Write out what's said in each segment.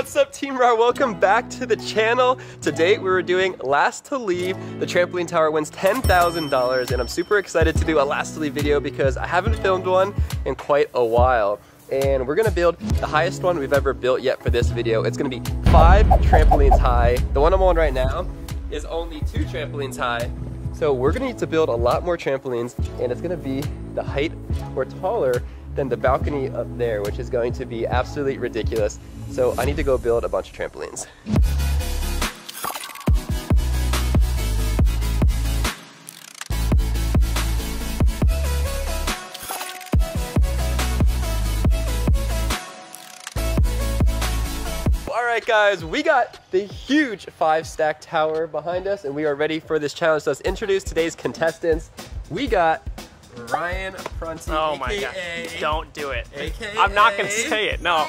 what's up Team RAR? Welcome back to the channel. Today we were doing Last to Leave. The trampoline tower wins $10,000 and I'm super excited to do a Last to Leave video because I haven't filmed one in quite a while. And we're gonna build the highest one we've ever built yet for this video. It's gonna be five trampolines high. The one I'm on right now is only two trampolines high. So we're gonna need to build a lot more trampolines and it's gonna be the height or taller than the balcony up there, which is going to be absolutely ridiculous. So I need to go build a bunch of trampolines. All right, guys, we got the huge five stack tower behind us and we are ready for this challenge. So let's introduce today's contestants. We got Ryan Prunty, Oh my AKA, god. Don't do it. AKA, I'm not gonna say it. No.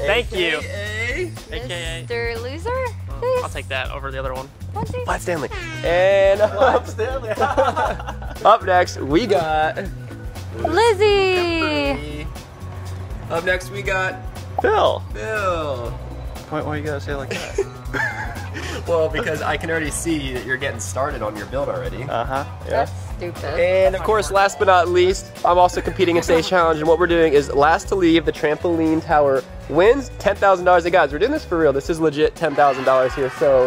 Thank you. AKA, AKA. Mr. Loser? Oh, I'll take that over the other one. One, Flat Stanley. And up, up next, we got Lizzie! Up next, we got Phil. Bill. Why, why you gotta say it like that? Well, because I can already see that you're getting started on your build already. Uh huh. Yeah. That's stupid. And of course, last but not least, I'm also competing in today's challenge, and what we're doing is last to leave the trampoline tower wins $10,000. Hey guys, we're doing this for real. This is legit $10,000 here, so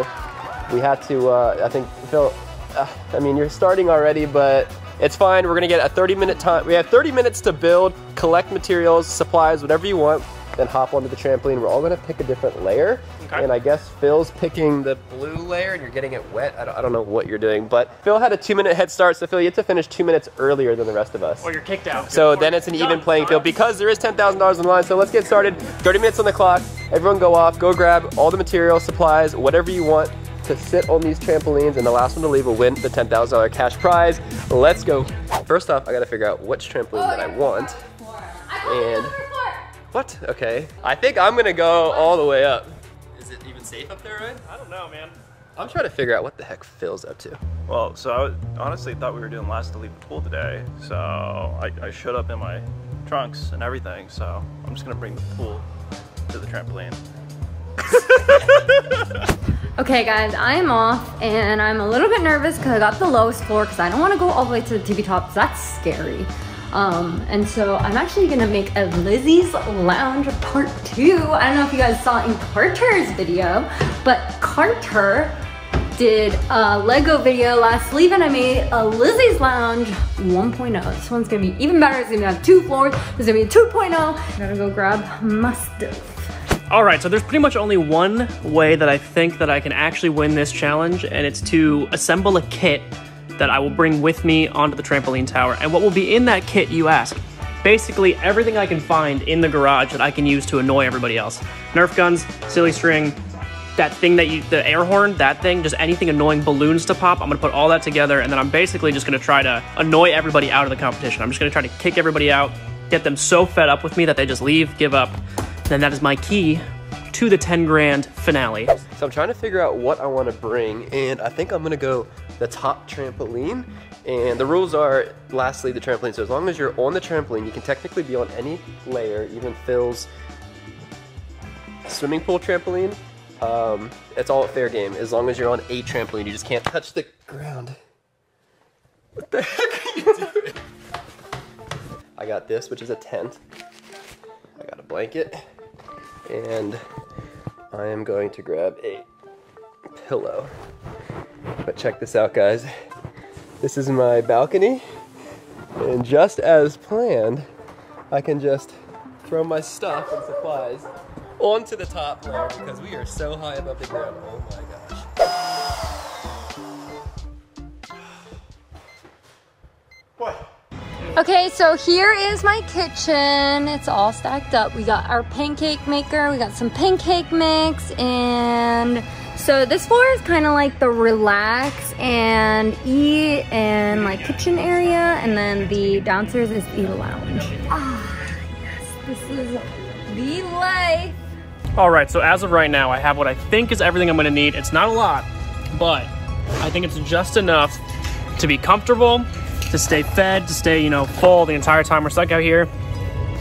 we had to, uh, I think, Phil, uh, I mean, you're starting already, but it's fine. We're gonna get a 30 minute time. We have 30 minutes to build, collect materials, supplies, whatever you want, then hop onto the trampoline. We're all gonna pick a different layer. Okay. And I guess Phil's picking the blue layer and you're getting it wet. I don't, I don't know what you're doing, but Phil had a two minute head start, so Phil, you have to finish two minutes earlier than the rest of us. Or you're kicked out. So then it's an even playing field because there is $10,000 on the line. So let's get started. 30 minutes on the clock. Everyone go off, go grab all the materials, supplies, whatever you want to sit on these trampolines and the last one to leave will win the $10,000 cash prize. Let's go. First off, I gotta figure out which trampoline that I want. And what? Okay. I think I'm gonna go all the way up. Is it even safe up there, right? I don't know, man. I'm trying to figure out what the heck Phil's up to. Well, so I honestly thought we were doing last to leave the pool today, so I, I showed up in my trunks and everything, so I'm just gonna bring the pool to the trampoline. Okay, guys, I am off and I'm a little bit nervous because I got the lowest floor because I don't want to go all the way to the TV top 'cause that's scary. Um, and so I'm actually gonna make a Lizzie's Lounge part two. I don't know if you guys saw in Carter's video, but Carter did a Lego video last leave and I made a Lizzie's Lounge 1.0. This one's gonna be even better. It's gonna have two floors. There's gonna be a 2.0. I gotta go grab my. All right, so there's pretty much only one way that I think that I can actually win this challenge, and it's to assemble a kit that I will bring with me onto the trampoline tower. And what will be in that kit, you ask? Basically, everything I can find in the garage that I can use to annoy everybody else. Nerf guns, silly string, that thing that you, the air horn, that thing, just anything annoying balloons to pop. I'm gonna put all that together, and then I'm basically just gonna try to annoy everybody out of the competition. I'm just gonna try to kick everybody out, get them so fed up with me that they just leave, give up. Then that is my key to the 10 grand finale. So I'm trying to figure out what I want to bring, and I think I'm gonna go the top trampoline. And the rules are, lastly, the trampoline. So as long as you're on the trampoline, you can technically be on any layer, even Phil's swimming pool trampoline. Um, it's all fair game. As long as you're on a trampoline, you just can't touch the ground. What the heck are you doing? I got this, which is a tent. I got a blanket, and I am going to grab a pillow. But check this out, guys. This is my balcony, and just as planned, I can just throw my stuff and supplies onto the top layer because we are so high above the ground. Oh my gosh. Okay, so here is my kitchen. It's all stacked up. We got our pancake maker, we got some pancake mix, and so this floor is kind of like the relax and eat and like kitchen area, and then the downstairs is the lounge. Ah, yes, this is the life. All right, so as of right now, I have what I think is everything I'm gonna need. It's not a lot, but I think it's just enough to be comfortable, to stay fed, to stay, you know, full the entire time we're stuck out here,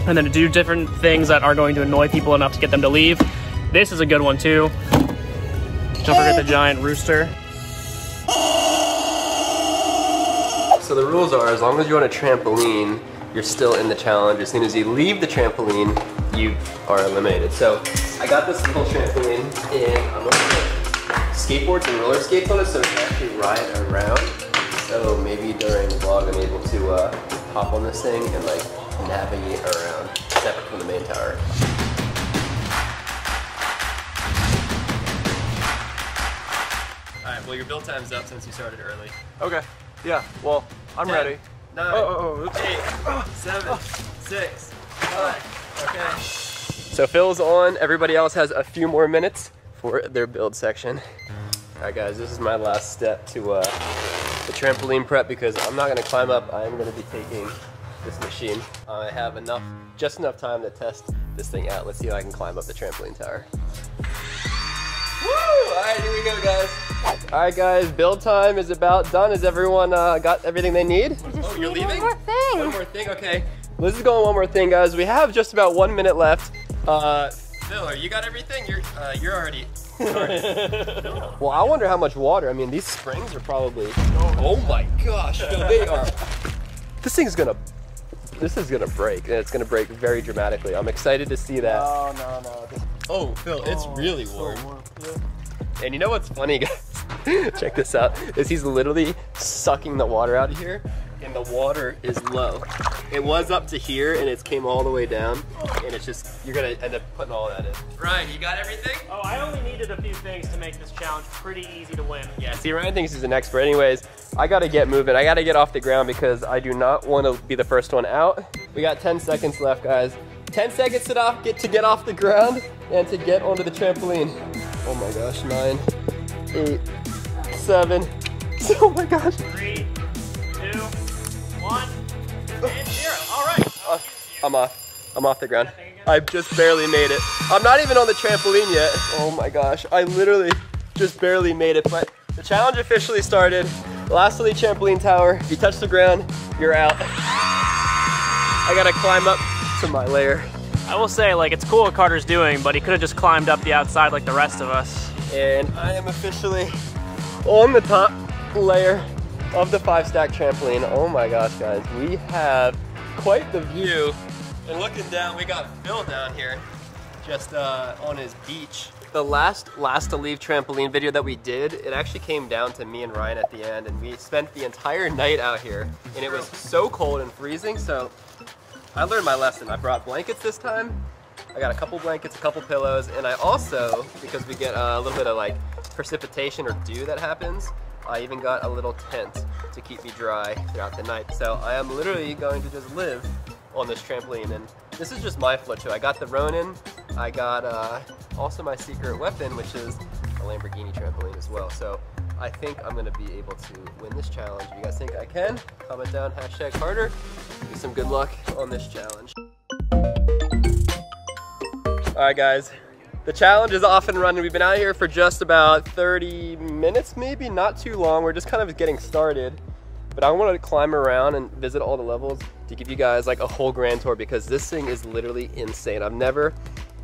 and then to do different things that are going to annoy people enough to get them to leave. This is a good one too. Don't forget the giant rooster. So the rules are, as long as you're on a trampoline, you're still in the challenge. As soon as you leave the trampoline, you are eliminated. So I got this little trampoline and I'm gonna put skateboards and roller skates on it so it can actually ride around. So maybe during the vlog I'm able to uh, hop on this thing and like navigate around separate from the main tower. Well your build time's up since you started early. Okay. Yeah. Well, I'm Ten, ready. Nine, Oh, oh, oh, eight, seven, six, five. Okay. So Phil's on. Everybody else has a few more minutes for their build section. All right, guys. This is my last step to uh, the trampoline prep because I'm not gonna climb up. I am gonna be taking this machine. I have enough, just enough time to test this thing out. Let's see if I can climb up the trampoline tower. Woo! All right, here we go, guys. All right, guys. Build time is about done. Has everyone uh, got everything they need? Just Oh, you're leaving? one more thing. One more thing, okay. Liz is going one more thing, guys. We have just about one minute left. Uh, Phil, you got everything? You're uh, you're already. well, I wonder how much water. I mean, these springs are probably. Oh my gosh, Phil, they are. This thing's gonna. This is gonna break, and it's gonna break very dramatically. I'm excited to see that. No, no, no. Oh, Phil, it's oh, really so warm. Yeah. And you know what's funny, guys? Check this out. Is he's literally sucking the water out of here, and the water is low. It was up to here, and it's came all the way down, and it's just you're gonna end up putting all that in. Ryan, you got everything? Oh, I only needed a few things to make this challenge pretty easy to win. Yeah. See, Ryan thinks he's an expert. Anyways, I gotta get moving. I gotta get off the ground because I do not want to be the first one out. We got 10 seconds left, guys. 10 seconds to off, get to get off the ground and to get onto the trampoline. Oh my gosh, nine, eight, seven. Oh my gosh. Three, two, one, and zero. All right. Uh, I'm off. I'm off the ground. I've just barely made it. I'm not even on the trampoline yet. Oh my gosh. I literally just barely made it, but the challenge officially started. Last elite trampoline tower. If you touch the ground, you're out. I gotta climb up to my layer. I will say, like, it's cool what Carter's doing, but he could have just climbed up the outside like the rest of us. And I am officially on the top layer of the five stack trampoline. Oh my gosh, guys. We have quite the view. And looking down, we got Phil down here just uh, on his beach. The last last to leave trampoline video that we did, it actually came down to me and Ryan at the end, and we spent the entire night out here, and it was so cold and freezing. So I learned my lesson. I brought blankets this time. I got a couple blankets, a couple pillows, and I also, because we get a little bit of like precipitation or dew that happens, I even got a little tent to keep me dry throughout the night. So I am literally going to just live on this trampoline, and this is just my float. I got the Ronin, I got uh, also my secret weapon, which is a Lamborghini trampoline as well. So I think I'm gonna be able to win this challenge. If you guys think I can, comment down hashtag harder. Do some good luck on this challenge. All right, guys. The challenge is off and running. We've been out here for just about 30 minutes, maybe not too long. We're just kind of getting started. But I wanted to climb around and visit all the levels to give you guys like a whole grand tour because this thing is literally insane. I've never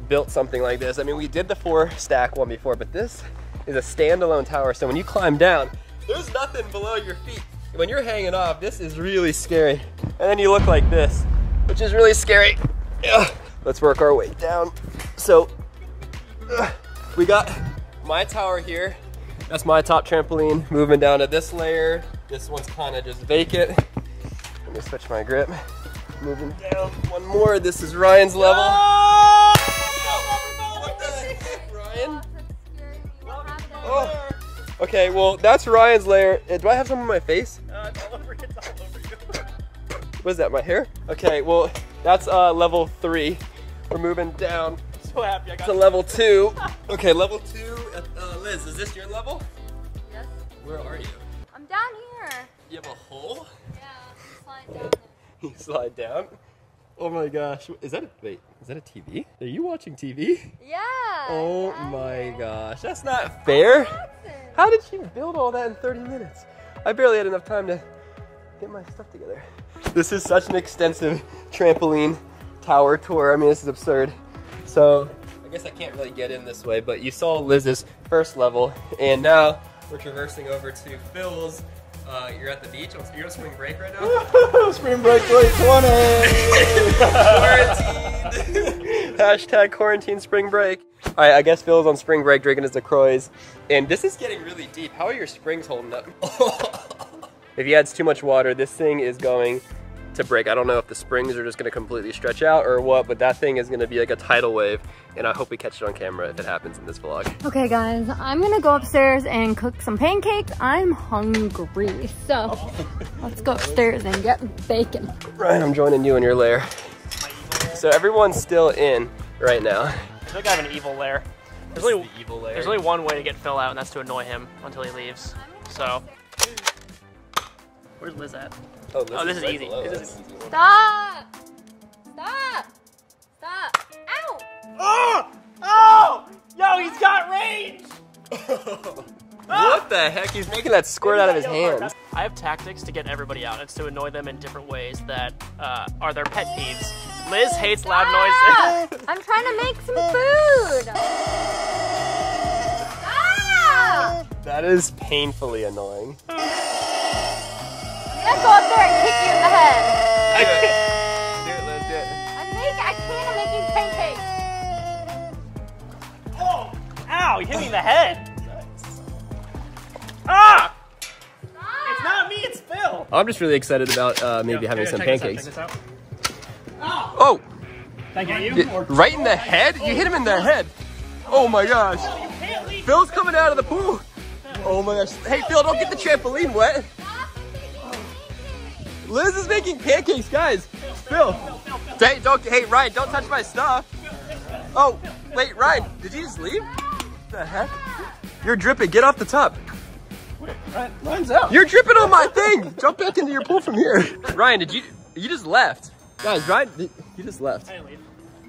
built something like this. I mean, we did the four stack one before, but this is a standalone tower. So when you climb down, there's nothing below your feet. When you're hanging off, this is really scary. And then you look like this, which is really scary. Let's work our way down. So we got my tower here. That's my top trampoline. Moving down to this layer. This one's kind of just vacant. Let me switch my grip. Moving down one more. This is Ryan's level. What the heck, Ryan? Oh. Okay, well, that's Ryan's layer. Uh, Do I have some on my face? Uh, it's all over, it's all over you. What is that, my hair? Okay, well, that's uh, level three. We're moving down So happy I got to level two. Okay, level two. Uh, Liz, is this your level? Yes. Where are you? I'm down here. You have a hole? Yeah, slide down You slide down. Oh my gosh, is that a wait? Is that a TV? Are you watching TV? Yeah. Oh my gosh, that's not fair. How did you build all that in 30 minutes? I barely had enough time to get my stuff together. This is such an extensive trampoline tower tour. I mean, this is absurd. So I guess I can't really get in this way, but you saw Liz's first level, and now we're traversing over to Phil's. Uh, you're at the beach. You're on spring break right now. Spring break 2020. Quarantine. Hashtag quarantine spring break. All right, I guess Phil's on spring break drinking his LaCroix. And this is getting really deep. How are your springs holding up? if he adds too much water, this thing is going to break. I don't know if the springs are just gonna completely stretch out or what, but that thing is gonna be like a tidal wave. And I hope we catch it on camera if it happens in this vlog. Okay guys, I'm gonna go upstairs and cook some pancakes. I'm hungry. So let's go upstairs and get bacon. Ryan, I'm joining you in your lair. So everyone's still in right now. I feel like I have an evil lair. There's only, the evil lair. there's only one way to get Phil out, and that's to annoy him until he leaves. So, where's Liz at? Oh, Oh, this is right easy. This is- Stop! Stop! Stop! Ow! Oh! Oh! Yo, he's got range! What the heck? He's making that squirt out of his hands. I have tactics to get everybody out. It's to annoy them in different ways that uh, are their pet peeves. Liz hates loud noises. I'm trying to make some food! Stop! That is painfully annoying. I'm go up there and kick you in the head. Do it, Liz, do it. I'm making, I can't, I'm making pancakes. oh! Ow! You hit me in the head. Ah! It's not me, it's Phil. I'm just really excited about uh, maybe Yo, having some check this out, pancakes. check this out. Oh, Did I get you? right in the head? You hit him in the head. Oh my gosh. Phil's coming out of the pool. Oh my gosh. Hey, Phil, don't get the trampoline wet. Liz is making pancakes, guys. Phil. Hey, don't, hey, Ryan, don't touch my stuff. Oh, wait, Ryan, did you just leave? What the heck? You're dripping. Get off the tub. Runs out. You're dripping on my thing. Jump back into your pool from here. Ryan, did you? You just left. Guys, Ryan, you just left. I didn't leave.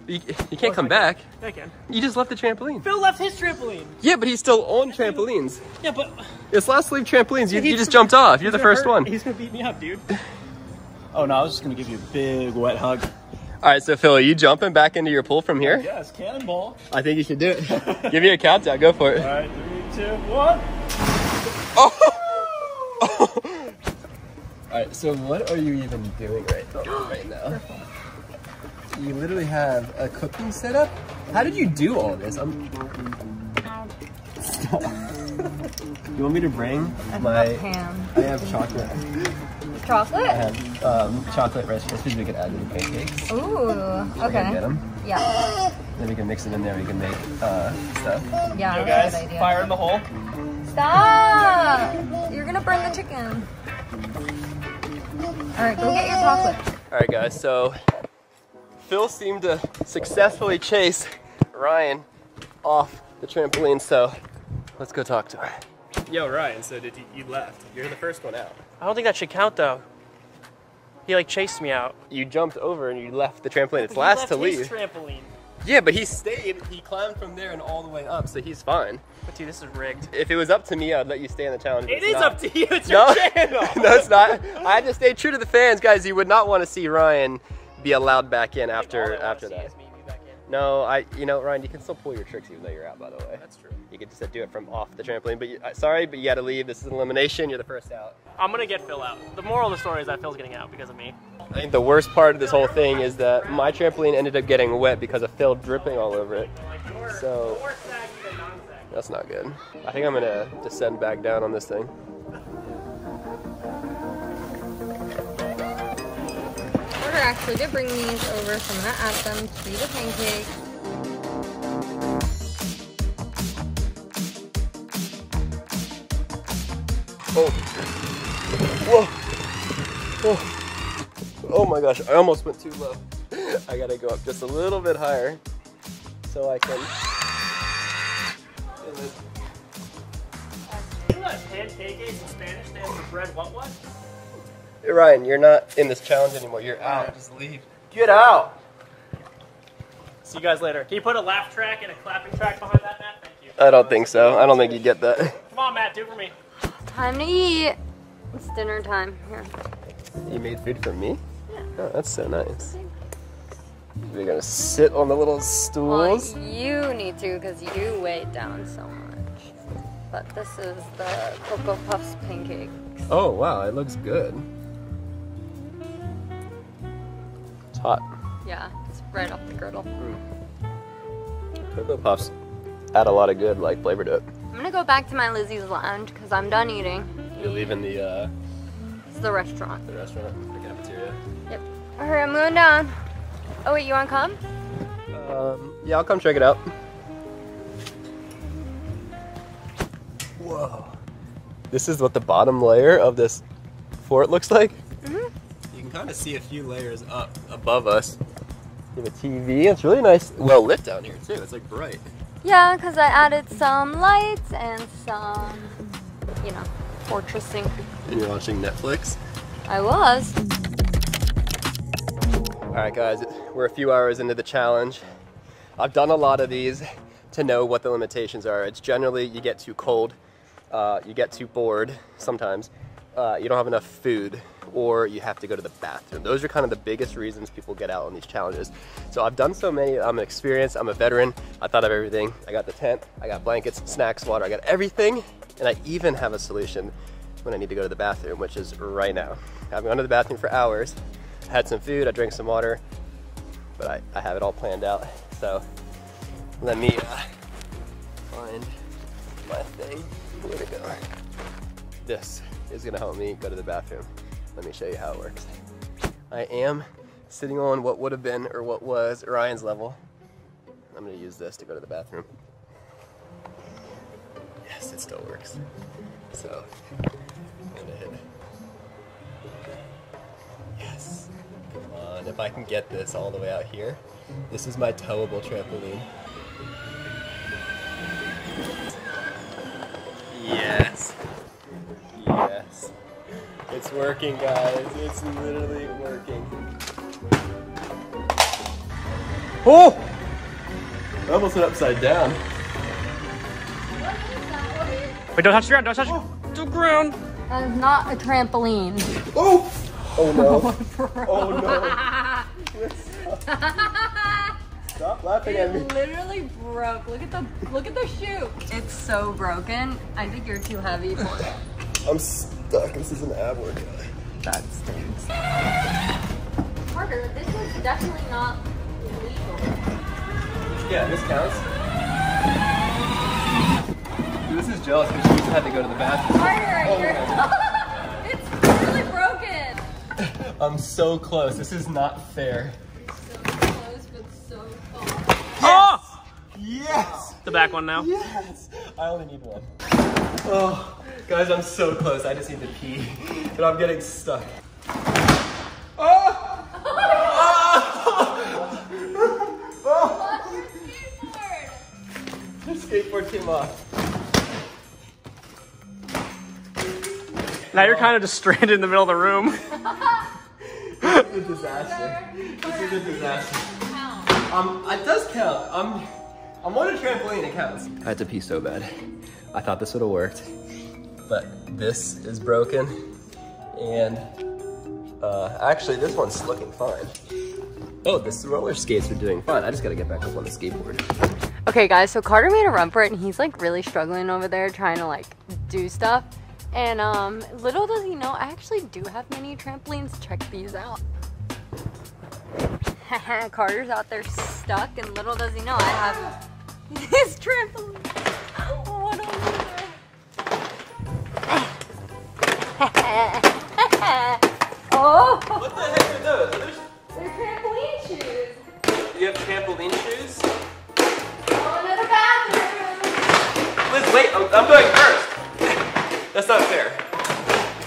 You, you can't come back. I can. You just left the trampoline. Phil left his trampoline. Yeah, but he's still on trampolines. Yeah, but It's last leave trampolines. You, you just jumped off. You're the first hurt- one. He's gonna beat me up, dude. Oh no, I was just gonna give you a big wet hug. All right, so Phil, are you jumping back into your pool from here? Yes, cannonball. I think you should do it. Give me a countdown. Go for it. All right, three, two, one. Oh! All right. so what are you even doing right, right now? You literally have a cooking setup? How did you do all this? I'm... Stop. you want me to bring my... Ham. I have chocolate. I Chocolate? have um, chocolate Rice Krispies we could add to the pancakes. Ooh, We're get okay. them. Yeah, Then we can mix it in there. We can make uh, stuff. yeah, Yo, guys, a good idea. fire in the hole. Stop! You're gonna burn the chicken. Alright, go get your chocolate. All right, guys. So Phil seemed to successfully chase Ryan off the trampoline. So let's go talk to him. Yo, Ryan. So did you, you left? You're the first one out. I don't think that should count though. He like chased me out. You jumped over and you left the trampoline. It's last left to his leave. trampoline. yeah, but he stayed. He climbed from there and all the way up, so he's fine. But dude, this is rigged. If it was up to me, I'd let you stay in the challenge. but It it's is not. up to you. It's No, your channel. no, it's not. I had to stay true to the fans, guys. You would not want to see Ryan be allowed back in after after that. No, I, you know, Ryan, you can still pull your tricks even though you're out. By the way, That's true. You could just uh, do it from off the trampoline. But you, uh, sorry, but you got to leave. This is an elimination. You're the first out. I'm gonna get Phil out. The moral of the story is that Phil's getting out because of me. I think the worst part of this whole thing is that my trampoline ended up getting wet because of Phil dripping all over it. So that's not good. I think I'm gonna descend back down on this thing. Actually did bring these over, so I'm gonna add them to the pancakes. Oh. Whoa. Whoa. Oh my gosh, I almost went too low. I gotta go up just a little bit higher so I can. You know that pancakes in Spanish stands for bread what what? Hey, Ryan, you're not in this challenge anymore. You're out. Just leave. Get out. See you guys later. Can you put a laugh track and a clapping track behind that, Matt? Thank you. I don't think so. I don't think you get that. Come on, Matt, do it for me. Time to eat. It's dinner time. Here. You made food for me? Yeah. Oh, that's so nice. We're gonna sit on the little Well, stools. you need to because you do weigh down so much. But this is the Cocoa Puffs pancakes. Oh wow, it looks good. It's hot. Yeah, it's right off the griddle. Cocoa Puffs add a lot of good like flavor to it. I'm gonna go back to my Lizzie's lounge because I'm done eating. You're leaving the uh, This is the restaurant. the restaurant, the cafeteria. Yep. Alright, I'm going down. Oh wait, you wanna come? Um, yeah, I'll come check it out. Whoa. This is what the bottom layer of this fort looks like. You can kind of see a few layers up above us. You have a TV. It's really nice, well lit down here too. It's like bright. Yeah, because I added some lights and some, you know, fortressing. And you're watching Netflix. I was. All right, guys, we're a few hours into the challenge. I've done a lot of these to know what the limitations are. It's generally you get too cold, uh, you get too bored sometimes, uh, you don't have enough food, or you have to go to the bathroom. Those are kind of the biggest reasons people get out on these challenges. So I've done so many, I'm experienced, I'm a veteran, I thought of everything. I got the tent, I got blankets, snacks, water, I got everything, and I even have a solution when I need to go to the bathroom, which is right now. I've gone to the bathroom for hours, I had some food, I drank some water, but I, I have it all planned out. So let me uh, find my thing. Where to go? This is gonna help me go to the bathroom. Let me show you how it works. I am sitting on what would have been or what was Ryan's level. I'm gonna use this to go to the bathroom. Yes, it still works. So I'm gonna hit. Yes. Come on, if I can get this all the way out here. This is my towable trampoline. Working, guys. It's literally working. Oh! I almost went upside down. Wait, don't touch the ground, don't touch oh, the ground. That is not a trampoline. Oh! Oh no. oh no. Stop laughing at me. It literally broke. Look at the look at the shoe. It's so broken. I think you're too heavy for it. I'm stuck. This is an ab workout. That stinks. Carter, this is definitely not legal. Yeah, this counts. This is jealous because she's had to go to the bathroom. Carter, Oh, you're it's really broken. I'm so close. This is not fair. So close, but so far. Oh! Yes! The back one now. Yes! I only need one. Oh, guys, I'm so close. I just need to pee, but I'm getting stuck. Oh! The skateboard came off. Now you're kind of just stranded in the middle of the room. This is a disaster. This is a disaster. Um, it does count. I'm, I'm on a trampoline. It counts. I had to pee so bad. I thought this would have worked, but this is broken, and uh, actually this one's looking fine. Oh, the roller skates are doing fine. I just gotta get back up on the skateboard. Okay, guys, so Carter made a run for it, and he's like really struggling over there trying to like do stuff. And um, little does he know, I actually do have many trampolines. Check these out. Carter's out there stuck, and little does he know, I have his trampoline. Oh, What the heck are those? they're trampoline shoes. you have trampoline shoes? Oh, going to the bathroom. Liz, wait, I'm, I'm going first. That's not fair.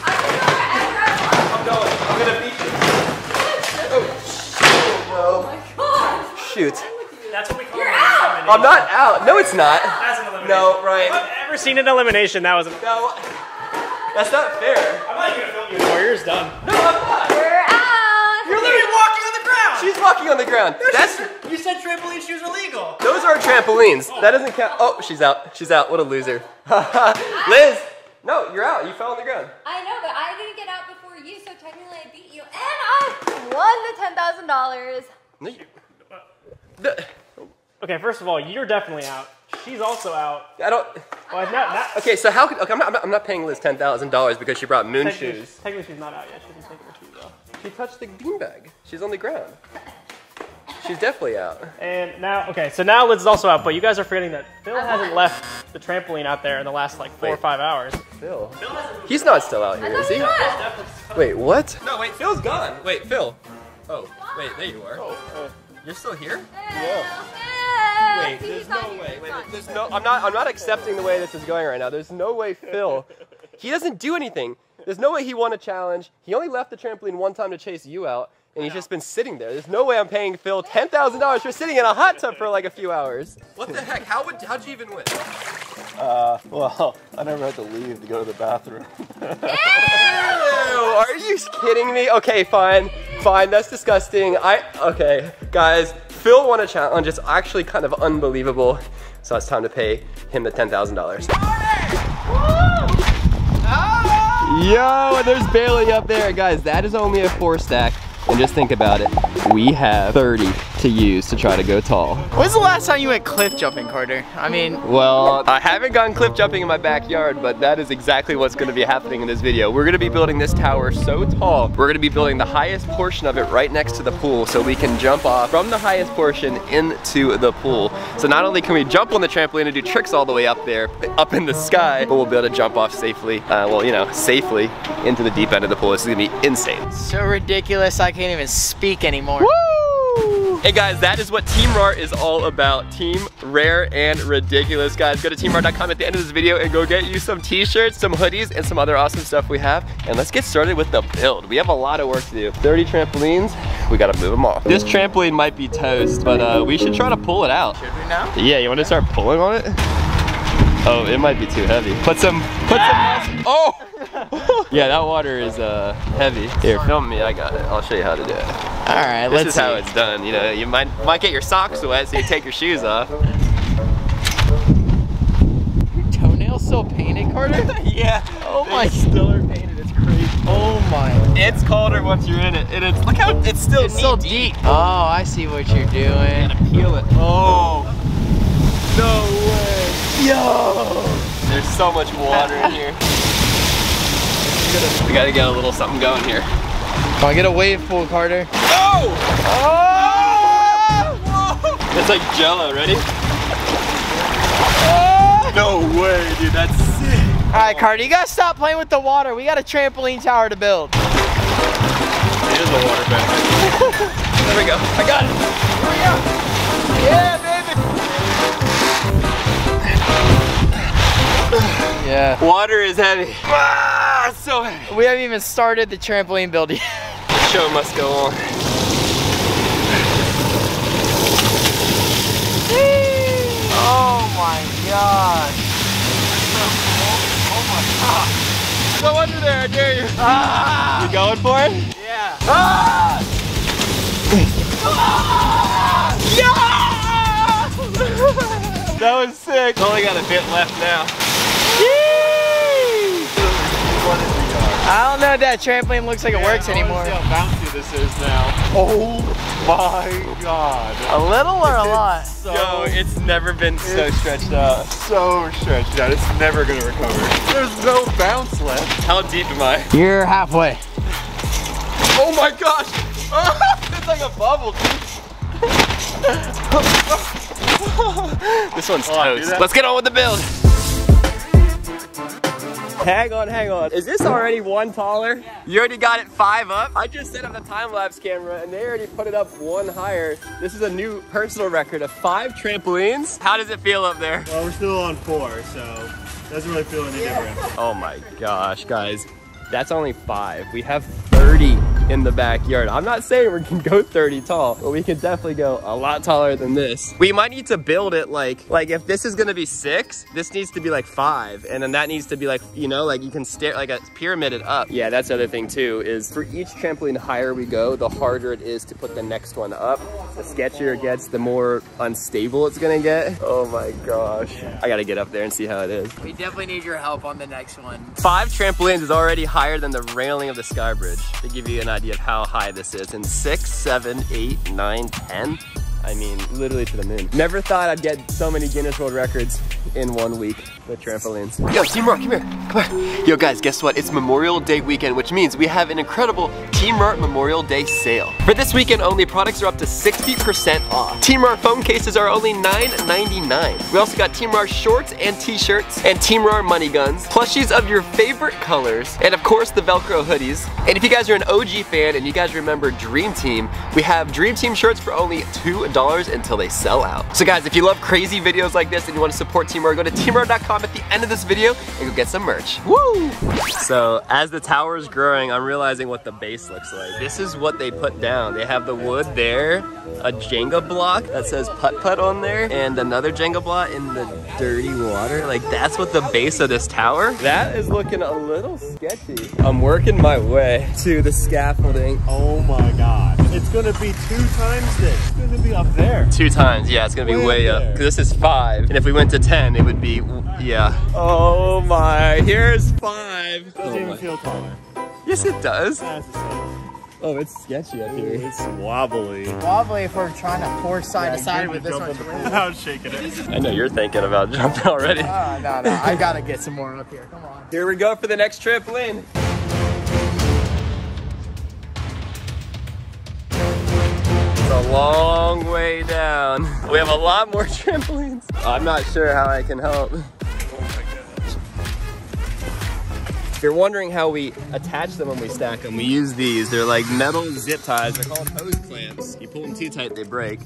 I can go wherever I want. I'm going. I'm gonna beat you. Oh, Oh my god. Shoot. That's what we call You're out. elimination. I'm not out. No, it's not. That's an elimination. No, Ryan. I've ever seen an elimination. That was. A- No. That's not fair. I'm not even gonna film you anymore. Yours done. No, I'm not. You're out. You're literally walking on the ground. She's walking on the ground. That's You said trampoline shoes are legal. those are trampolines. Oh. That doesn't count. Oh, she's out. She's out. What a loser. Liz, no, you're out. You fell on the ground. I know, but I didn't get out before you, so technically I beat you, and I won the ten thousand dollars. No, you, The- Okay, first of all, you're definitely out. She's also out. I don't. Well, not, not, Okay, so how could okay, I'm not, I'm not, paying Liz ten thousand dollars because she brought moon technically, shoes. technically she's not out yet. She hasn't taken her shoes off. She touched the beanbag. She's on the ground. She's definitely out. And now, okay, so now Liz is also out, but you guys are forgetting that Phil hasn't left the trampoline out there in the last like four or five hours. Phil. Phil He's not still out here, is he? Wait, what? No, wait, Phil's gone. Wait, Phil. Oh, wait, there you are. Oh, oh. You're still here? Yeah. Wait, there's no way. Wait, there's no. I'm not. I'm not accepting the way this is going right now. There's no way Phil. He doesn't do anything. There's no way he won a challenge. He only left the trampoline one time to chase you out, and he's just been sitting there. There's no way I'm paying Phil ten thousand dollars for sitting in a hot tub for like a few hours. What the heck? How would? How'd you even win? Uh, well, I never had to leave to go to the bathroom. Ew, are you kidding me? Okay, fine, fine. That's disgusting. I okay, guys. Phil won a challenge. It's actually kind of unbelievable. So it's time to pay him the ten thousand dollars. Yo, there's Bailey up there, guys. That is only a four stack. And just think about it. We have 30 to use to try to go tall. When's the last time you went cliff jumping, Carter? I mean, Well, I haven't gone cliff jumping in my backyard, but that is exactly what's gonna be happening in this video. We're gonna be building this tower so tall, we're gonna be building the highest portion of it right next to the pool so we can jump off from the highest portion into the pool. So not only can we jump on the trampoline and do tricks all the way up there, up in the sky, but we'll be able to jump off safely, uh, well, you know, safely into the deep end of the pool. This is gonna be insane. so ridiculous I can't even speak anymore. Hey guys, that is what Team RAR is all about. Team Rare and Ridiculous. Guys, go to teamrar.com at the end of this video and go get you some t-shirts, some hoodies, and some other awesome stuff we have. And let's get started with the build. We have a lot of work to do. 30 trampolines, we gotta move them off. This trampoline might be toast, but uh, we should try to pull it out. Should we now? Yeah, you wanna start pulling on it? Oh, it might be too heavy. Put some, put some, oh! yeah, that water is uh, heavy. Here, film me, I got it. I'll show you how to do it. All right, This let's is how it's done. You know, you might might get your socks wet, so you take your shoes off. Your toenails still painted, Carter? yeah. Oh my- still are painted. It's crazy. Oh my. It's colder once you're in it, and it's look how it's still It's knee deep. Oh, I see what you're doing. Gotta peel it. Oh. No way. Yo. There's so much water in here. We gotta get a little something going here. Come on, get a wave pool, Carter. Oh! Oh! It's like jello, ready? Ah! No way, dude, that's sick. All right, Carter, you gotta stop playing with the water. We got a trampoline tower to build. It is a water bed. there we go. I got it. Here we go. Yeah, baby. Yeah. Water is heavy. Ah, so heavy. We haven't even started the trampoline build yet. The show must go on. Oh my god. Oh, my god. Go under there, I dare you. Ah! You going for it? Yeah. Ah! Yeah! that was sick. Only got a bit left now. I don't know if that trampoline looks like it works anymore. how bouncy this is now. Oh my god. A little or a lot? So, Yo, it's never been so stretched out. so stretched out. It's never gonna recover. There's no bounce left. How deep am I? You're halfway. Oh my gosh! it's like a bubble. this one's Hold on, do toast. Let's get on with the build. Hang on, hang on. Is this already one taller? You already got it five up? I just set up the time-lapse camera and they already put it up one higher. This is a new personal record of five trampolines. How does it feel up there? Well, we're still on four, so doesn't really feel any different. Oh my gosh, guys. That's only five. We have 30 in the backyard. I'm not saying we can go 30 tall, but we can definitely go a lot taller than this. We might need to build it like, like if this is gonna be six, this needs to be like five. And then that needs to be like, you know, like you can stare, like a pyramid it up. Yeah, that's the other thing too, is for each trampoline higher we go, the harder it is to put the next one up. The sketchier it gets, the more unstable it's gonna get. Oh my gosh. I gotta get up there and see how it is. We definitely need your help on the next one. Five trampolines is already higher than the railing of the Sky Bridge to give you an idea of how high this is. And six, seven, eight, nine, ten. I mean, literally to the moon. Never thought I'd get so many Guinness World Records in one week with trampolines. Yo, Team RAR, come here, come here. Yo guys, guess what? It's Memorial Day weekend, which means we have an incredible Team RAR Memorial Day sale. For this weekend only, products are up to 60% off. Team RAR phone cases are only $9.99. We also got Team RAR shorts and t-shirts and Team RAR money guns, plushies of your favorite colors, and of course the Velcro hoodies. And if you guys are an OG fan and you guys remember Dream Team, we have Dream Team shirts for only $2 until they sell out. So guys, if you love crazy videos like this and you want to support Team RAR, go to teamrar.com at the end of this video and go get some merch. Woo! So as the tower is growing, I'm realizing what the base looks like. This is what they put down. They have the wood there, a Jenga block that says putt putt on there, and another Jenga block in the dirty water. Like that's what the base of this tower. That is looking a little sketchy. I'm working my way to the scaffolding. Oh my god. It's gonna be two times this. It's gonna be up there. Two times, yeah, it's gonna be way, Way up. Cause this is five, and if we went to 10, it would be, yeah. Oh my, here's five. Doesn't Oh even my. feel taller. Yes, it does. That's the same. Oh, it's sketchy up here. It's wobbly. Wobbly if we're trying to pour side to side with this one. Without shaking it. I know you're thinking about jumping already. Oh, no, no, I gotta get some more up here. Come on. Here we go for the next trampoline. It's a long way down. We have a lot more trampolines. I'm not sure how I can help. If you're wondering how we attach them when we stack them, we use these. They're like metal zip ties. They're called hose clamps. You pull them too tight, they break.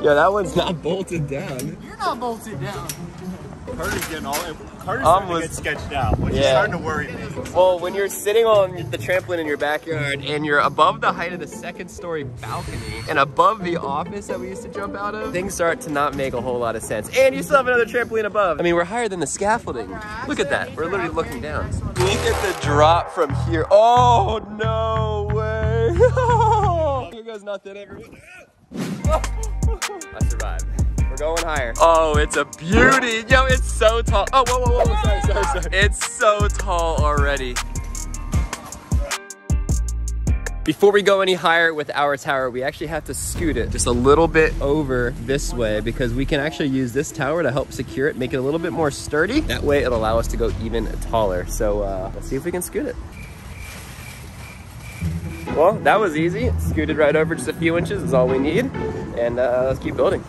Yeah, that one's not bolted down. You're not bolted down. Carter's getting all. Carter's Um, starting to get sketched out, which is Yeah. starting to worry me. Well, when you're sitting on the trampoline in your backyard and you're above the height of the second story balcony and above the office that we used to jump out of, things start to not make a whole lot of sense. And you still have another trampoline above. I mean, we're higher than the scaffolding. Look at that. We're literally looking down. Look at the drop from here. Oh, no way. here goes nothing, everyone. I survived. We're going higher. Oh, it's a beauty. Yo, it's so tall. Oh, whoa, whoa, whoa. Sorry, sorry, sorry. It's so tall already. Before we go any higher with our tower, we actually have to scoot it just a little bit over this way because we can actually use this tower to help secure it, make it a little bit more sturdy. That way it'll allow us to go even taller. So uh, let's see if we can scoot it. Well, that was easy. Scooted right over just a few inches is all we need. And uh, let's keep building.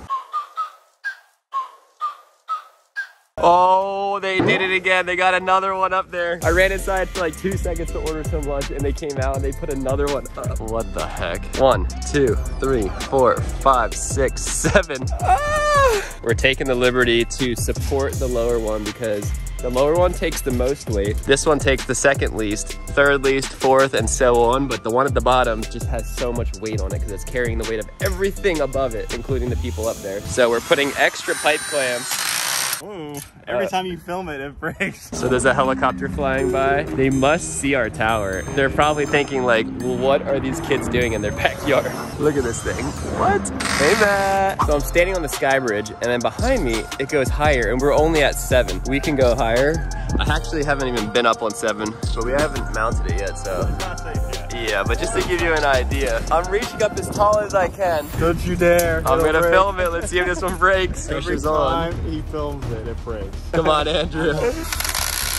Oh, they did it again. They got another one up there. I ran inside for like two seconds to order some lunch and they came out and they put another one up. What the heck? One, two, three, four, five, six, seven. Ah! We're taking the liberty to support the lower one because the lower one takes the most weight. This one takes the second least, third least, fourth, and so on. But the one at the bottom just has so much weight on it because it's carrying the weight of everything above it, including the people up there. So we're putting extra pipe clamps Ooh, every Uh, time you film it, it breaks. so there's a helicopter flying by. They must see our tower. They're probably thinking like, well, what are these kids doing in their backyard? Look at this thing. What? Hey Matt. So I'm standing on the sky bridge and then behind me, it goes higher and we're only at seven. We can go higher. I actually haven't even been up on seven, but we haven't mounted it yet, so. Not safe yet. Yeah, but just to give you an idea, I'm reaching up as tall as I can. Don't you dare. I'm It'll gonna break. film it. Let's see if this one breaks. Every Pressure's on. time he films it, it breaks. Come on, Andrew.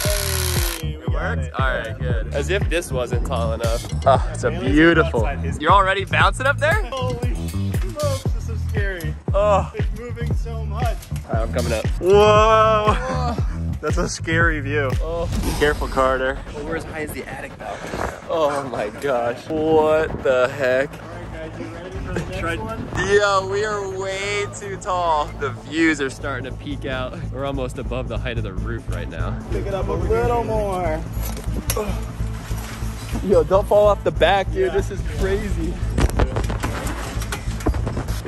Hey, we It worked? it. All right, good. As if this wasn't tall enough. Oh, it's a At least it's beautiful. outside You're already bouncing up there? Holy smokes, this is scary. Oh, It's moving so much. all right, I'm coming up. Whoa. Oh. That's a scary view. Oh, Be careful, Carter. well, we're as high as the attic balcony. Oh my gosh. What the heck? Alright guys, you ready the next Try- one? Yo, we are way too tall. The views are starting to peek out. We're almost above the height of the roof right now. Pick it up a little more. Yo, don't fall off the back, dude. Yeah. This is crazy.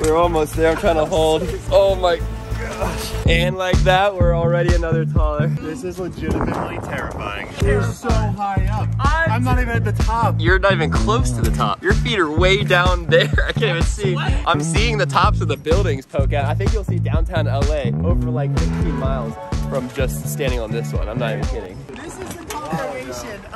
We're almost there. I'm trying to hold. Oh my Oh gosh. And like that, we're already another taller. This is legitimately terrifying. You're so high up. I'm not even at the top. You're not even close to the top. Your feet are way down there. I can't even see. I'm seeing the tops of the buildings poke out. I think you'll see downtown LA over like 15 miles from just standing on this one. I'm not even kidding.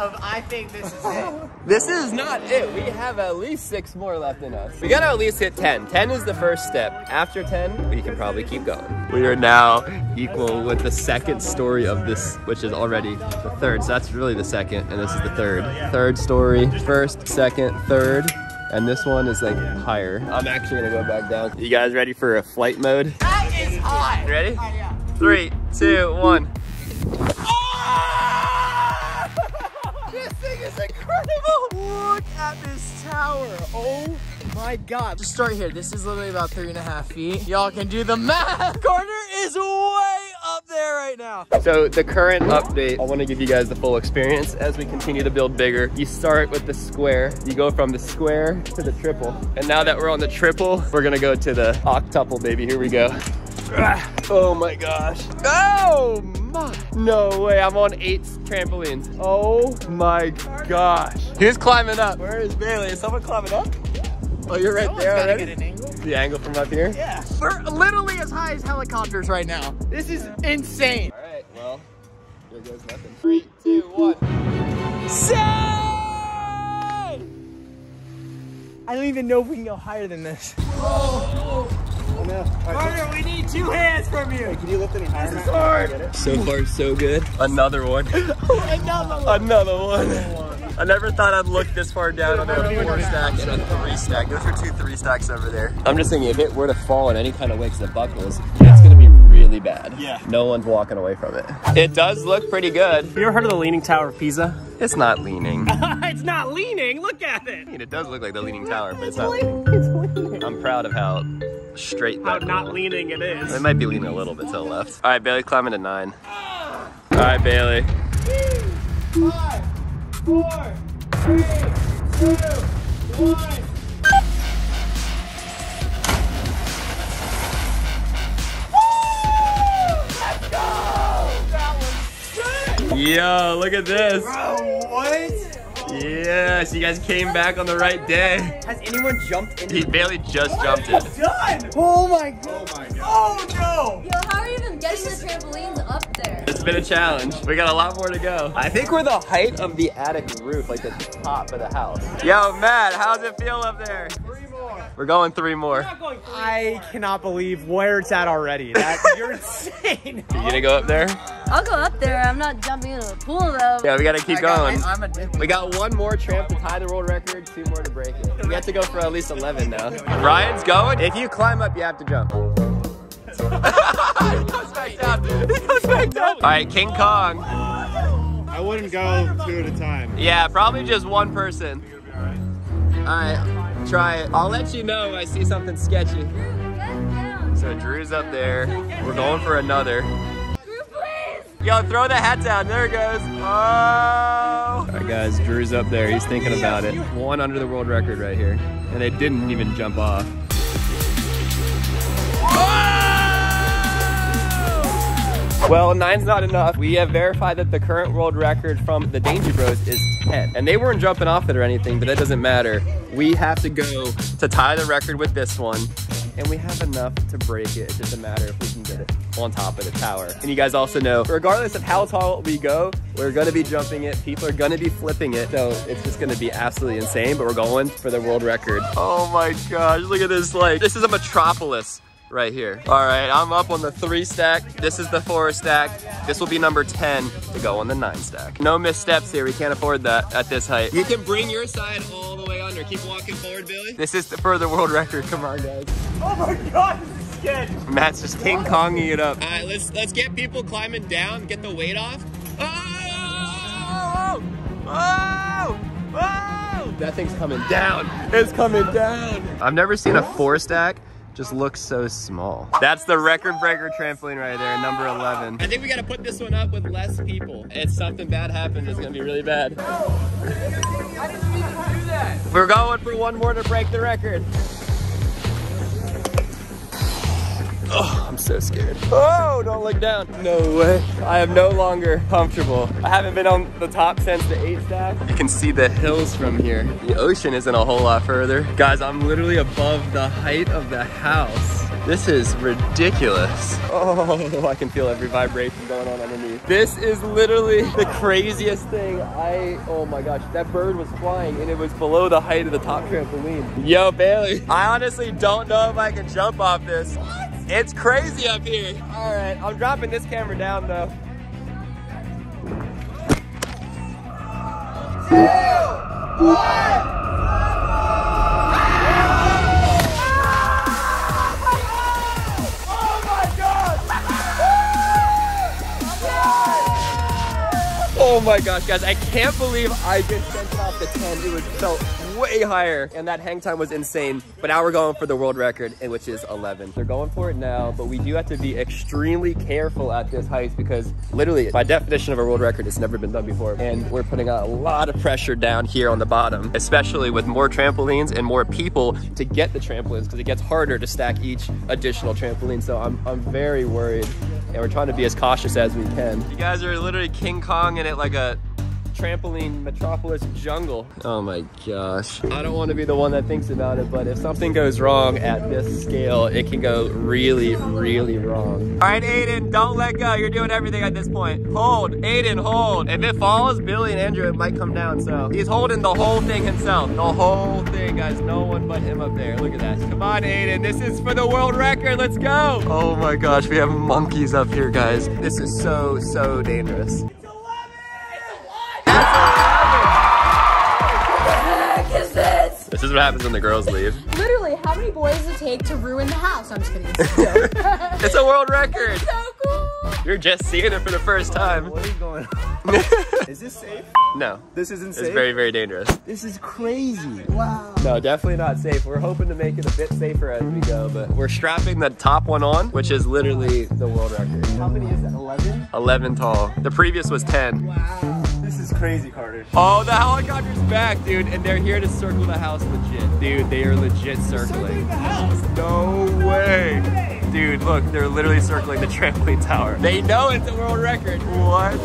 Of I think this is it. This is not it. We have at least six more left in us. We gotta at least hit 10. 10 is the first step. After 10, we can probably keep going. We are now equal with the second story of this, which is already the third. So that's really the second, and this is the third. Third story, first, second, third. And this one is like higher. I'm actually gonna go back down. You guys ready for a flight mode? That is hot. Ready? Oh, Three, two, one. Is incredible. Look at this tower. Oh my God. Just start here. This is literally about three and a half feet. Y'all can do the math. Carter is way up there right now. So the current update, I want to give you guys the full experience as we continue to build bigger. You start with the square, you go from the square to the triple. And now that we're on the triple, we're gonna go to the octuple, baby. Here we go. Ah, Oh my gosh. Oh my. No way, I'm on eight trampolines. Oh my gosh. Who's climbing up? Where is Bailey? Is someone climbing up? Oh, you're right there Gotta already? get an angle. The angle from up here? Yeah. We're literally as high as helicopters right now. This is insane. All right, well, there goes nothing. Three, two, one. Say! I don't even know if we can go higher than this. Oh, Carter, we need two hands from you. Can you lift any higher? So far, so good. Another one. Another one. Another one. I never thought I'd look this far down on a four stack and a three stack. Those are two three stacks over there. I'm just thinking if it were to fall in any kind of way because it buckles, it's gonna be really bad. Yeah. No one's walking away from it. It does look pretty good. Have you ever heard of the Leaning Tower of Pisa? It's not leaning. It's not leaning. Look at it. mean, it does look like the leaning tower, but it's not leaning. I'm proud of how straight How that not goes. leaning it is. It might be leaning a little bit to the left. All right, Bailey, climbing to nine. All right, Bailey. Five, four, three, two, one. Yo, look at this. What? Yes, you guys came back on the right day. Has anyone jumped in? He barely just jumped it. Done! Oh, oh my god! Oh no! Yo, how are you even getting the trampolines up there? It's been a challenge. We got a lot more to go. I think we're the height of the attic roof, like the top of the house. Yo, Matt, how's it feel up there? Three more. We're going three more. I cannot believe where it's at already. That you're insane. Are You gonna go up there? I'll go up there. I'm not jumping into the pool though. Yeah, we gotta keep going. I'm a We got one more tramp to tie the world record, two more to break it. We have to go for at least 11 now. Ryan's going. If you climb up, you have to jump. he goes back down. He goes back down. All right, King Kong. I wouldn't go two at a time. Yeah, probably just one person. All right, try it. I'll let you know if I see something sketchy. So Drew's up there. We're going for another. Yo, throw the hat down. There it goes. Oh. All right, guys. Drew's up there. He's thinking about it. One under the world record right here. And they didn't even jump off. Well, nine's not enough. We have verified that the current world record from the Danger Bros is 10. And they weren't jumping off it or anything, but that doesn't matter. We have to go to tie the record with this one. And we have enough to break it. Just a matter if we can get it on top of the tower. And you guys also know, regardless of how tall we go, we're gonna be jumping it. People are gonna be flipping it. So it's just gonna be absolutely insane, but we're going for the world record. Oh my gosh, look at this, like, this is a metropolis right here. All right, I'm up on the three stack. This is the four stack. This will be number 10 to go on the nine stack. No missteps here. We can't afford that at this height. You can bring your side all the way under. Keep walking forward, Billy. This is the further world record. Come on, guys. Oh my god, this is scary. Matt's just King Konging it up. All right, let's let's get people climbing down, get the weight off. Oh! Oh! Oh! That thing's coming down. It's coming down. I've never seen a four stack just look so small. That's the record breaker trampoline right there, number 11. I think we gotta put this one up with less people. If something bad happens, it's gonna be really bad. We're going for one more to break the record. Oh, I'm so scared. Oh, don't look down. No way. I am no longer comfortable. I haven't been on the top since the eight stack. You can see the hills from here. The ocean isn't a whole lot further. Guys, I'm literally above the height of the house. This is ridiculous. Oh, I can feel every vibration going on underneath. This is literally the craziest thing. I, oh my gosh, that bird was flying and it was below the height of the top trampoline. Yo, Bailey, I honestly don't know if I can jump off this. It's crazy up here. All right, I'm dropping this camera down though. Two, one. Oh, oh my gosh, guys, I can't believe I just sent off the 10. It was felt way higher, and that hang time was insane. But now we're going for the world record, which is 11. They're going for it now, but we do have to be extremely careful at this height because literally, by definition of a world record, it's never been done before. And we're putting a lot of pressure down here on the bottom, especially with more trampolines and more people to get the trampolines because it gets harder to stack each additional trampoline. So I'm, I'm very worried and we're trying to be as cautious as we can. You guys are literally King Kong in it like a trampoline metropolis jungle. Oh my gosh. I don't want to be the one that thinks about it, but if something goes wrong at this scale, it can go really, really wrong. All right, Aiden, don't let go. You're doing everything at this point. Hold, Aiden, hold. If it falls, Billy and Andrew, it might come down, so he's holding the whole thing himself. The whole thing, guys. No one but him up there. Look at that. Come on, Aiden. This is for the world record. Let's go. Oh my gosh, we have monkeys up here, guys. This is so, so dangerous. This is what happens when the girls leave. Literally, how many boys does it take to ruin the house? I'm just kidding. It's a joke. It's a world record. so cool. You're just seeing it for the first time. What is going on? is this safe? No, This isn't it's safe? very, very dangerous. This is crazy. Wow. No, definitely not safe. We're hoping to make it a bit safer as we go, but we're strapping the top one on, which is literally the world record. How many is that? 11? 11 tall. The previous was 10. Wow. This is crazy, Carter. Oh, the helicopter's back, dude, and they're here to circle the house legit. Dude, they are legit circling. the house. No way. Dude, look, they're literally circling the trampoline tower. They know it's a world record. What?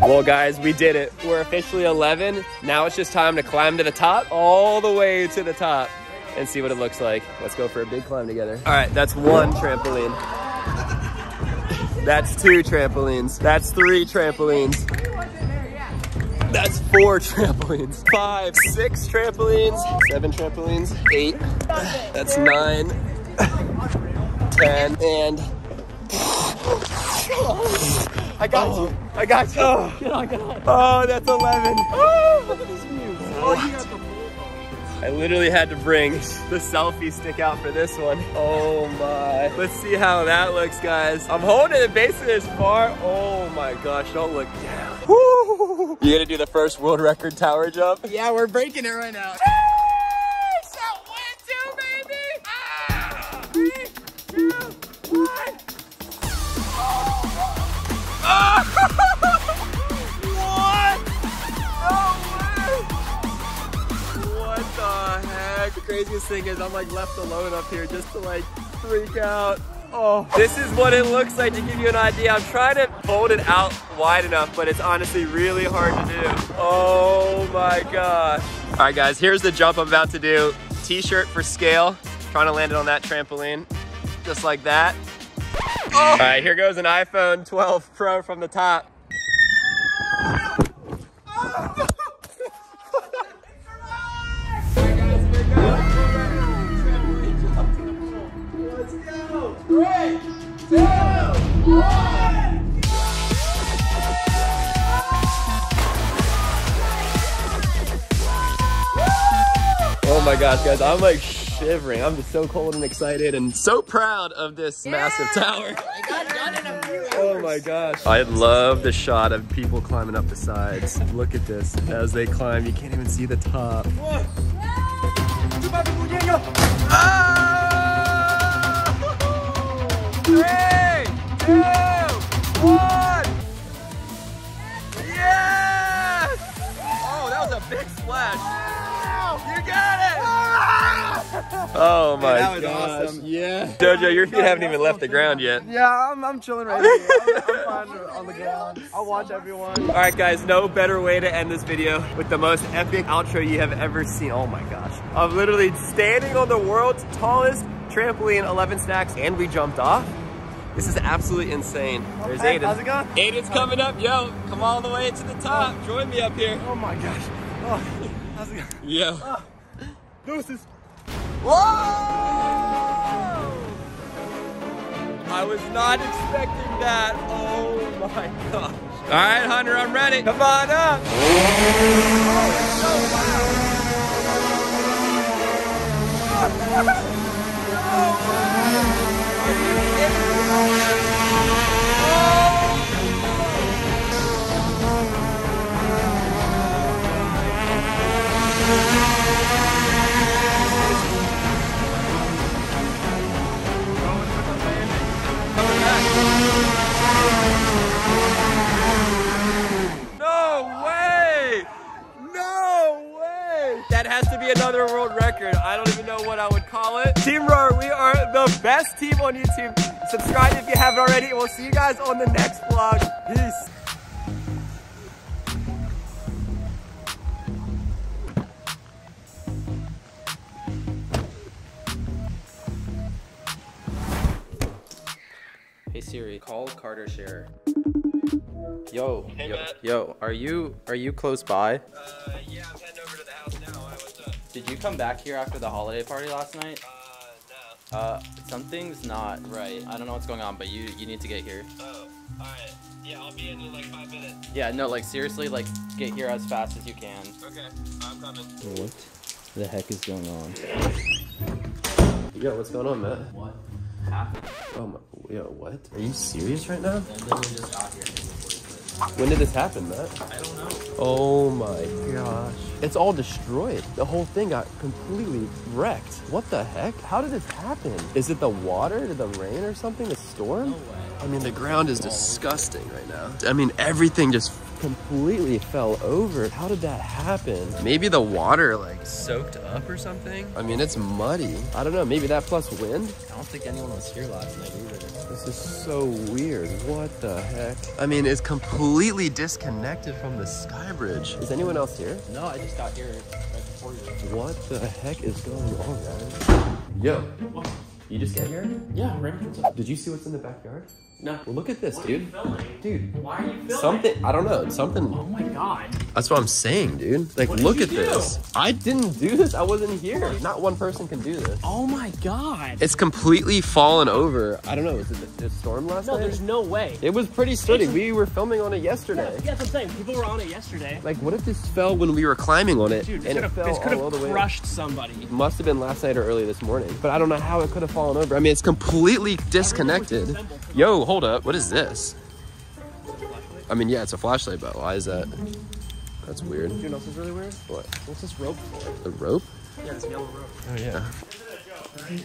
Well, guys, we did it. We're officially 11. Now it's just time to climb to the top, all the way to the top, and see what it looks like. Let's go for a big climb together. All right, that's one trampoline. That's two trampolines. That's three trampolines. That's four trampolines. Five, six trampolines, seven trampolines, eight. That's nine, ten, and I got you. I got you. Get on, get on. Oh, that's 11. Oh, look at this view. I literally had to bring the selfie stick out for this one. Oh my. Let's see how that looks, guys. I'm holding the base of this far. Oh my gosh, don't look down. Woo. You gonna do the first world record tower jump? Yeah, we're breaking it right now. Craziest thing is I'm like left alone up here just to like freak out. Oh, this is what it looks like to give you an idea. I'm trying to fold it out wide enough, but it's honestly really hard to do. Oh my gosh. All right guys, here's the jump I'm about to do. T-shirt for scale. Trying to land it on that trampoline. Just like that. Oh. All right, here goes an iPhone 12 Pro from the top. Oh my gosh, guys, I'm like shivering. I'm just so cold and excited and so proud of this massive tower. Oh my gosh. I love the shot of people climbing up the sides. Look at this. As they climb, you can't even see the top. Ah! Three, two, one. Yes! Oh, that was a big splash. You got it! Oh my that was gosh. awesome. Yeah. Jojo, your feet haven't even left the ground yet. Yeah, I'm, I'm chilling right here. I'm, I'm fine on the ground. I'll watch everyone. All right, guys, no better way to end this video with the most epic outro you have ever seen. Oh my gosh. I'm literally standing on the world's tallest trampoline, 11 stacks, and we jumped off. This is absolutely insane. There's Hey, Aiden. how's it going? Aiden's coming up. Yo, come all the way to the top. Join me up here. Oh my gosh. Oh, how's it going? Yo. Ah, deuces. Whoa! I was not expecting that. Oh my gosh. All right, Hunter, I'm ready. Come on up. No way! No way! That has to be another world record. I don't even know what I would call it. Team RAR, we are the best team on YouTube. Subscribe if you haven't already. We'll see you guys on the next vlog. Peace. Hey Siri, call Carter Sharer. Yo, Hey, yo, Matt. yo, are you are you close by? Uh, yeah, I'm heading over to the house now. What's up? Did you come back here after the holiday party last night? Uh, no. Uh, something's not right. I don't know what's going on, but you you need to get here. Oh, alright. Yeah, I'll be in in like five minutes. Yeah, no, like seriously, like get here as fast as you can. Okay, I'm coming. What the heck is going on? Yo, what's going on, Matt? What happened? Oh my, yo, what? Are you serious right now? I literally just got here before you quit. When did this happen, Matt? I don't know. Oh my gosh. It's all destroyed. The whole thing got completely wrecked. What the heck? How did this happen? Is it the water? Did the rain or something? The storm? No way. I mean, the ground is disgusting right now. I mean, everything just completely fell over. How did that happen? Maybe the water like soaked up or something? I mean, it's muddy. I don't know. Maybe that plus wind? I don't think anyone was here last night either. This is so weird. What the heck? I mean, it's completely disconnected from the sky bridge. Is anyone else here? No, I just got here right before you. What the heck is going on, guys? Yo, you just get here? Yeah, I'm right. Did you see what's in the backyard? No. Well, look at this, dude. filming? Dude, Why are you filming? something, I don't know, something. Oh my god. That's what I'm saying, dude. Like, What look at do? this. I didn't do this. I wasn't here. Not one person can do this. Oh my god. It's completely fallen over. I don't know. Was it the, the storm last No, night? No, there's no way. It was pretty sturdy. We were filming on it yesterday. yeah, that's what I'm saying. People were on it yesterday. Like, what if this fell when we were climbing on it Dude, this and could it have fell this could all the have way? crushed somebody. Must have been last night or early this morning, but I don't know how it could have fallen over. I mean, it's completely disconnected. Yo, hold up. What is this? I mean, yeah, it's a flashlight, but why is that? That's weird. You know what's really weird? What? What's this rope for? The rope? Yeah, this yellow rope. Oh yeah.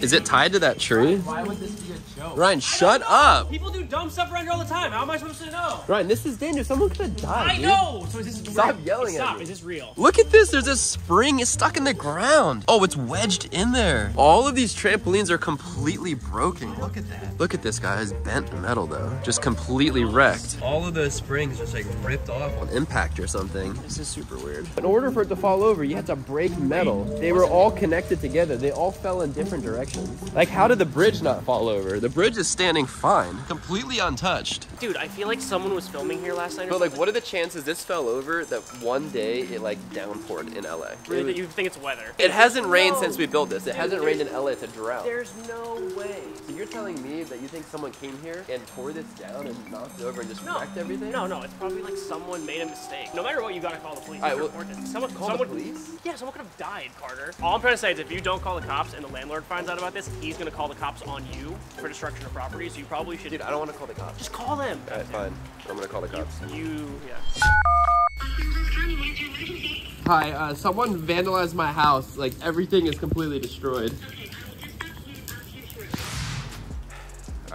Is it tied to that tree? Why would this be a joke? Ryan, shut up! People do dumb stuff around here all the time. How am I supposed to know? Ryan, this is dangerous. Someone could have died. I dude. know. So is this Stop real? yelling at Stop. me. Is this real? Look at this. There's a spring. It's stuck in the ground. Oh, it's wedged in there. All of these trampolines are completely broken. Look at that. Look at this, guys. Bent metal, though. Just completely wrecked. All of those springs just like ripped off on impact or something. This is super weird. In order for it to fall over, you had to break metal. They were all connected together. They all fell in different directions. Like, how did the bridge not fall over? The bridge is standing fine, completely untouched. Dude, I feel like someone was filming here last night. Or But like, something. what are the chances this fell over that one day it like downpoured in LA? Really, that you think it's weather? It hasn't rained No. since we built this. It hasn't rained in LA. It's a drought. There's no way. So you're telling me that you think someone came here and tore this down and knocked it over and just No. wrecked everything? No, no, it's probably like someone made a mistake. No matter what, you gotta call the police. All right, well, report this. Someone, call the police? Yeah, someone could have died, Carter. All I'm trying to say is if you don't call the cops and the landlord finds out about this, he's gonna call the cops on you for destruction of property. So you probably should. Dude, I don't want to call the cops. Just call them. All right, fine. I'm gonna call the cops. You, yeah. Hi, uh, someone vandalized my house. Like everything is completely destroyed.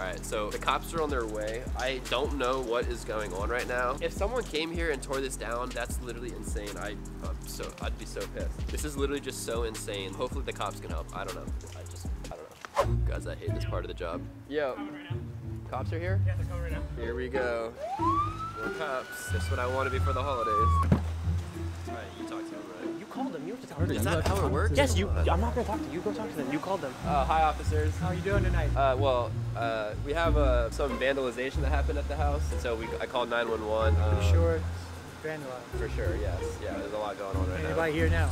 All right, so the cops are on their way. I don't know what is going on right now. If someone came here and tore this down, that's literally insane. I, I'm so, I'd be so pissed. This is literally just so insane. Hopefully the cops can help. I don't know. I just, I don't know. Guys, I hate this part of the job. Yo, cops are here? Yeah, they're coming right now. Here we go. More cops. That's what I want to be for the holidays. All right, you talk to him, right? You called them. You have to talk to them. Is that how it works? Yes, you. I'm not gonna talk to you. You go talk to them. You called them. Uh, hi, officers. How are you doing tonight? Uh, well, uh, we have uh, some vandalization that happened at the house, and so we I called 911. Um, Pretty sure vandalized. For sure, yes. Yeah, there's a lot going on right now. Anybody here now?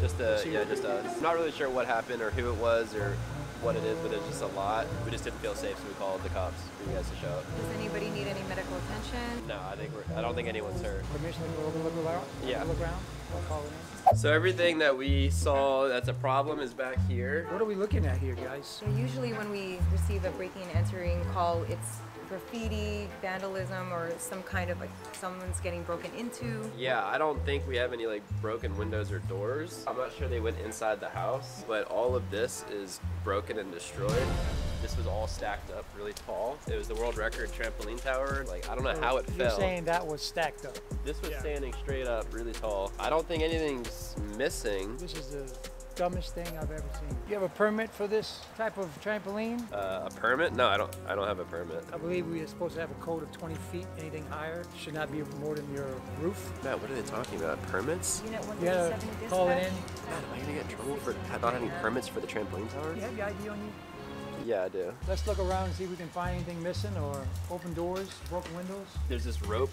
Just uh, yeah, just us. Not really sure what happened or who it was or what it is, but it's just a lot. We just didn't feel safe, so we called the cops for you guys to show up. Does anybody need any medical attention? No, I think we're. I don't think anyone's hurt. Permission to go look around? Yeah. Look around? I'll call it in. So everything that we saw that's a problem is back here. What are we looking at here, guys? So usually when we receive a breaking and entering call, it's graffiti, vandalism, or some kind of like someone's getting broken into. Yeah, I don't think we have any like broken windows or doors. I'm not sure they went inside the house, but all of this is broken and destroyed. This was all stacked up really tall. It was the world record trampoline tower. Like I don't know how it You're fell. saying that was stacked up. This was standing straight up, really tall. I don't think anything's missing. This is the dumbest thing I've ever seen. You have a permit for this type of trampoline? Uh, a permit? No, I don't. I don't have a permit. I believe we are supposed to have a code of 20 feet. Anything higher should not be more than your roof. Matt, what are they talking about? Permits? Unit You gotta 137 call it in. Matt, am I gonna get in trouble for not having permits for the trampoline tower? You have your ID on you? Yeah, I do. Let's look around and see if we can find anything missing or open doors, broken windows. There's this rope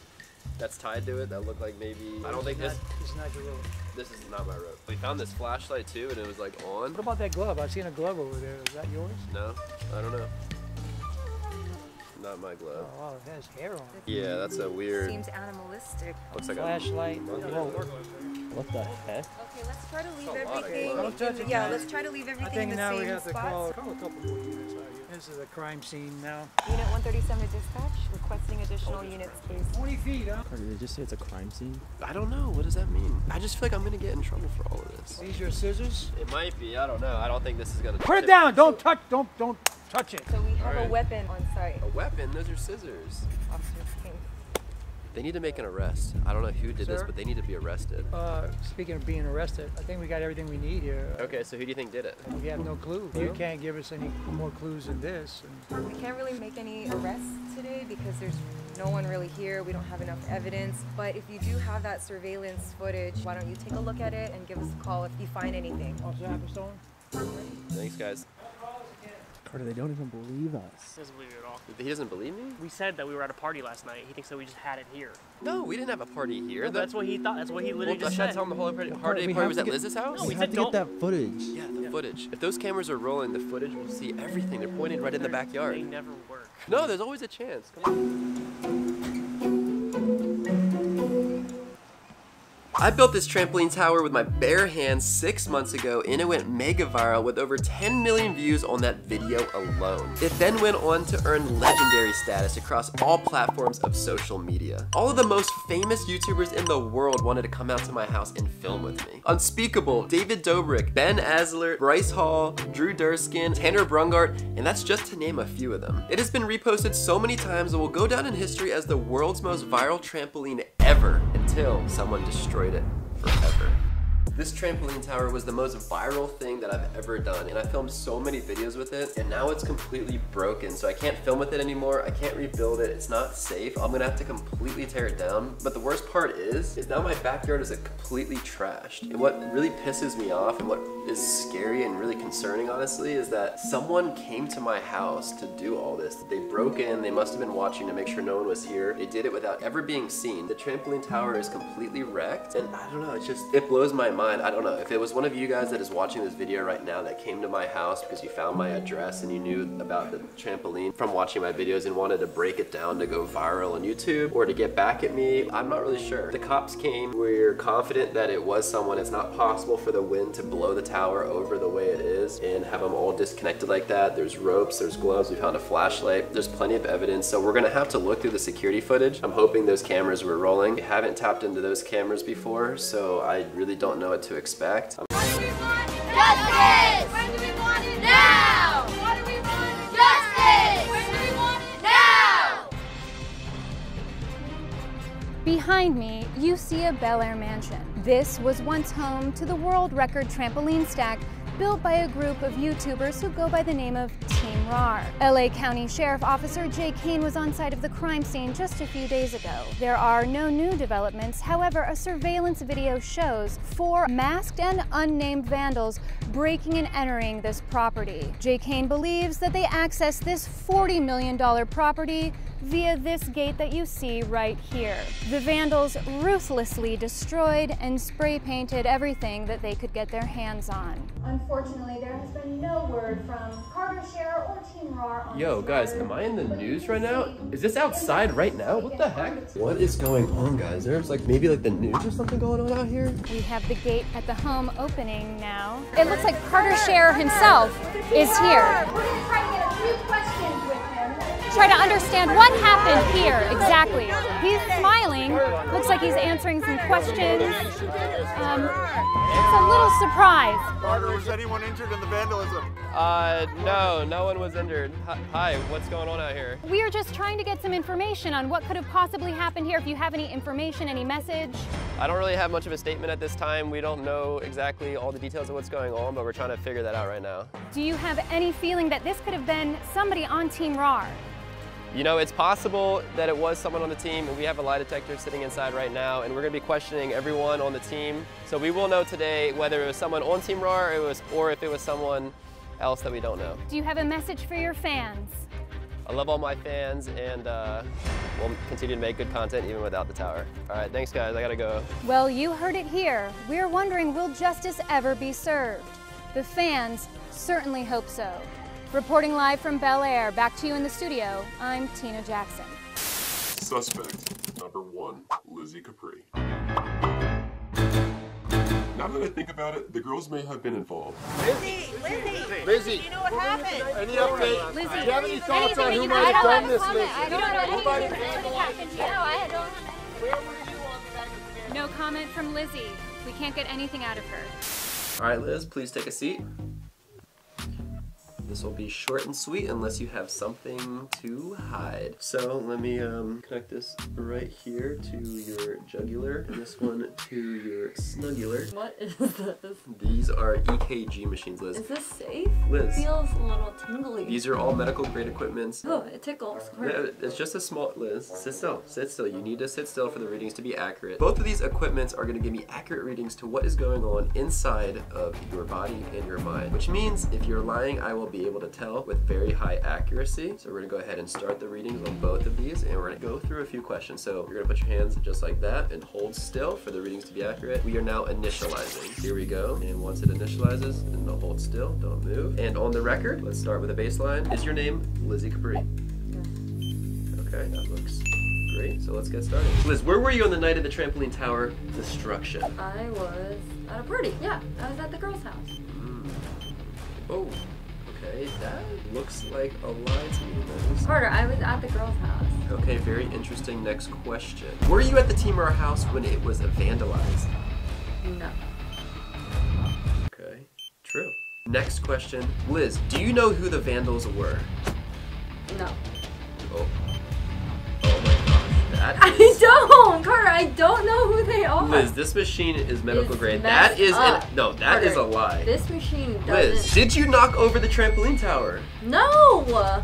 that's tied to it that looked like maybe. I don't think this. This is not your rope. This is not my rope. We found this flashlight too, and it was like on. What about that glove? I've seen a glove over there. Is that yours? No, I don't know. Not my Oh, glove. wow, it has hair on it. Yeah, that's a weird. Seems animalistic. Looks like Flashlight. a monkey. Whoa. What the heck? Okay, let's try to leave That's a lot of everything. Don't touch in- yeah, let's try to leave I everything think in the now same we have to spots. call, call a couple more units. out here. This is a crime scene now. Unit 137 dispatch, requesting additional units, please. 20 feet, huh? Carter, did they just say it's a crime scene? I don't know. What does that mean? I just feel like I'm gonna get in trouble for all of this. These your scissors? It might be. I don't know. I don't think this is gonna. Put it down. Don't touch. Don't don't touch it. So we have a weapon on site. A weapon? Those are scissors. Officer King. They need to make an arrest. I don't know who did this, but they need to be arrested. Uh, speaking of being arrested, I think we got everything we need here. Okay, so who do you think did it? We have no clue. You can't give us any more clues than this. And We can't really make any arrests today because there's no one really here. We don't have enough evidence. But if you do have that surveillance footage, why don't you take a look at it and give us a call if you find anything? Officer Applestone? Thanks, guys. Carter, they don't even believe us. Doesn't believe it at all. He doesn't believe me? We said that we were at a party last night. He thinks that we just had it here. No, we didn't have a party here. No, that's what he thought. That's what he literally well, just should I said. tell him the whole party, Carter, party, we party have was to at get- Liz's house? No, we We said have to don't. get that footage. Yeah, the footage. If those cameras are rolling, the footage will see everything. They're pointed right in the backyard. They never work. No, there's always a chance. I built this trampoline tower with my bare hands six months ago and it went mega viral with over 10 million views on that video alone. It then went on to earn legendary status across all platforms of social media. All of the most famous YouTubers in the world wanted to come out to my house and film with me. Unspeakable, David Dobrik, Ben Azelart, Bryce Hall, Drew Dirksen, Tanner Braungardt, and that's just to name a few of them. It has been reposted so many times it will go down in history as the world's most viral trampoline ever until someone destroyed it forever. This trampoline tower was the most viral thing that I've ever done and I filmed so many videos with it and now it's completely broken so I can't film with it anymore, I can't rebuild it, it's not safe, I'm gonna have to completely tear it down. But the worst part is, is now my backyard is completely trashed. And what really pisses me off and what is scary and really concerning honestly is that someone came to my house to do all this. They broke in, they must have been watching to make sure no one was here. They did it without ever being seen. The trampoline tower is completely wrecked and I don't know, it's just, it blows my mind. I don't know, if it was one of you guys that is watching this video right now that came to my house because you found my address and you knew about the trampoline from watching my videos and wanted to break it down to go viral on YouTube or to get back at me, I'm not really sure. The cops came, we're confident that it was someone. It's not possible for the wind to blow the tower over the way it is and have them all disconnected like that. There's ropes, there's gloves, we found a flashlight. There's plenty of evidence, so we're gonna have to look through the security footage. I'm hoping those cameras were rolling. Haven't tapped into those cameras before, so I really don't know what to expect. I'm Justice! When do we want it now? What do we want? Justice! When do we want it now? Behind me, you see a Bel Air mansion. This was once home to the world record trampoline stack built by a group of YouTubers who go by the name of Team RAR. LA County Sheriff Officer Jay Kane was on site of the crime scene just a few days ago. There are no new developments, however, a surveillance video shows four masked and unnamed vandals breaking and entering this property. Jay Kane believes that they accessed this $40 million property via this gate that you see right here. The vandals ruthlessly destroyed and spray painted everything that they could get their hands on. Unfortunately, there has been no word from Carter Sharer or Team RAR on Yo, guys, am I in the news right now? Is this outside right now? What the heck? What is going on, guys? There's like maybe like the news or something going on out here? We have the gate at the home opening now. It looks like Carter Sharer himself is here. We're going to try to get a few questions with him. Try to understand what happened here exactly. He's smiling. Looks like he's answering some questions. Um, it's a little surprise. Carter, was anyone injured in the vandalism? Uh, no, no one was injured. Hi, hi, what's going on out here? We are just trying to get some information on what could have possibly happened here. If you have any information, any message. I don't really have much of a statement at this time. We don't know exactly all the details of what's going on, but we're trying to figure that out right now. Do you have any feeling that this could have been somebody on Team RAR? You know, it's possible that it was someone on the team, and we have a lie detector sitting inside right now, and we're going to be questioning everyone on the team. So we will know today whether it was someone on Team RAR or, it was, or if it was someone else that we don't know. Do you have a message for your fans? I love all my fans, and uh, we'll continue to make good content even without the tower. All right, thanks, guys. I got to go. Well, you heard it here. We're wondering will justice ever be served? The fans certainly hope so. Reporting live from Bel Air, back to you in the studio, I'm Tina Jackson. Suspect number one, Lizzy Capri. Now that I think about it, the girls may have been involved. Lizzie, Lizzie, Lizzie. Do you know what happened? Any update? Lizzie, Do you have any thoughts on who might have done have this, comment. Lizzie? I don't know Who anything might have happened the yet. tower? I don't No comment from Lizzie. We can't get anything out of her. All right, Liz, please take a seat. This will be short and sweet unless you have something to hide. So let me um, connect this right here to your jugular and this one to your snugular. What is this? These are EKG machines, Liz. Is this safe? Liz. Feels a little tingly. These are all medical grade equipments. Oh, it tickles. It's just a small, Liz, sit still, sit still. You need to sit still for the readings to be accurate. Both of these equipments are gonna give me accurate readings to what is going on inside of your body and your mind. Which means if you're lying, I will be able to tell with very high accuracy. So we're gonna go ahead and start the readings on both of these and we're gonna go through a few questions. So you're gonna put your hands just like that and hold still for the readings to be accurate. We are now initializing. Here we go. And once it initializes, then they'll hold still, don't move. And on the record, let's start with a baseline. Is your name Lizzy Capri? Okay, that looks great. So let's get started. Liz, where were you on the night of the trampoline tower destruction? I was at a party. Yeah, I was at the girl's house. Mm. Oh, okay, that looks like a lie to me. Carter, I was at the girl's house. Okay, very interesting. Next question. Were you at the Team RAR house when it was vandalized? No. Okay, true. Next question. Liz, do you know who the vandals were? No. Oh. Oh my That I don't, Carter. I don't know who they are. Liz, this machine is medical It's grade. That is an, no, that is Carter, a lie. This machine doesn't. Liz, did you knock over the trampoline tower? No.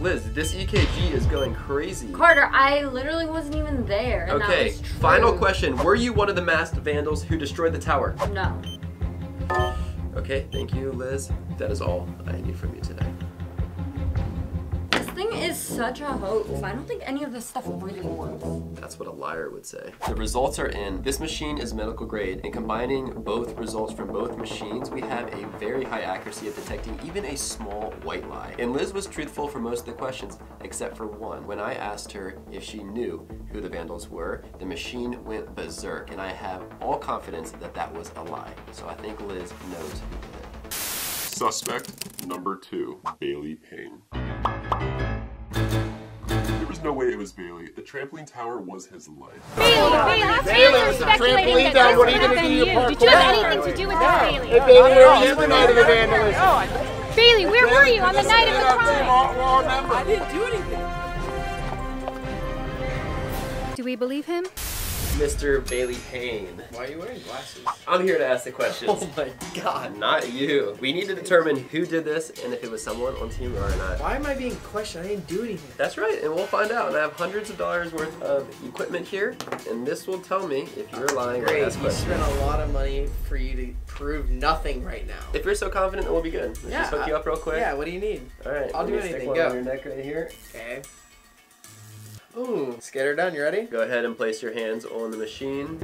Liz, this EKG is going crazy. Carter, I literally wasn't even there. Okay, That was true. final question. Were you one of the masked vandals who destroyed the tower? No. Okay, thank you, Liz. That is all I need from you today. Thing is such a hoax. I don't think any of this stuff really works. That's what a liar would say. The results are in. This machine is medical grade, and combining both results from both machines, we have a very high accuracy of detecting even a small white lie. And Liz was truthful for most of the questions, except for one. When I asked her if she knew who the vandals were, the machine went berserk, and I have all confidence that that was a lie. So I think Liz knows who did it. Suspect number two, Bailey Payne. There was no way it was Bailey. The trampoline tower was his life. Bailey, Bailey, that's Bailey, fans are the trampoline tower. what are you gonna do? you. Your Did you have anything to do with this, Bailey? Hey, Bailey, where were you the night of the vandalism? Oh, Bailey, where were you on the night of the crime? I didn't do anything. Do we believe him? Mr. Bailey Payne. Why are you wearing glasses? I'm here to ask the questions. Oh my god. Not you. We need to determine who did this and if it was someone on Team RAR or not. Why am I being questioned? I didn't do anything. That's right, and we'll find out. And I have hundreds of dollars worth of equipment here, and this will tell me if you're lying or Great, ask you spent a lot of money for you to prove nothing right now. If you're so confident, then we'll be good. Let's Yeah, just hook you up real quick. yeah, what do you need? All right. I'll do me stick anything, one go. on your neck right here. Okay. Ooh, her done. You ready? Go ahead and place your hands on the machine.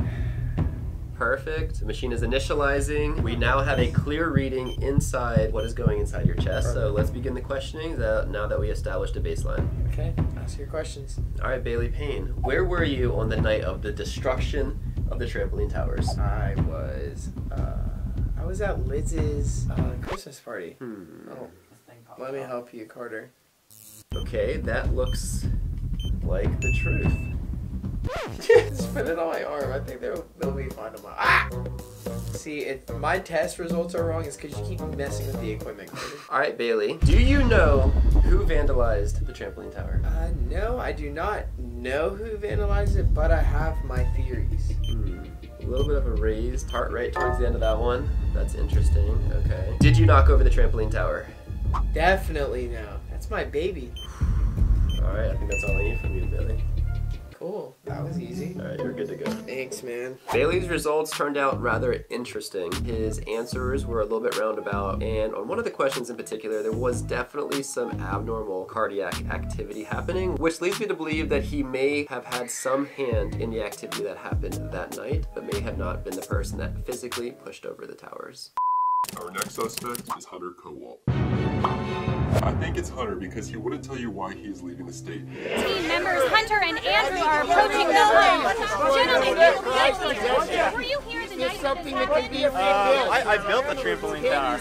Perfect. The machine is initializing. We now have a clear reading inside what is going inside your chest. So let's begin the questioning now that we established a baseline. Okay, ask your questions. All right, Bailey Payne, where were you on the night of the destruction of the trampoline towers? I was, uh, I was at Liz's uh, Christmas party. Hmm. Oh, let me help you, Carter. Okay, that looks like the truth. Just put it on my arm. I think they'll, they'll be fine tomorrow. Ah! See, if my test results are wrong, it's because you keep messing with the equipment, All right, Bailey, do you know who vandalized the trampoline tower? Uh, no, I do not know who vandalized it, but I have my theories. Hmm. A little bit of a raised heart rate towards the end of that one. That's interesting. Okay. Did you knock over the trampoline tower? Definitely no. That's my baby. All right, I think that's all I need from you, Bailey. Cool. That was easy. All right, you're good to go. Thanks, man. Bailey's results turned out rather interesting. His answers were a little bit roundabout, and on one of the questions in particular, there was definitely some abnormal cardiac activity happening, which leads me to believe that he may have had some hand in the activity that happened that night, but may have not been the person that physically pushed over the towers. Our next suspect is Hunter Kowald. I think it's Hunter because he wouldn't tell you why he is leaving the state. Team members Hunter and Andrew are approaching the home. Gentlemen, were you here the night of the tragedy? Uh, I, I built the trampoline tower.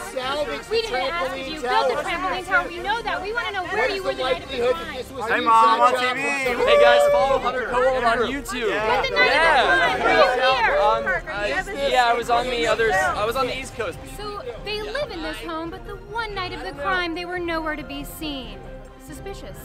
We didn't ask if you built the trampoline tower. We know that. We want to know where you were the night of the crime. Hey mom, on TV. Hey guys, follow Hunter Cole on YouTube. But the night of the crime, were you here? Um, I- yeah, I was on the other. I was on the East Coast. So they live in this home, but the one night of the crime, they were nowhere to be seen. Suspicious.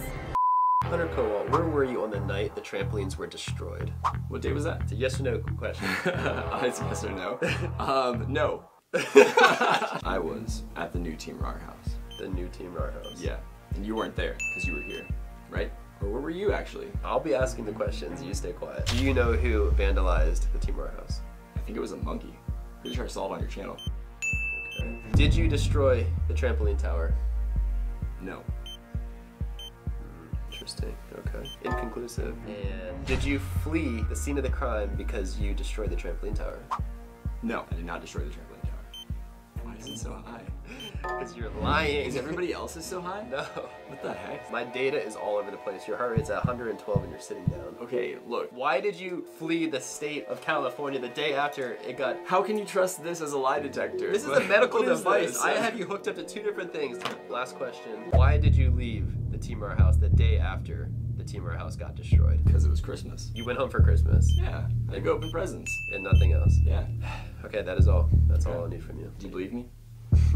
Hunter Kowald, where were you on the night the trampolines were destroyed? What day was that? It's a yes or no question. Uh, it's yes or no. Um, no. I was at the new Team RAR house. the new Team RAR house. Yeah, and you weren't there because you were here, right? Or where were you actually? I'll be asking the questions, you stay quiet. Do you know who vandalized the Team RAR house? I think it was a monkey. Pretty sure I saw it on your channel. Did you destroy the trampoline tower? No. Hmm, interesting. Okay. Inconclusive. And did you flee the scene of the crime because you destroyed the trampoline tower? No, I did not destroy the trampoline tower. Why is it so high? Because you're lying. Is everybody else is so high? No. What the heck? My data is all over the place. Your heart rate's at 112 and you're sitting down. Okay, look. Why did you flee the state of California the day after it got How can you trust this as a lie detector? This is a medical device. I have you hooked up to two different things. Last question. Why did you leave the Team RAR house the day after the Team RAR house got destroyed? Because it was Christmas. You went home for Christmas Yeah, I go open presents. and nothing else. Yeah. Okay, that is all. That's all I need from you. Do you believe me?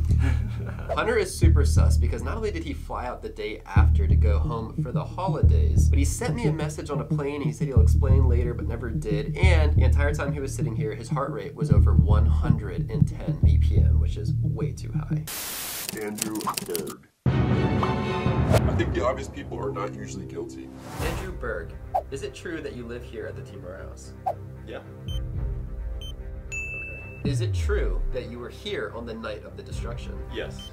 Hunter is super sus because not only did he fly out the day after to go home for the holidays, but he sent me a message on a plane. He said he'll explain later, but never did. And the entire time he was sitting here, his heart rate was over 110 BPM, which is way too high. Andrew Berg. I think the obvious people are not usually guilty. Andrew Berg, is it true that you live here at the Team RAR house? Yeah. Is it true that you were here on the night of the destruction? Yes.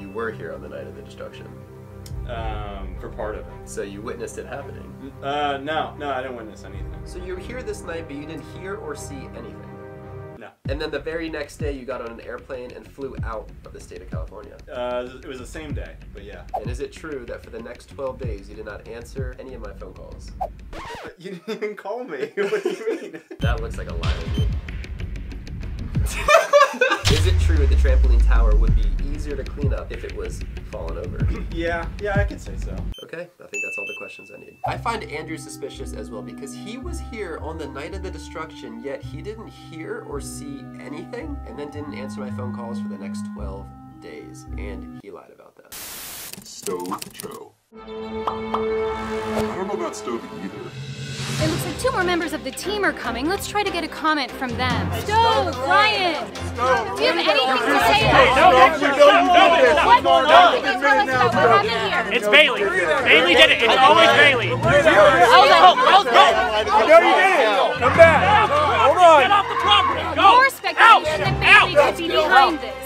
You were here on the night of the destruction. Um, for part of it. So you witnessed it happening. Uh, no, no, I didn't witness anything. So you were here this night, but you didn't hear or see anything. No. And then the very next day, you got on an airplane and flew out of the state of California. Uh, it was the same day, but yeah. And is it true that for the next 12 days, you did not answer any of my phone calls? You didn't even call me. what do you mean? That looks like a lie to me. Is it true the trampoline tower would be easier to clean up if it was fallen over? yeah, yeah, I could say so. Okay, I think that's all the questions I need. I find Andrew suspicious as well because he was here on the night of the destruction, yet he didn't hear or see anything, and then didn't answer my phone calls for the next 12 days, and he lied about that. Stove Cho. I don't know about Stove either. It looks like two more members of the team are coming. Let's try to get a comment from them. Stove, Ryan, do you have anything to say? Hey, no, actually, no, you did it. What? No, What no. can you tell us about what happened here? It's Bailey. Bailey did it. It's always Bailey. I was out. I was. No, you didn't. Come back. Hold on. Get off the property. Go. More speculation that Bailey could be behind this.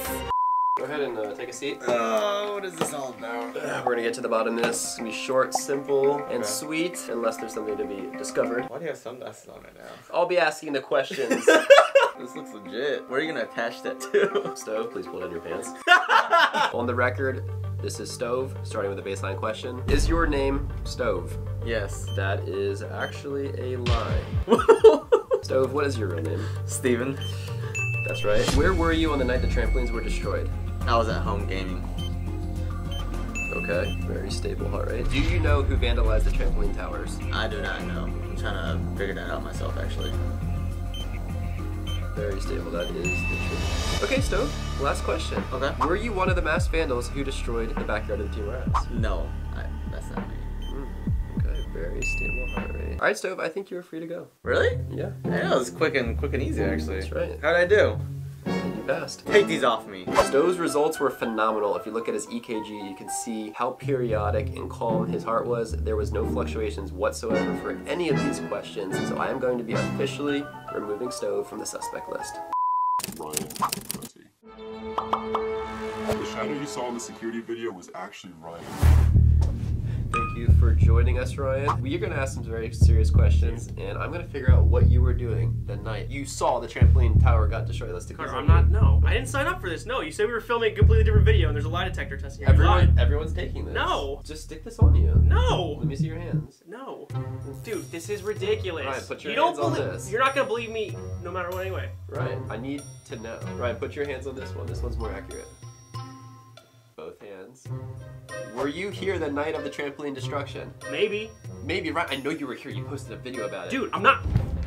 Go ahead and uh, take a seat. Oh, what is this all about? We're gonna get to the bottom of this. It's gonna be short, simple, and sweet, unless there's something to be discovered. Why do you have sunglasses on right now? I'll be asking the questions. This looks legit. Where are you gonna attach that to? Stove, please pull down your pants. On the record, this is Stove, starting with a baseline question. Is your name Stove? Yes. That is actually a lie. Stove, what is your real name? Steven. That's right. Where were you on the night the trampolines were destroyed? I was at home gaming. Okay, very stable heart rate. Do you know who vandalized the trampoline towers? I do not know. I'm trying to figure that out myself, actually. Very stable, that is the truth. Okay, Stove, last question. Okay. Were you one of the mass vandals who destroyed the backyard of the Team Rats? No, I, that's not me. Hmm, okay, very stable heart rate. All right, Stove, I think you are free to go. Really? Yeah. I know it was quick and quick and easy, actually. That's right. How'd I do? You passed. Take these off me. Stowe's results were phenomenal. If you look at his EKG, you can see how periodic and calm his heart was. There was no fluctuations whatsoever for any of these questions. So I am going to be officially removing Stowe from the suspect list. Ryan Prati. The shadow you saw in the security video was actually Ryan. You for joining us, Ryan. We are going to ask some very serious questions, and I'm going to figure out what you were doing the night you saw the trampoline tower got destroyed. Let's take Carter, I'm not. No, I didn't sign up for this. No, you said we were filming a completely different video, and there's a lie detector test here. Everyone, everyone's taking this. No. Just stick this on you. No. Let me see your hands. No, dude, this is ridiculous. Ryan, put your you don't hands on believe. this. You're not gonna believe me, no matter what, anyway. Ryan, I need to know. Ryan, put your hands on this one. This one's more accurate. Both hands. Were you here the night of the trampoline destruction? Maybe. Maybe, right? I know you were here. You posted a video about it. Dude, I'm not.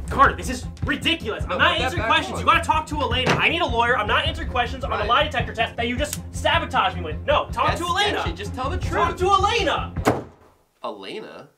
Carter, this is ridiculous. No, I'm not answering questions. on. You gotta talk to Elena. I need a lawyer. I'm not answering questions on a lie detector test that you just sabotaged me with. No, talk That's to Elena. sketchy. Just tell the truth. Talk to Elena. Elena?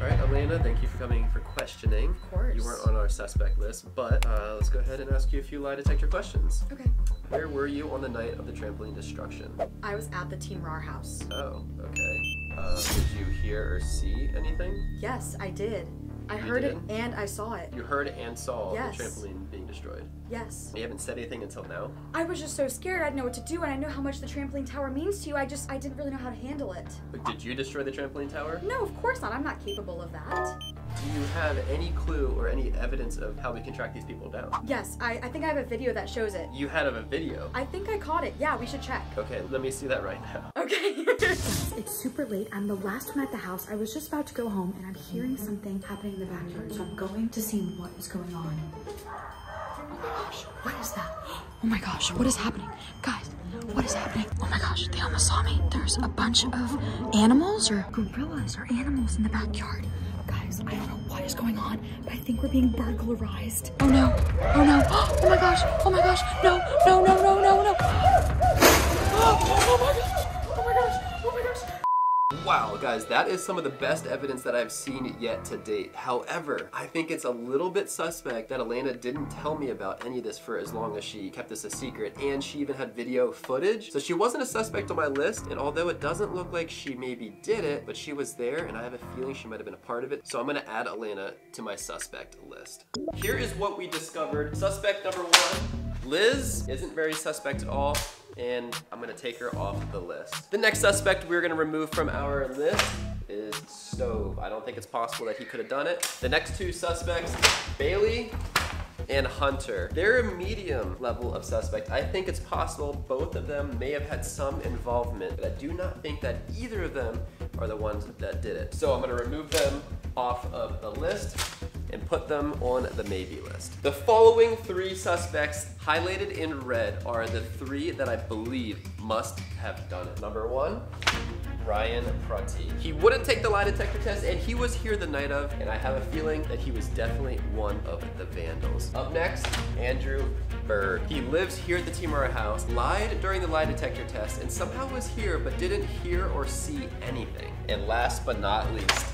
All right, Elena, thank you for coming for questioning. Of course. You weren't on our suspect list, but uh, let's go ahead and ask you a few lie detector questions. Okay. Where were you on the night of the trampoline destruction? I was at the Team RAR house. Oh, okay. Uh, did you hear or see anything? Yes, I did. I You heard it and I saw it. You heard and saw Yes. the trampoline being destroyed. Yes. You haven't said anything until now. I was just so scared I didn't know what to do and I know how much the trampoline tower means to you. I just I didn't really know how to handle it. But did you destroy the trampoline tower? No, of course not. I'm not capable of that. Do you have any clue or any evidence of how we can track these people down? Yes, I, I think I have a video that shows it. You had a video. I think I caught it. Yeah, we should check. Okay, let me see that right now. Okay. It's super late. I'm the last one at the house. I was just about to go home and I'm hearing something happening in the backyard. So I'm going to see what is going on. Oh my gosh, what is that? Oh my gosh, what is happening? Guys, what is happening? Oh my gosh, they almost saw me. There's a bunch of animals or gorillas or animals in the backyard. Guys, I don't know what is going on, but I think we're being burglarized. Oh no, oh no, oh my gosh, oh my gosh, no, no, no, no, no, no. Oh my gosh, oh my gosh, oh my gosh. Wow, guys, that is some of the best evidence that I've seen yet to date. However, I think it's a little bit suspect that Elena didn't tell me about any of this for as long as she kept this a secret, and she even had video footage. So she wasn't a suspect on my list, and although it doesn't look like she maybe did it, but she was there, and I have a feeling she might have been a part of it. So I'm gonna add Elena to my suspect list. Here is what we discovered. Suspect number one, Liz isn't very suspect at all and I'm gonna take her off the list. The next suspect we're gonna remove from our list is Stove. I don't think it's possible that he could have done it. The next two suspects, Bailey and Hunter. They're a medium level of suspect. I think it's possible both of them may have had some involvement, but I do not think that either of them are the ones that did it. So I'm gonna remove them off of the list and put them on the maybe list. The following three suspects highlighted in red are the three that I believe must have done it. Number one, Ryan Prati. He wouldn't take the lie detector test and he was here the night of and I have a feeling that he was definitely one of the vandals. Up next, Andrew Berg. He lives here at the Team RAR house, lied during the lie detector test and somehow was here but didn't hear or see anything. And last but not least,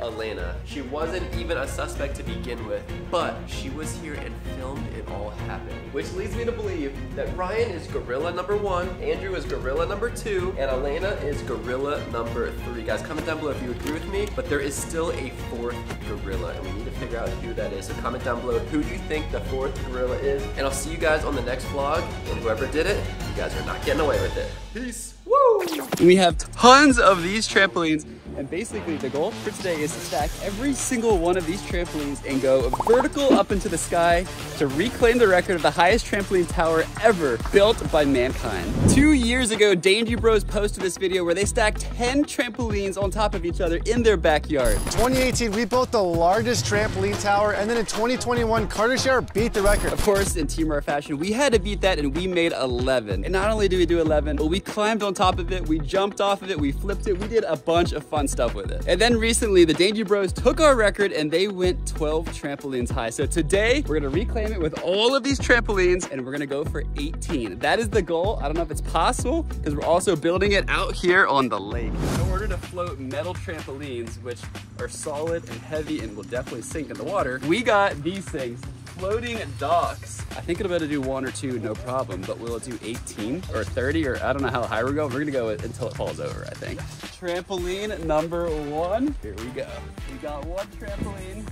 Elena. She wasn't even a suspect to begin with, but she was here and filmed it all happen. Which leads me to believe that Ryan is gorilla number one, Andrew is gorilla number two, and Elena is gorilla number three. Guys, comment down below if you agree with me, but there is still a fourth gorilla, and we need to figure out who that is. So comment down below who do you think the fourth gorilla is, and I'll see you guys on the next vlog, and whoever did it, you guys are not getting away with it. Peace. Woo! We have tons of these trampolines and basically the goal for today is to stack every single one of these trampolines and go vertical up into the sky to reclaim the record of the highest trampoline tower ever built by mankind. Two years ago, Danger Bros posted this video where they stacked 10 trampolines on top of each other in their backyard. 2018, we built the largest trampoline tower and then in 2021, Carter Sharer beat the record. Of course, in Team RAR fashion, we had to beat that and we made 11. And not only did we do 11, but we climbed on top of it, we jumped off of it, we flipped it, we did a bunch of fun stuff with it. And then recently, the Danger Bros took our record and they went 12 trampolines high. So today, we're gonna reclaim it with all of these trampolines and we're gonna go for 18. That is the goal. I don't know if it's possible because we're also building it out here on the lake. In order to float metal trampolines, which are solid and heavy and will definitely sink in the water, we got these things floating docks. I think it'll be able to do one or two, no problem, but will it do 18 or 30 or I don't know how high we're going. We're gonna go until it falls over, I think. Trampoline number one. Here we go. We got one trampoline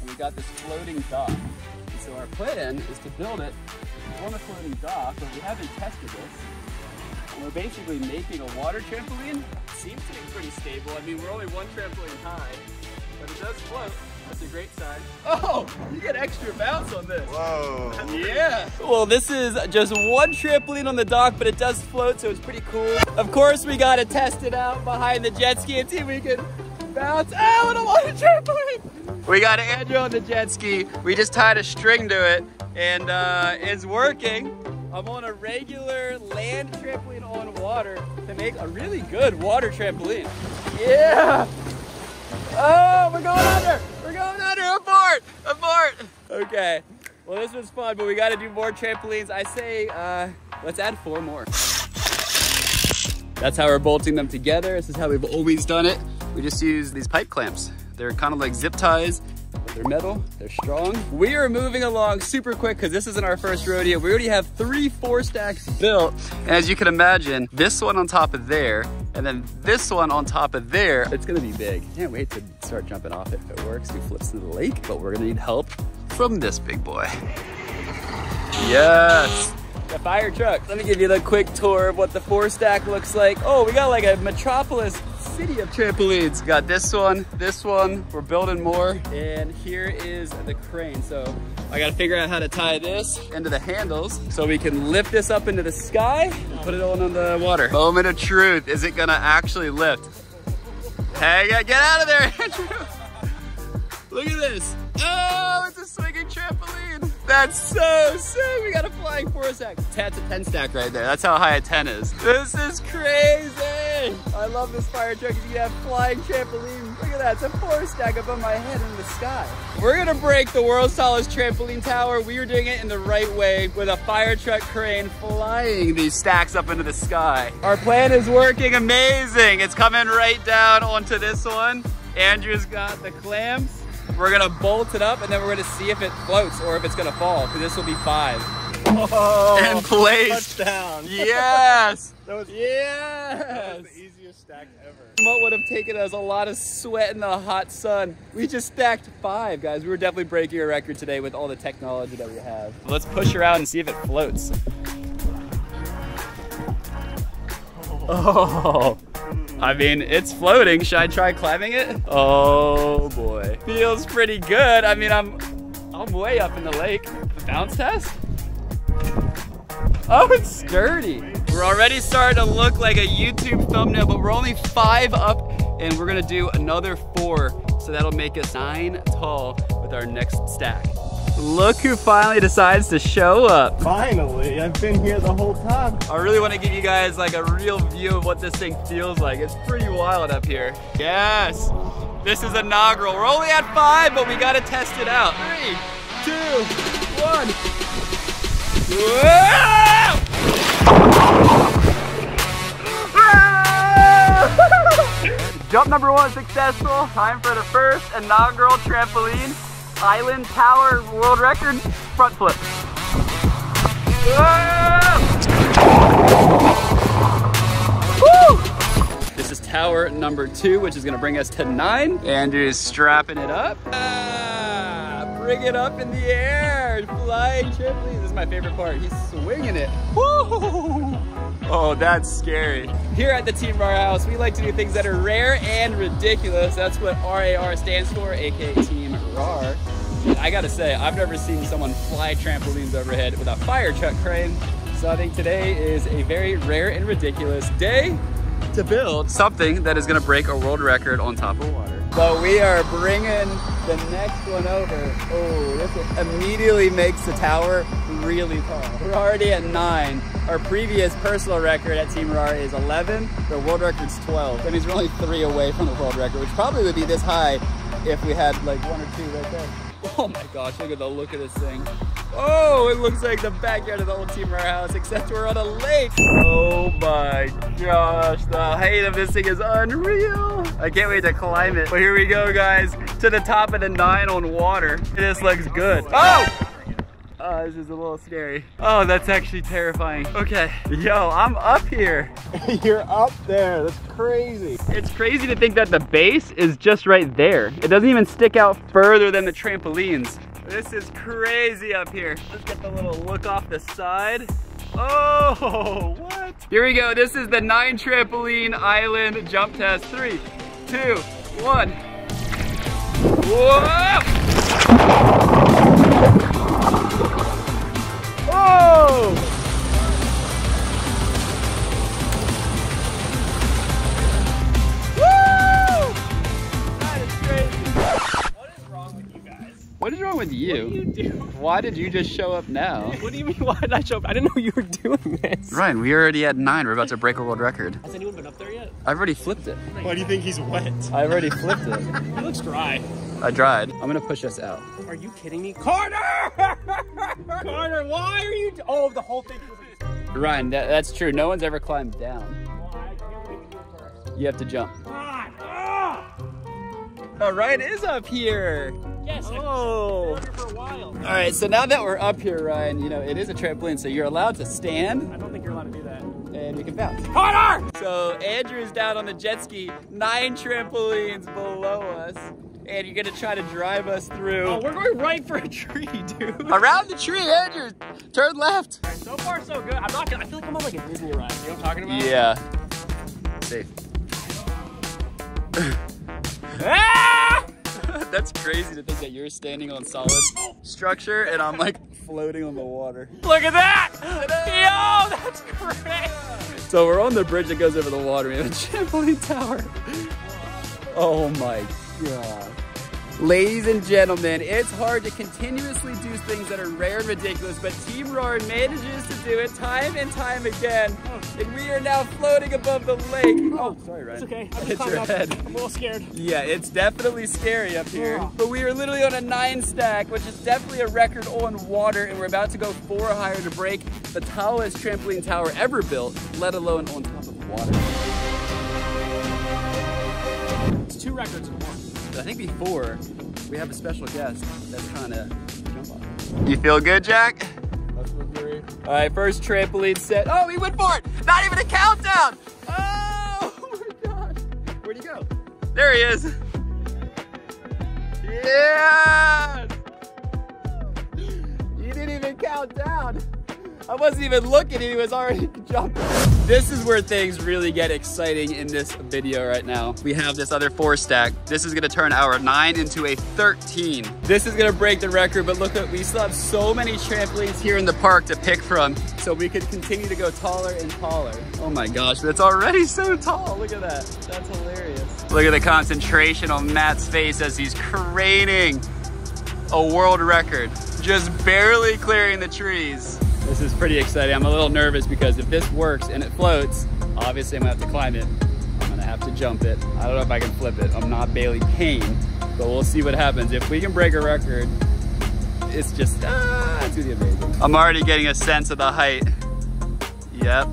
and we got this floating dock. And so our plan is to build it on a floating dock, but we haven't tested this. And we're basically making a water trampoline. Seems to be pretty stable. I mean, we're only one trampoline high, but it does float. That's a great sign. Oh, you get extra bounce on this. Whoa. Yeah. Well, this is just one trampoline on the dock, but it does float, so it's pretty cool. Of course, we got to test it out behind the jet ski and see if we can bounce out on a water trampoline. We got Andrew on the jet ski. We just tied a string to it, and uh, it's working. I'm on a regular land trampoline on water to make a really good water trampoline. Yeah. Oh, we're going under. We're going under. Abort. Abort. Okay. Well, this was fun, but we got to do more trampolines. I say, uh, let's add four more. That's how we're bolting them together. This is how we've always done it. We just use these pipe clamps. They're kind of like zip ties, they're metal, they're strong. We are moving along super quick because this isn't our first rodeo. We already have three four stacks built. And as you can imagine, this one on top of there, and then this one on top of there, it's gonna be big. Can't wait to start jumping off it if it works. We flips to the lake, but we're gonna need help from this big boy. Yes. The fire truck. Let me give you the quick tour of what the four stack looks like. Oh, we got like a metropolis city of trampolines. Got this one, this one, we're building more. And here is the crane. So I gotta figure out how to tie this into the handles so we can lift this up into the sky and put it on on the water. Moment of truth, is it gonna actually lift? Hey, get out of there, Andrew. Look at this. Oh, it's a swinging trampoline. That's so sick. We got a flying four stack. That's a 10 stack right there. That's how high a 10 is. This is crazy. I love this fire truck. You can have flying trampoline. Look at that. It's a four oh stack above my head in the sky. We're gonna break the world's tallest trampoline tower. We are doing it in the right way with a fire truck crane flying these stacks up into the sky. Our plan is working amazing. It's coming right down onto this one. Andrew's got the clamps. We're gonna bolt it up and then we're gonna see if it floats or if it's gonna fall because this will be five. Oh, in place. Touchdown. Yes. that was, yes. That was the easiest stack ever. What would have taken us a lot of sweat in the hot sun. We just stacked five, guys. We were definitely breaking a record today with all the technology that we have. Let's push her out and see if it floats. Oh. I mean, it's floating. Should I try climbing it? Oh boy. Feels pretty good. I mean, I'm I'm way up in the lake. Bounce test? Oh, it's sturdy. We're already starting to look like a YouTube thumbnail, but we're only five up and we're gonna do another four. So that'll make us nine tall with our next stack. Look who finally decides to show up. Finally, I've been here the whole time. I really want to give you guys like a real view of what this thing feels like. It's pretty wild up here. Yes, this is inaugural. We're only at five, but we got to test it out. Three, two, one. Whoa! Jump number one successful. Time for the first inaugural trampoline island tower world record front flip. This is tower number two, which is gonna bring us to nine. Andrew's strapping it up. Ah, bring it up in the air. Flying trampoline. This is my favorite part. He's swinging it. Woo! Oh, that's scary. Here at the Team RAR House, we like to do things that are rare and ridiculous. That's what RAR stands for, aka Team RAR. I gotta say, I've never seen someone fly trampolines overhead with a fire truck crane. So I think today is a very rare and ridiculous day to build something that is gonna break a world record on top of water. So we are bringing the next one over. Oh, this immediately makes the tower really tall. We're already at nine. Our previous personal record at Team RAR is 11. The world record's 12. That means we're only three away from the world record, which probably would be this high if we had like one or two right there. Oh my gosh, look at the look of this thing. Oh, it looks like the backyard of the old Team RAR house, except we're on a lake. Oh my gosh, the height of this thing is unreal. I can't wait to climb it. But here we go, guys, to the top of the nine on water. This looks good. Oh! Oh, this is a little scary. Oh, that's actually terrifying. Okay, yo, I'm up here. You're up there, that's crazy. It's crazy to think that the base is just right there. It doesn't even stick out further than the trampolines. This is crazy up here. Let's get the little look off the side. Oh, what? Here we go. This is the nine trampoline island jump test. Three, two, one. Whoa! Oh! Woo! That is crazy. What is wrong with you? What do you do? Why did you just show up now? What do you mean, why did I show up? I didn't know you were doing this. Ryan, we already had nine. We're about to break a world record. Has anyone been up there yet? I've already flipped it. Why do you think he's wet? I've already flipped it. He looks dry. I dried. I'm gonna push us out. Are you kidding me? Carter! Carter, why are you? Oh, the whole thing. Ryan, that, that's true. No one's ever climbed down. You have to jump. Ah! Oh, Ryan is up here. Yes. Oh. For a while. All right, so now that we're up here, Ryan, you know, it is a trampoline, so you're allowed to stand. I don't think you're allowed to do that. And we can bounce. Carter! So Andrew's down on the jet ski, nine trampolines below us, and you're gonna try to drive us through. Oh, we're going right for a tree, dude. Around the tree, Andrew. Turn left. All right, so far, so good. I'm not gonna. I feel like I'm on like a Disney ride. You know what I'm talking about? Yeah. Safe. Ah! That's crazy to think that you're standing on solid structure and I'm like floating on the water. Look at that! Yo, that's great! So we're on the bridge that goes over the water. We have a trampoline tower. Oh my god. Ladies and gentlemen, it's hard to continuously do things that are rare and ridiculous, but Team RAR manages to do it time and time again. And we are now floating above the lake. Oh, oh sorry, Ryan. It's okay. I'm just climbing your up. head. I'm a little scared. Yeah, it's definitely scary up here. Yeah. But we are literally on a nine stack, which is definitely a record on water, and we're about to go four higher to break the tallest trampoline tower ever built, let alone on top of water. It's two records in one. I think before we have a special guest that's kind of jump off. You feel good, Jack? That's what great. All right, first trampoline set. Oh, he went for it! Not even a countdown! Oh, oh my god! Where'd he go? There he is! Yes! He didn't even count down. I wasn't even looking, he was already jumping. This is where things really get exciting in this video right now. We have this other four stack. This is gonna turn our nine into a 13. This is gonna break the record, but look, at we still have so many trampolines here in the park to pick from, so we could continue to go taller and taller. Oh my gosh, that's already so tall. Look at that, that's hilarious. Look at the concentration on Matt's face as he's craning a world record, just barely clearing the trees. This is pretty exciting. I'm a little nervous because if this works and it floats, obviously I'm gonna have to climb it. I'm gonna have to jump it. I don't know if I can flip it. I'm not Bailey Payne, but we'll see what happens. If we can break a record, it's just, ah, it's gonna be amazing. I'm already getting a sense of the height. Yep.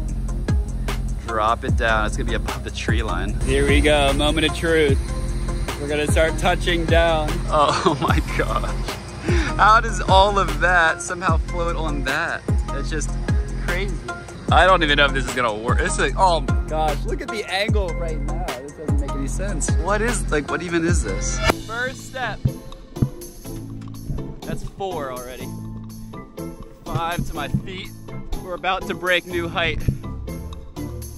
drop it down. It's gonna be above the tree line. Here we go, moment of truth. We're gonna start touching down. Oh my gosh. How does all of that somehow float on that? That's just crazy. I don't even know if this is gonna work. This is like, oh my gosh, look at the angle right now. This doesn't make any sense. What is, like, what even is this? First step. That's four already. Five to my feet. We're about to break new height.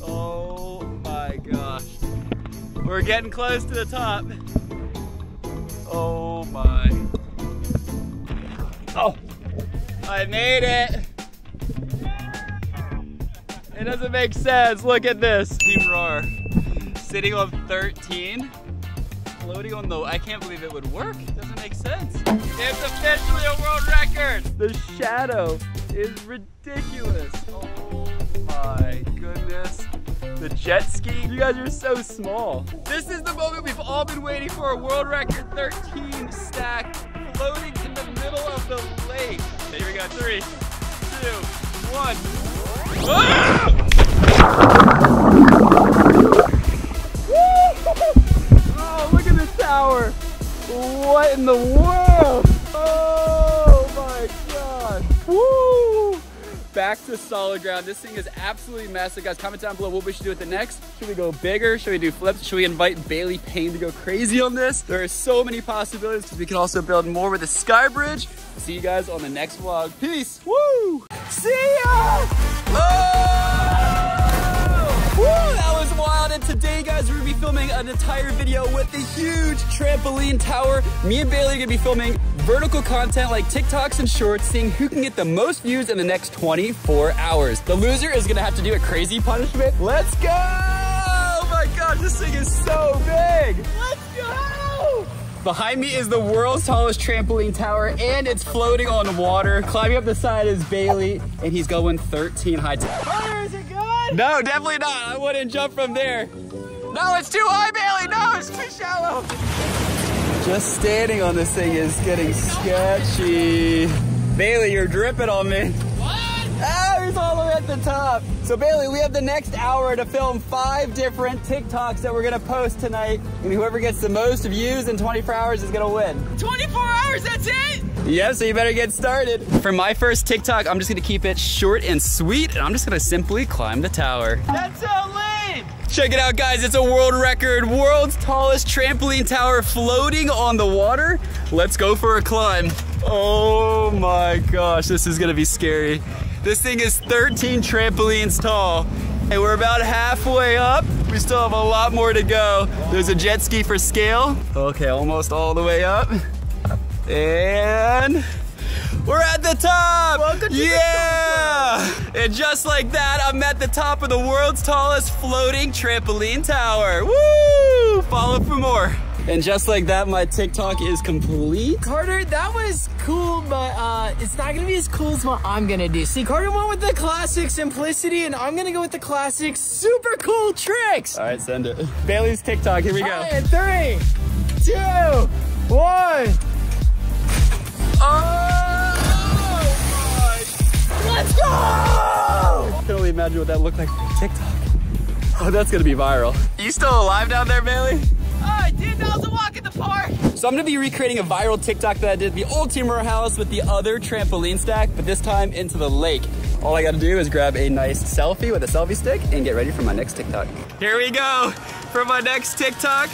Oh my gosh. We're getting close to the top. Oh my. Oh, I made it. It doesn't make sense. Look at this. Team RAR sitting on 13, floating on the, I can't believe it would work. It doesn't make sense. It's officially a world record. The shadow is ridiculous. Oh my goodness. The jet ski, you guys are so small. This is the moment we've all been waiting for, a world record 13 stack floating in the middle of the lake. Here we go, three, two, one. Oh, solid ground. This thing is absolutely massive. Guys, comment down below what we should do with the next. Should we go bigger? Should we do flips? Should we invite Bailey Payne to go crazy on this? There are so many possibilities because we can also build more with the Sky Bridge. See you guys on the next vlog. Peace. Woo! See ya! Oh! Woo, that was wild. And today, guys, we're gonna be filming an entire video with the huge trampoline tower. Me and Bailey are gonna be filming vertical content like TikToks and shorts, seeing who can get the most views in the next 24 hours. The loser is gonna have to do a crazy punishment. Let's go! Oh my gosh, this thing is so big. Let's go! Behind me is the world's tallest trampoline tower and it's floating on water. Climbing up the side is Bailey and he's going 13 high. Hunter, is it good? No, definitely not. I wouldn't jump from there. No, it's too high, Bailey. No, it's too shallow. Just standing on this thing is getting sketchy. Bailey, you're dripping on me. Oh, he's all the way at the top. So Bailey, we have the next hour to film five different TikToks that we're gonna post tonight. And whoever gets the most views in 24 hours is gonna win. 24 hours, that's it? Yeah, so you better get started. For my first TikTok, I'm just gonna keep it short and sweet, and I'm just gonna simply climb the tower. That's so lame. Check it out, guys. It's a world record, world's tallest trampoline tower floating on the water. Let's go for a climb. Oh my gosh, this is gonna be scary. This thing is 13 trampolines tall, and we're about halfway up. We still have a lot more to go. There's a jet ski for scale. Okay, almost all the way up. And we're at the top! Welcome to yeah! and just like that, I'm at the top of the world's tallest floating trampoline tower. Woo! Follow for more. And just like that, my TikTok is complete. Carter, that was cool, but uh, it's not gonna be as cool as what I'm gonna do. See, Carter went with the classic simplicity, and I'm gonna go with the classic super cool tricks. All right, send it. Bailey's TikTok, here we go. All right, three, two, one. Oh my. Let's go! I can only imagine what that looked like for TikTok. Oh, that's gonna be viral. You still alive down there, Bailey? I did. That was a walk in the park. So I'm gonna be recreating a viral TikTok that I did at the old Team RAR house with the other trampoline stack, but this time into the lake. All I gotta do is grab a nice selfie with a selfie stick and get ready for my next TikTok. Here we go for my next TikTok.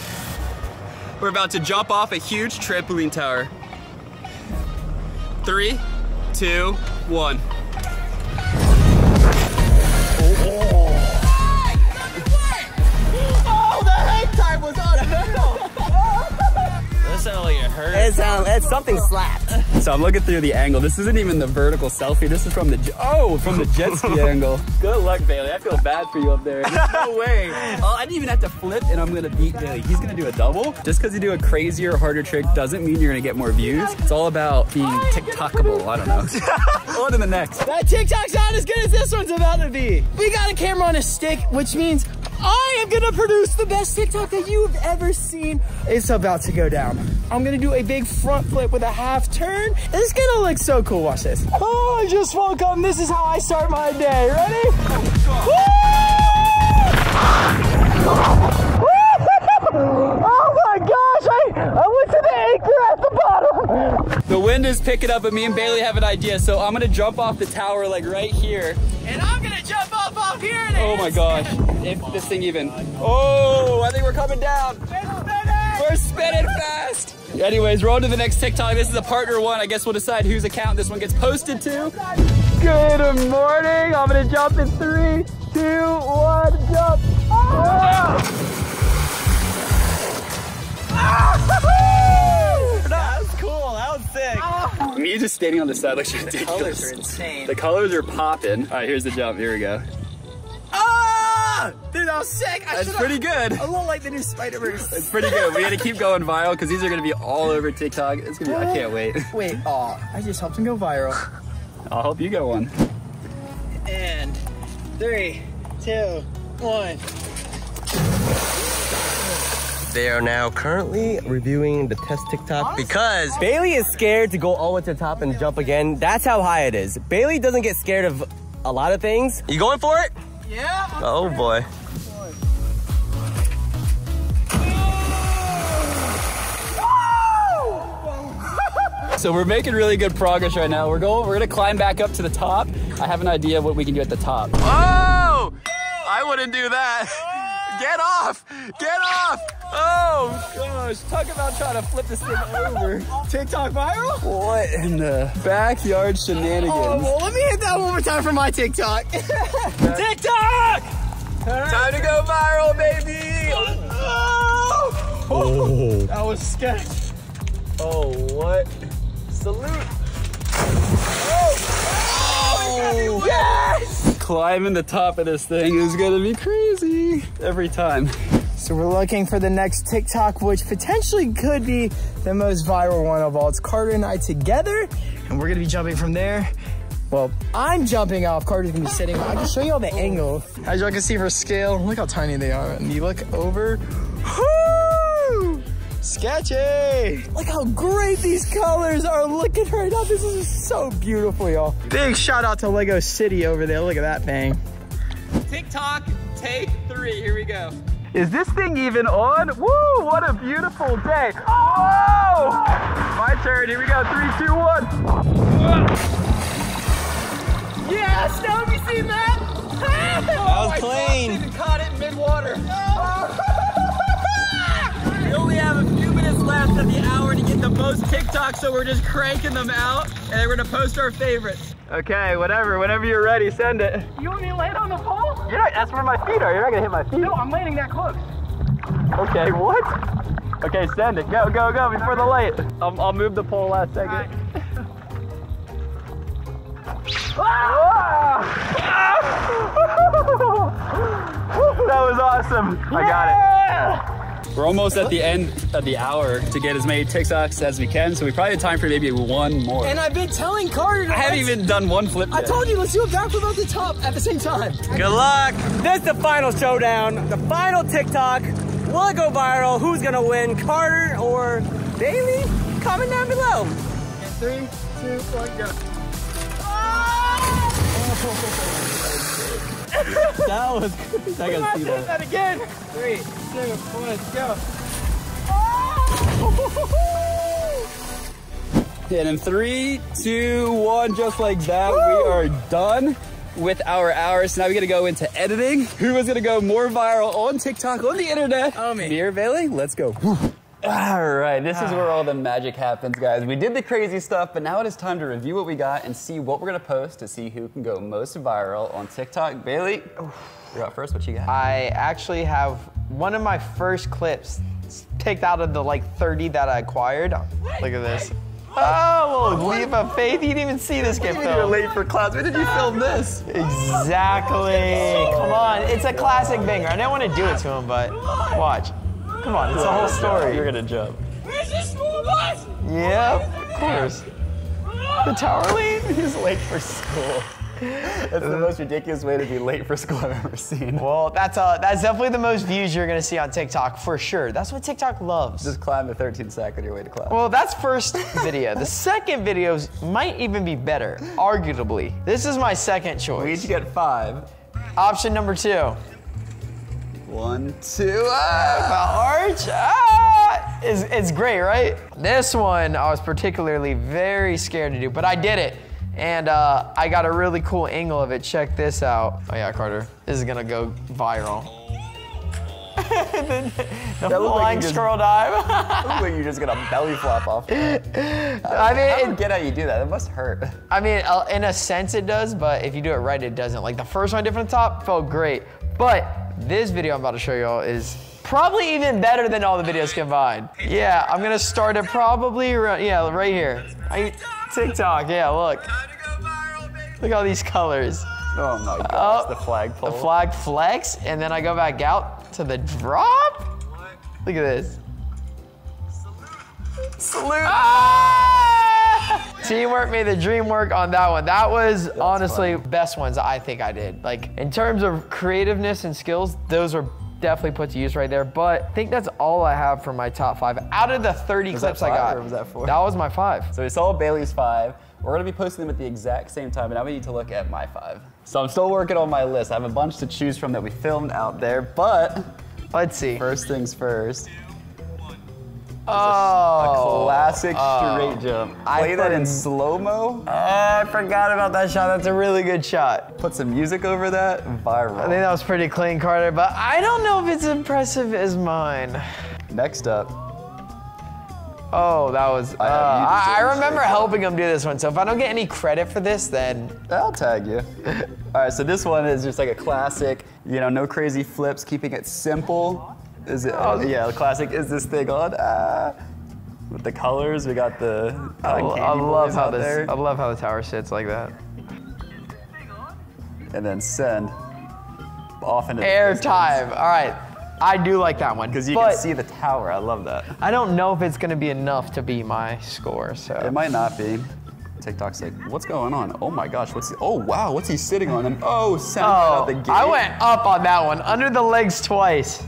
We're about to jump off a huge trampoline tower. Three, two, one. Oh, oh, oh. Time was on That sounded like it hurt. It's, um, it's something slapped. So I'm looking through the angle. This isn't even the vertical selfie. This is from the, oh, from the jet ski angle. Good luck, Bailey. I feel bad for you up there. No way. Oh, I didn't even have to flip and I'm gonna beat Bailey. He's gonna do a double. Just because you do a crazier, harder trick doesn't mean you're gonna get more views. It's all about being TikTokable. I don't know. on to the next. That TikTok's not as good as this one's about to be. We got a camera on a stick, which means I am gonna produce the best TikTok that you have ever seen. It's about to go down. I'm gonna do a big front flip with a half turn. It's gonna look so cool. Watch this. Oh, I just woke up. This is how I start my day. Ready? Woo! my gosh, I, I went to the anchor at the bottom. The wind is picking up, but me and Bailey have an idea. So I'm gonna jump off the tower like right here. And I'm gonna jump off off here. Oh my gosh. If this thing even. Oh, I think we're coming down. We're spinning fast. Anyways, we're on to the next TikTok. This is a partner one. I guess we'll decide whose account this one gets posted to. Good morning. I'm gonna jump in three, two, one, jump. That Me just standing on the side looks ridiculous. The colors are insane. The colors are popping. All right, here's the jump. Here we go. Ah! Dude, that was sick. I That's pretty good. A little like the new Spider-Verse. It's pretty good. We gotta keep going viral because these are gonna be all over TikTok. It's gonna be, I can't wait. Wait, oh, I just helped him go viral. I'll help you go one. And three, two, one. They are now currently reviewing the test TikTok because Bailey is scared to go all the way to the top and jump again. That's how high it is. Bailey doesn't get scared of a lot of things. You going for it? Yeah. Oh boy. So we're making really good progress right now. We're going, we're gonna climb back up to the top. I have an idea of what we can do at the top. Oh! I wouldn't do that. Get off! Get off! Oh gosh, talk about trying to flip this thing over. TikTok viral? What in the backyard shenanigans? Oh, well, let me hit that one more time for my TikTok. TikTok! Time to go viral, baby! Oh. oh. That was sketch. Oh, what? Salute! Oh, oh. yes! Climbing the top of this thing is gonna be crazy every time. So we're looking for the next TikTok, which potentially could be the most viral one of all. It's Carter and I together, and we're gonna be jumping from there. Well, I'm jumping off. Carter's gonna be sitting. I can show you all the angle. As y'all can see for scale, look how tiny they are. And you look over. Whoo! Sketchy! Look how great these colors are looking right now. This is so beautiful, y'all. Big shout out to Lego City over there. Look at that thing. TikTok, take three. Here we go. Is this thing even on? Woo, what a beautiful day. Whoa! My turn, here we go, three, two, one. Yes, now have you seen that? That oh was clean. Even caught it mid-water. We only have a few minutes left of the hour to get the most TikToks, so we're just cranking them out, and then we're gonna post our favorites. Okay, whatever, whenever you're ready, send it. You want me to land on the pole? You're not, that's where my feet are. You're not gonna hit my feet. No, I'm landing that close. Okay, what? Okay, send it. Go, go, go before the light. I'll, I'll move the pole last second. Ah! that was awesome. I got it. We're almost at the end of the hour to get as many TikToks as we can, so we probably have time for maybe one more. And I've been telling Carter. I haven't even done one flip I told you, let's do a backflip at the top at the same time. Good luck. This is the final showdown, the final TikTok. Will it go viral? Who's gonna win, Carter or Bailey? Comment down below. In three, two, one, go. Ah! that was good. I gotta see that. that again. Three, one, go. And in three, two, one, just like that, we are done with our hours. So now we gotta go into editing. Who is gonna go more viral on TikTok, on the internet? Oh, me. Or Bailey? Let's go. All right, this is where all the magic happens, guys. We did the crazy stuff, but now it is time to review what we got and see what we're gonna post to see who can go most viral on TikTok. Bailey, you're up first. What you got? I actually have one of my first clips picked out of the like 30 that I acquired. Look at this. Oh, leap of faith. You didn't even see this get You're late for class. When did you film this? Exactly. Come on. It's a classic banger. I didn't want to do it to him, but watch. Come on. It's the whole story. You're gonna jump. Where's the school bus? Yep, of course. The tower lane? He's late for school. That's the most ridiculous way to be late for school I've ever seen. Well, that's uh, that's definitely the most views you're gonna see on TikTok for sure. That's what TikTok loves. Just climb the 13 sack on your way to class. Well, that's first video. The second videos might even be better, arguably. This is my second choice. we each get five. Option number two. One, two, ah! Arch, ah! It's, it's great, right? This one I was particularly very scared to do, but I did it. And uh, I got a really cool angle of it. Check this out. Oh yeah, Carter, this is gonna go viral. the That like flying you just- scroll dive. Looks like you're just gonna belly flop off. I mean, I don't it- get how you do that. It must hurt. I mean, uh, in a sense it does, but if you do it right, it doesn't. Like the first one I did from the top felt great, but this video I'm about to show y'all is probably even better than all the videos combined. Yeah, I'm gonna start it probably, yeah, right here. I, TikTok, yeah, look. Look at all these colors. Oh my gosh, Oh, the flagpole. The flag flex, and then I go back out to the drop. Look at this. Salute. Salute. Ah! Teamwork made the dream work on that one. That was honestly best ones I think I did. Like in terms of creativeness and skills, those are definitely put to use right there. But I think that's all I have for my top five. Out of the 30 Was clips I got, was that four? That was my five. So we saw Bailey's five. We're gonna be posting them at the exact same time, and now we need to look at my five. So I'm still working on my list. I have a bunch to choose from that we filmed out there, but let's see. First things first. Oh, a classic oh. straight jump. I Play that in slow mo. Oh, I forgot about that shot. That's a really good shot. Put some music over that. Viral. I think that was pretty clean, Carter, but I don't know if it's impressive as mine. Next up. Oh, that was. Uh, I I, I remember helping him do this one, so if I don't get any credit for this, then I'll tag you. All right, so this one is just like a classic, you know, no crazy flips, keeping it simple. Is it? Oh. yeah, the classic. Is this thing on? Ah. With the colors, we got the. I, I love how this. there. I love how the tower sits like that. And then send off into Air time. All right, I do like that one Because you can see the tower. I love that. I don't know if it's gonna be enough to be my score. So It might not be. TikTok's like, what's going on? Oh my gosh, what's he, oh wow, what's he sitting on? And oh, send right out Oh, the gate. I went up on that one, under the legs twice.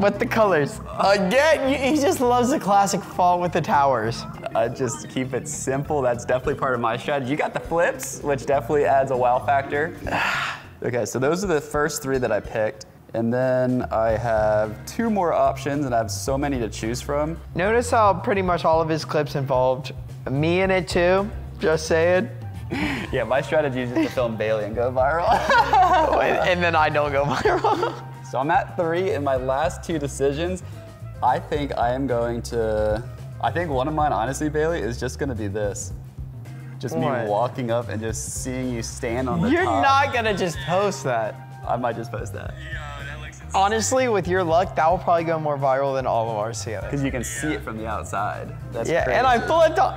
With the colors. Again, he just loves the classic fall with the towers. I just keep it simple. That's definitely part of my strategy. You got the flips, which definitely adds a wow factor. okay, so those are the first three that I picked. And then I have two more options, and I have so many to choose from. Notice how pretty much all of his clips involved me in it too. Just saying. Yeah, my strategy is just to film Bailey and go viral. and then I don't go viral. So I'm at three in my last two decisions. I think I am going to. I think one of mine, honestly, Bailey, is just gonna be this. Just What? me walking up and just seeing you stand on the You're top. not gonna just post that. I might just post that. Honestly, with your luck, that will probably go more viral than all of ours together. Because you can see it from the outside. That's yeah, crazy. and I flipped on.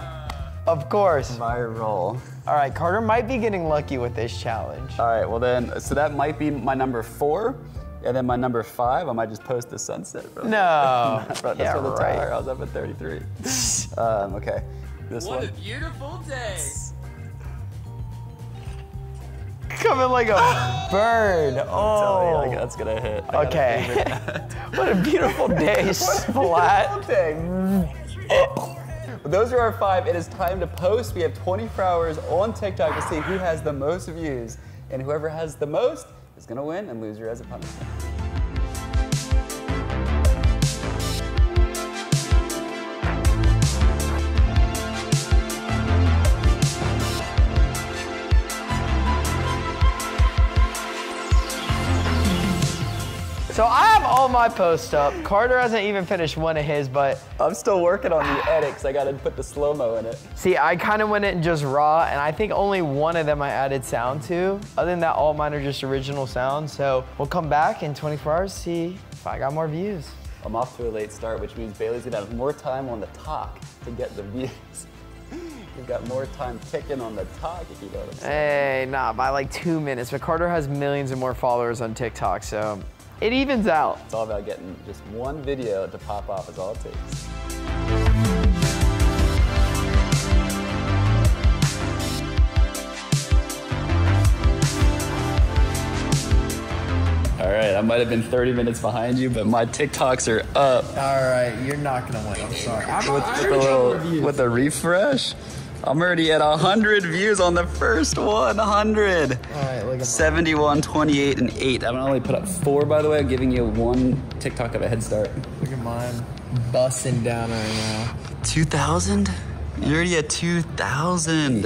Of course. Viral. All right, Carter might be getting lucky with this challenge. All right, well then, so that might be my number four. And then my number five, I might just post the sunset. Bro. No. That's Yeah, the right. tower. I was up at 33. um, okay. This one. A beautiful day. Coming like a bird. Tell Oh. you, like, that's gonna hit. I got a Okay. favorite. what a beautiful day. Splat. Those are our five. It is time to post. We have 24 hours on TikTok to see who has the most views. And whoever has the most is gonna win and loser as a punishment. My post up. Carter hasn't even finished one of his, but I'm still working on the edits. I gotta put the slow-mo in it. see, I kind of went in just raw, and I think only one of them I added sound to. Other than that, all mine are just original sound. So we'll come back in 24 hours, see if I got more views. I'm off to a late start, which means Bailey's gonna have more time on the talk to get the views. We've got more time ticking on the talk, if you know what I'm saying. Hey, nah, by like two minutes. But Carter has millions and more followers on TikTok, so it evens out. It's all about getting just one video to pop off is all it takes. All right, I might have been 30 minutes behind you, but my TikToks are up. All right, you're not gonna win. I'm sorry. with, with a little with a refresh. I'm already at 100 views on the first one. 100. All right, look at 71, 28, and 8. I'm gonna only put up four, by the way, I'm giving you one TikTok of a head start. Look at mine. Busting down right now. 2,000? You're already at 2,000.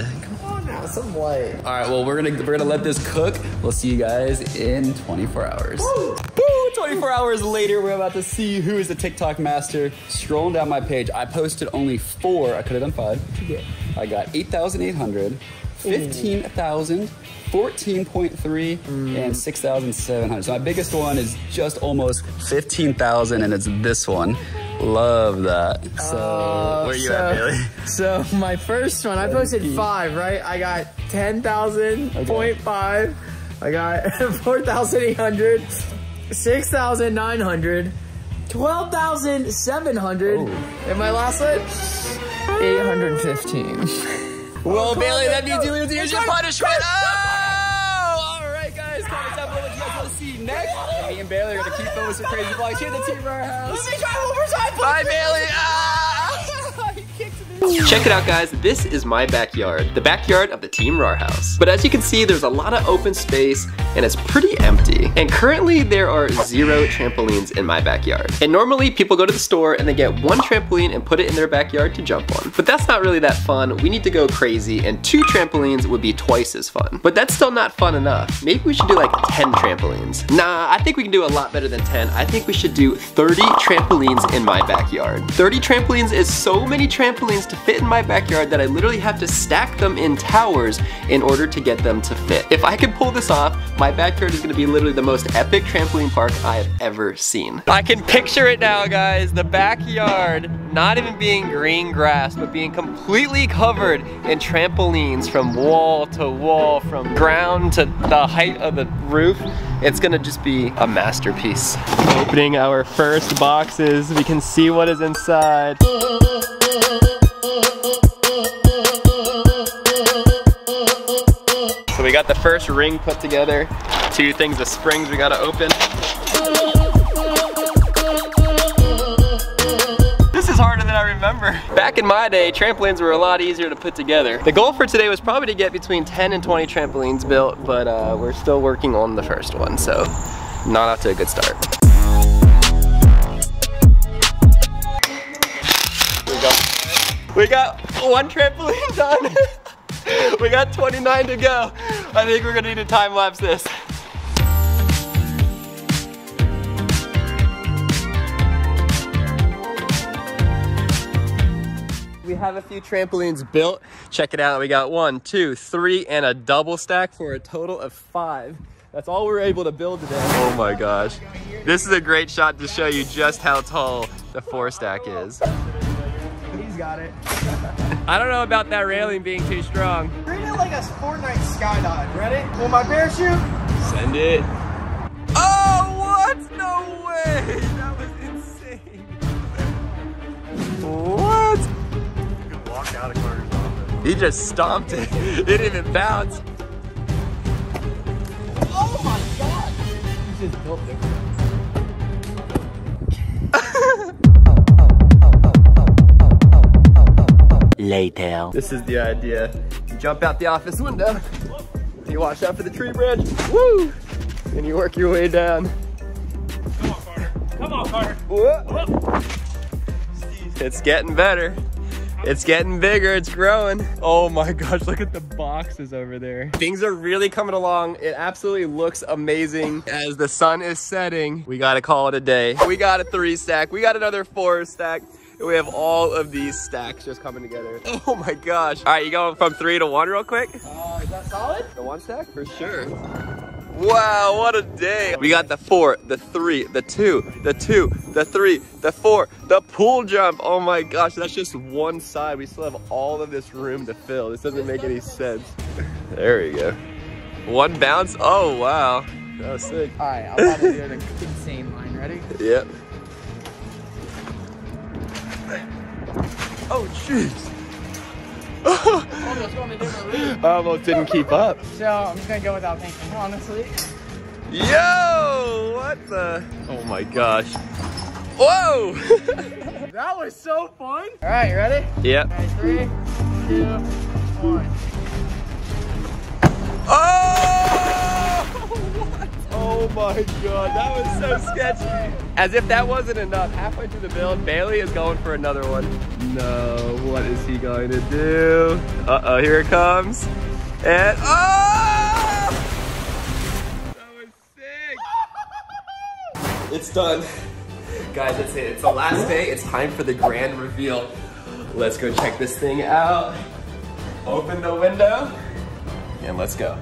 Now, some light. All right, well, we're gonna we're gonna let this cook. We'll see you guys in 24 hours. Woo! Woo! 24 hours later, we're about to see who is the TikTok master. Scrolling down my page, I posted only four. I could have done five. I got 8,800, 15,000, 14.3, mm. and 6,700. So my biggest one is just almost 15,000, and it's this one. Love that. So, Uh, where you so, at, Bailey? So my first one, I posted five, right? I got 10,000.5. I got 4,800, 6,900, 12,700. And my last one, 815. Well, Bailey, that means you lose. Here's your punishment. Comment down below what you guys want to see next. Me and Bailey are going to keep filming some crazy vlogs here at the Team RAR House. Let me try one more time. Bye, Bailey. Ah! Check it out guys, this is my backyard, the backyard of the Team RAR house. But as you can see, there's a lot of open space and it's pretty empty. And currently there are zero trampolines in my backyard. And normally people go to the store and they get one trampoline and put it in their backyard to jump on. But that's not really that fun. We need to go crazy and two trampolines would be twice as fun. But that's still not fun enough. Maybe we should do like 10 trampolines. Nah, I think we can do a lot better than 10. I think we should do 30 trampolines in my backyard. 30 trampolines is so many trampolines to fit in my backyard that I literally have to stack them in towers in order to get them to fit. If I can pull this off, my backyard is gonna be literally the most epic trampoline park I have ever seen. I can picture it now, guys. The backyard, not even being green grass, but being completely covered in trampolines from wall to wall, from ground to the height of the roof. It's gonna just be a masterpiece. Opening our first boxes, we can see what is inside. So we got the first ring put together. Two things of springs we gotta open. This is harder than I remember. Back in my day, trampolines were a lot easier to put together. The goal for today was probably to get between 10 and 20 trampolines built, but uh, we're still working on the first one, so not off to a good start. We got, we got one trampoline done. we got 29 to go. I think we're gonna need to time lapse this. We have a few trampolines built. Check it out. We got one, two, three, and a double stack for a total of five. That's all we were able to build today. Oh my gosh. This is a great shot to show you just how tall the four stack is. He's got it. I don't know about that railing being too strong. Treat it like a Fortnite skydive. Ready? Pull my parachute. Send it. Oh, what? No way! That was insane. What? You can walk out of Carter's office. He just stomped it. It didn't even bounce. Oh my god. You just built it. Later. This is the idea. You jump out the office window. You watch out for the tree branch. Woo! And you work your way down. Come on, Carter. Whoa. It's getting better. It's getting bigger, it's growing. Oh my gosh, look at the boxes over there. Things are really coming along. It absolutely looks amazing as the sun is setting. We gotta call it a day. We got a three stack, we got another four stack. We have all of these stacks just coming together. Oh my gosh. All right, you going from three to one real quick? Uh, is that solid? The one stack? For sure. Wow, what a day. We got the four, the three, the two, the two, the three, the four, the pool jump. Oh my gosh, that's just one side. We still have all of this room to fill. This doesn't make any sense. There we go. One bounce. Oh, wow. That was sick. All right, I'm about to do an insane line. Ready? Yep. Oh, jeez. Almost going a different route. I almost didn't keep up. So I'm just gonna go without thinking, honestly. Yo, what the? Oh my gosh. Whoa! That was so fun. All right, you ready? Yep. Three, two, Oh Oh my god, that was so sketchy. As if that wasn't enough, halfway through the build, Bailey is going for another one. No, what is he going to do? Uh-oh, here it comes. And, oh! That was sick. It's done. Guys, that's it. It's the last day. It's time for the grand reveal. Let's go check this thing out. Open the window, and let's go.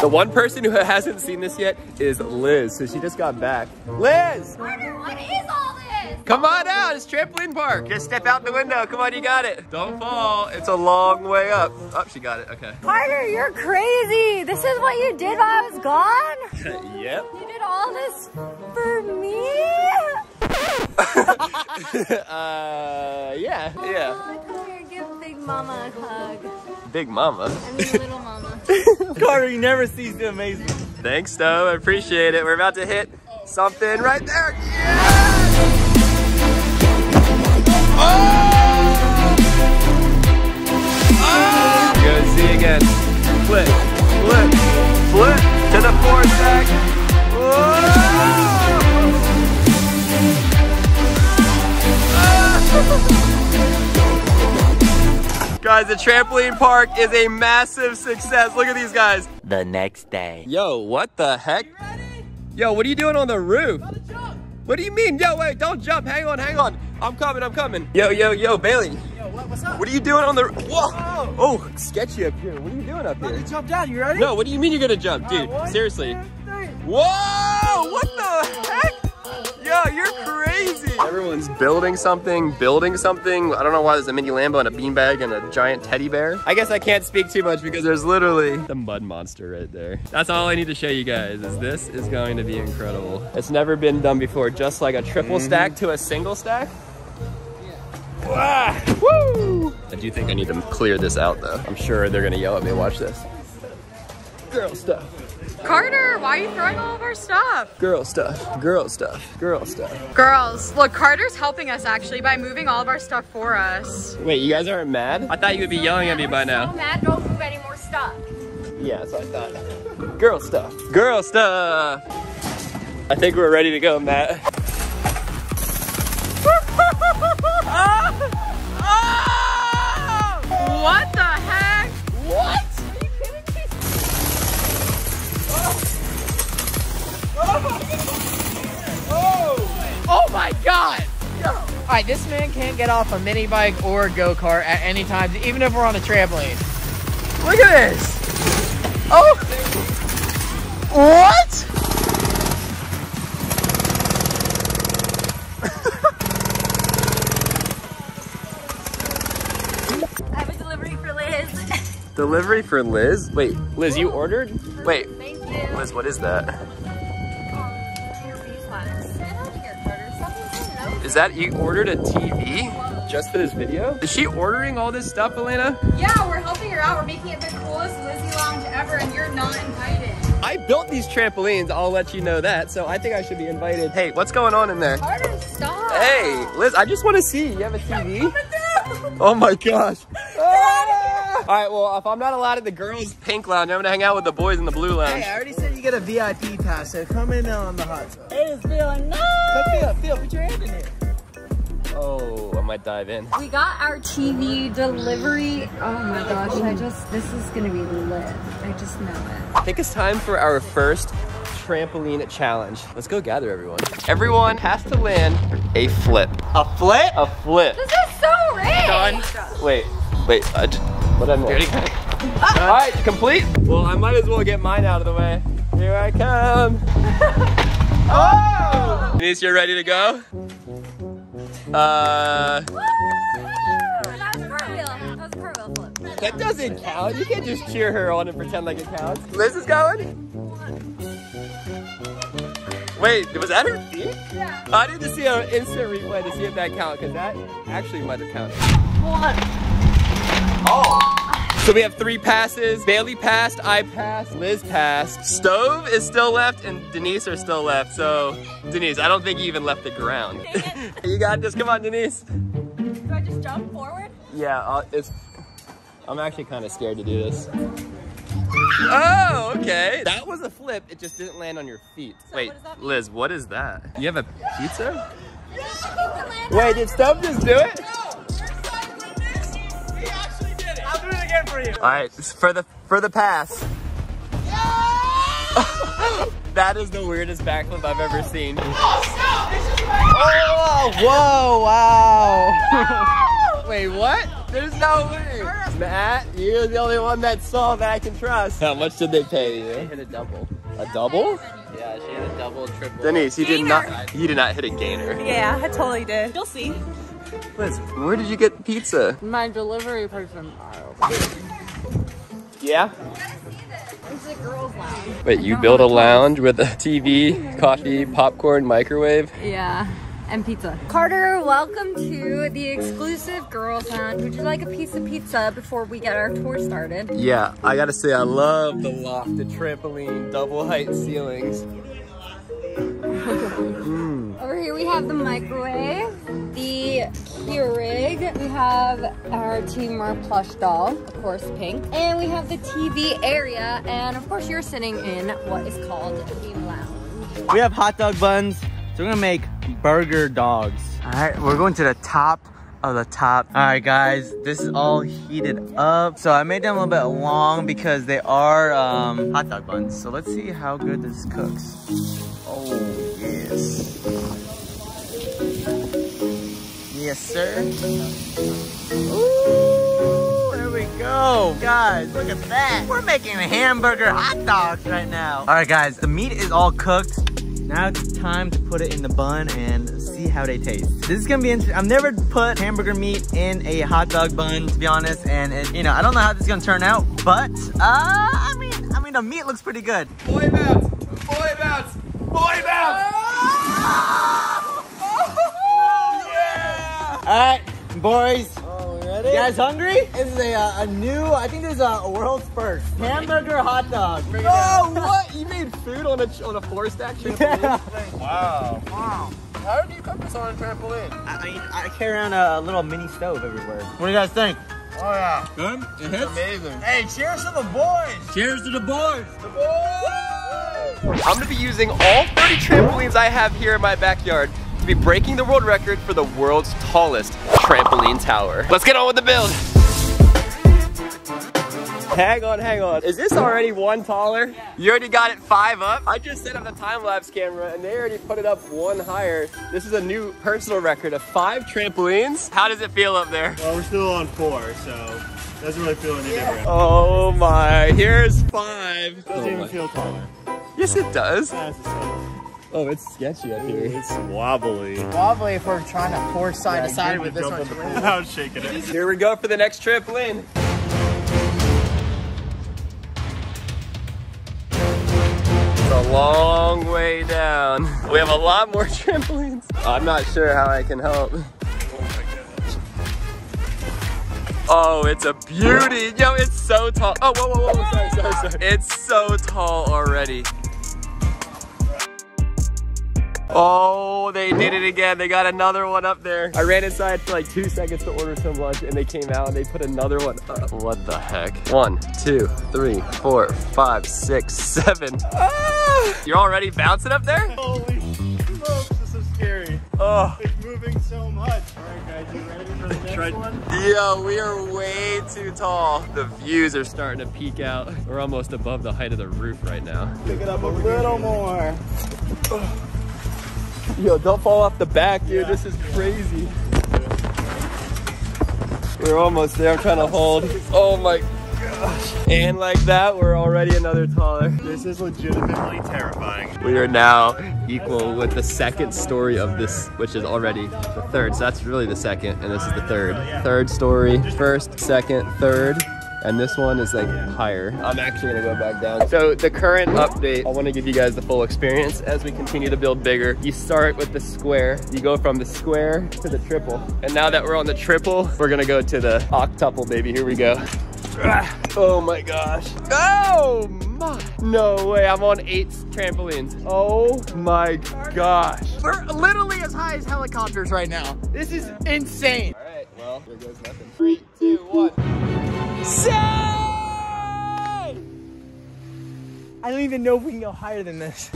The one person who hasn't seen this yet is Liz, so she just got back. Liz! Carter, what is all this? Come on out, it's trampoline park. Just step out the window, come on, you got it. Don't fall, it's a long way up. Oh, she got it, okay. Carter, you're crazy. This is what you did while I was gone? yep. You did all this for me? uh, yeah, yeah. Come here, give Big Mama a hug. Big mama. I mean, little mama. Carter, you never cease to amaze me. Thanks, though. I appreciate it. We're about to hit something right there. Go see again. Flip, flip, flip to the four stack. Guys, the trampoline park is a massive success. Look at these guys. The next day. Yo, what the heck? Yo, what are you doing on the roof? What do you mean? Yo, wait, don't jump. Hang on, hang on. I'm coming, I'm coming. Yo, yo, yo, Bailey. Yo, what, what's up? What are you doing on the Whoa! Oh, sketchy up here. What are you doing up here? You jump down, you ready? No, what do you mean you're gonna jump, dude? one, Seriously. Whoa! What the heck? Yo, you're crazy. Everyone's building something, building something. I don't know why there's a mini Lambo and a beanbag and a giant teddy bear. I guess I can't speak too much because there's literally the mud monster right there. That's all I need to show you guys is this is going to be incredible. It's never been done before, just like a triple stack to a single stack. Ah, woo! I do think I need to clear this out though. I'm sure they're gonna yell at me, watch this. Girl stuff. Carter, why are you throwing all of our stuff? Girl stuff, girl stuff, girl stuff. Girls, look, Carter's helping us actually by moving all of our stuff for us. Wait, you guys aren't mad? I thought you would be yelling at me by now. mad don't move any more stuff. Yeah, so I thought. Girl stuff. Girl stuff. I think we're ready to go, Matt. Ah! Ah! What the heck? Oh my god! All right, this man can't get off a mini bike or a go-kart at any time, even if we're on a trampoline. Look at this! Oh! What? I have a delivery for Liz. Delivery for Liz? Wait, Liz, you ordered? Wait, Thank you. Liz, what is that? Is that you ordered a TV just for this video? Is she ordering all this stuff, Elena? Yeah, we're helping her out. We're making it the coolest Lizzy Lounge ever, and you're not invited. I built these trampolines, I'll let you know that, so I think I should be invited. Hey, what's going on in there? Carter, stop. Hey, Liz, I just want to see. You have a TV? Oh my gosh. Ah! All right, well, if I'm not allowed at the girls' pink lounge, I'm gonna hang out with the boys in the blue lounge. Hey, I already said you get a VIP pass, so come in on the hot tub. It is feeling nice. Come feel, feel, put your hand in here. Oh, I might dive in. We got our TV delivery. Oh my gosh, I just, this is gonna be lit. I just know it. I think it's time for our first trampoline challenge. Let's go gather everyone. Everyone has to land a flip. A flip? A flip. This is so rigged. Done. Wait, wait, uh, I just, what did I miss? All right, complete. Well, I might as well get mine out of the way. Here I come. oh! Denise, you're ready to go? Uh, That was a cartwheel. That was a cartwheel flip. that doesn't count. You can't just cheer her on and pretend like it counts. Liz is going? Wait, was that her feet? Yeah. I need to see an instant replay to see if that counts, because that actually might have counted. One. So we have three passes. Bailey passed, I passed, Liz passed. Stove is still left and Denise are still left. So Denise, I don't think you even left the ground. you got this, come on Denise. Do I just jump forward? Yeah, uh, it's, I'm actually kind of scared to do this. Oh, okay. That was a flip. It just didn't land on your feet. Wait, Liz, what is that? You have a pizza? Wait, did Stove just do it? I'll do again for you. All right, for the for the pass. that is the weirdest backflip I've ever seen. Oh, oh whoa, wow. Wait, what? There's no way. Matt, you're the only one that saw that I can trust. How much did they pay you? Hit a double. A double? Yeah, she hit a double, triple. Denise, you did not you did not hit a gainer. Yeah, I totally did. You'll see. Liz, where did you get pizza? My delivery person. Yeah? It's a girls' lounge. Wait, you built a lounge with a TV, coffee, popcorn, microwave? Yeah. And pizza. Carter, welcome to the exclusive girls' lounge. Would you like a piece of pizza before we get our tour started? Yeah, I gotta say I love the loft, the trampoline, double height ceilings. Mm. Over here we have the microwave, the Keurig, we have our Team RAR plush doll, of course pink, and we have the TV area, and of course you're sitting in what is called the lounge. We have hot dog buns, so we're gonna make burger dogs. All right, we're going to the top of the top. All right, guys, this is all heated up. So I made them a little bit long because they are um, hot dog buns. So let's see how good this cooks. Oh, yes. Yes, sir. Ooh, there we go. Guys, look at that. We're making hamburger hot dogs right now. All right, guys, the meat is all cooked. Now it's time to put it in the bun and see how they taste. This is gonna be interesting. I've never put hamburger meat in a hot dog bun, to be honest, and it, you know, I don't know how this is gonna turn out, but uh, I mean, I mean, the meat looks pretty good. Boy bounce! Boy bounce! Boy bounce! All right, boys. Oh, we ready? You guys hungry? This is a, uh, a new, I think this is a, a world's first. Hamburger hot dog. Oh, what? You made food on a on a floor stack trampoline? Wow. Wow. How do you cook this on a trampoline? I, I, I carry around a, little mini stove everywhere. What do you guys think? Oh yeah. Good? It It's amazing. Hey, cheers to the boys. Cheers to the boys. The boys. I'm gonna be using all 30 trampolines I have here in my backyard to be breaking the world record for the world's tallest trampoline tower. Let's get on with the build. Hang on, hang on. Is this already one taller? You already got it five up? I just set up the time-lapse camera and they already put it up one higher. This is a new personal record of five trampolines. How does it feel up there? Well, we're still on four, so doesn't really feel any different. Oh my, here's five. Doesn't Oh even my. feel taller. Yes, it does. Yeah, it's the same. Oh, it's sketchy up here. It's wobbly. Wobbly if we're trying to pour side to side with this Jump one. on the pool without shaking it. Here we go for the next trampoline. It's a long way down. We have a lot more trampolines. I'm not sure how I can help. Oh, it's a beauty. Yo, it's so tall. Oh, whoa, whoa, whoa, sorry, sorry, sorry. It's so tall already. Oh, they did it again. They got another one up there. I ran inside for like two seconds to order some lunch and they came out and they put another one up. What the heck? One, two, three, four, five, six, seven. Ah! You're already bouncing up there? Holy smokes, this is scary. Oh. It's moving so much. All right, guys, you ready for the next one? Yo, we are way too tall. The views are starting to peek out. We're almost above the height of the roof right now. Pick it up a little more. Yo, don't fall off the back, dude. This is crazy. We're almost there. I'm trying to hold. Oh my gosh. And like that, we're already another taller. This is legitimately terrifying. We are now equal with the second story of this, which is already the third. So that's really the second, and this is the third. Third story, first, second, third. And this one is like higher. I'm actually gonna go back down. So the current update, I wanna give you guys the full experience as we continue to build bigger. You start with the square, you go from the square to the triple. And now that we're on the triple, we're gonna go to the octuple, baby. Here we go. Ah, oh my gosh. Oh my. No way, I'm on eight trampolines. Oh my gosh. We're literally as high as helicopters right now. This is insane. All right, well, there goes nothing. Three, two, one. Say! I don't even know if we can go higher than this.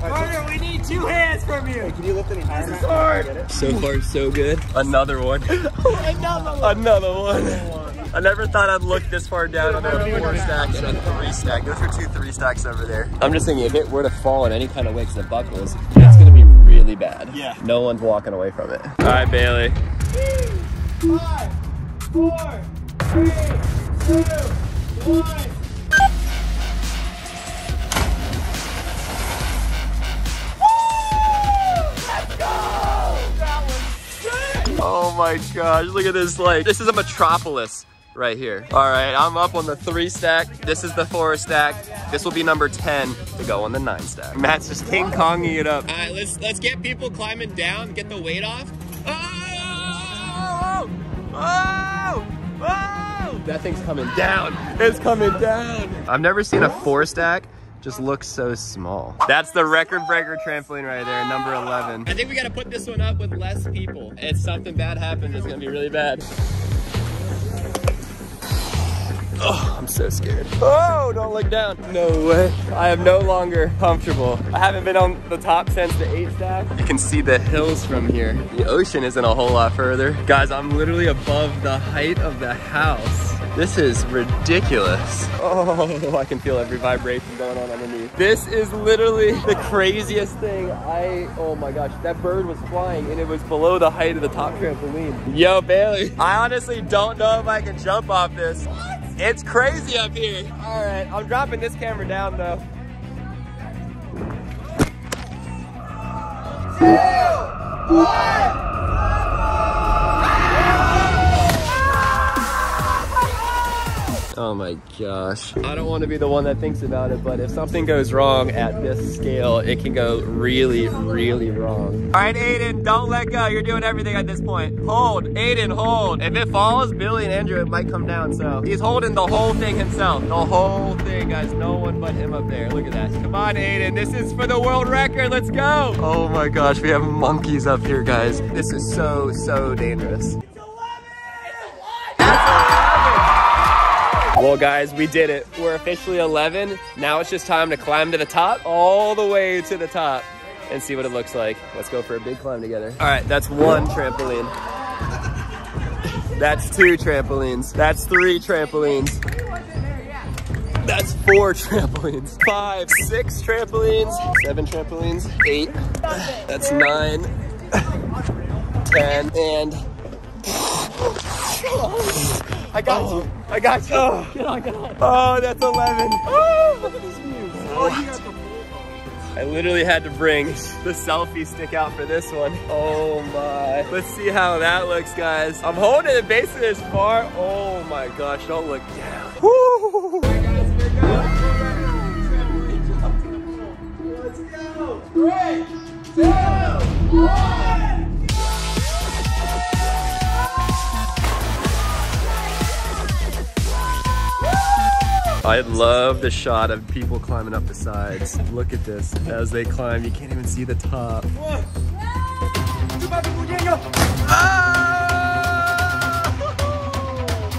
Carter, we need two hands from you. Can you lift any higher? This is hard. So far, so good. Another one. Another one. Another one. I never thought I'd look this far down on a four stack and a three stack. Those are two three stacks over there. I'm just thinking if it were to fall in any kind of way because it buckles, it's gonna be really bad. Yeah. No one's walking away from it. All right, Bailey. Five, four, three, two, one. Oh my gosh, look at this like, this is a metropolis right here. All right, I'm up on the three stack. This is the four stack. This will be number 10 to go on the nine stack. Matt's just King Konging it up. All right, let's, let's get people climbing down, get the weight off. Oh! Oh! That thing's coming down. It's coming down. I've never seen a four stack just looks so small. That's the record breaker trampoline right there, number 11. I think we gotta put this one up with less people. If something bad happens, it's gonna be really bad. Oh, I'm so scared. Oh, don't look down. No way. I am no longer comfortable. I haven't been on the top since the eight stack. You can see the hills from here. The ocean isn't a whole lot further. Guys, I'm literally above the height of the house. This is ridiculous. Oh, I can feel every vibration going on underneath. This is literally the craziest thing. I, oh my gosh, that bird was flying and it was below the height of the top trampoline. Yo, Bailey, I honestly don't know if I can jump off this. It's crazy up here. All right, I'm dropping this camera down though. Two, one. Oh my gosh. I don't want to be the one that thinks about it, but if something goes wrong at this scale, it can go really, really wrong. All right, Aiden, don't let go. You're doing everything at this point. Hold, Aiden, hold. If it falls, Billy and Andrew might come down, so he's holding the whole thing himself. The whole thing, guys. No one but him up there. Look at that. Come on, Aiden. This is for the world record. Let's go. Oh my gosh, we have monkeys up here, guys. This is so, so dangerous. Well guys, we did it. We're officially 11. Now it's just time to climb to the top, all the way to the top and see what it looks like. Let's go for a big climb together. All right, that's one trampoline. That's two trampolines. That's three trampolines. That's four trampolines. Five, six trampolines, seven trampolines, eight. That's nine, ten, and I got oh. you. I got you. Oh, Get on, get on. oh that's 11. Oh, look at this view. Oh, I literally had to bring the selfie stick out for this one. Oh my. Let's see how that looks, guys. I'm holding the base of this far. Oh my gosh, don't look down. Woo! Let's go. Three, two, one. I love the shot of people climbing up the sides. Look at this. As they climb, you can't even see the top.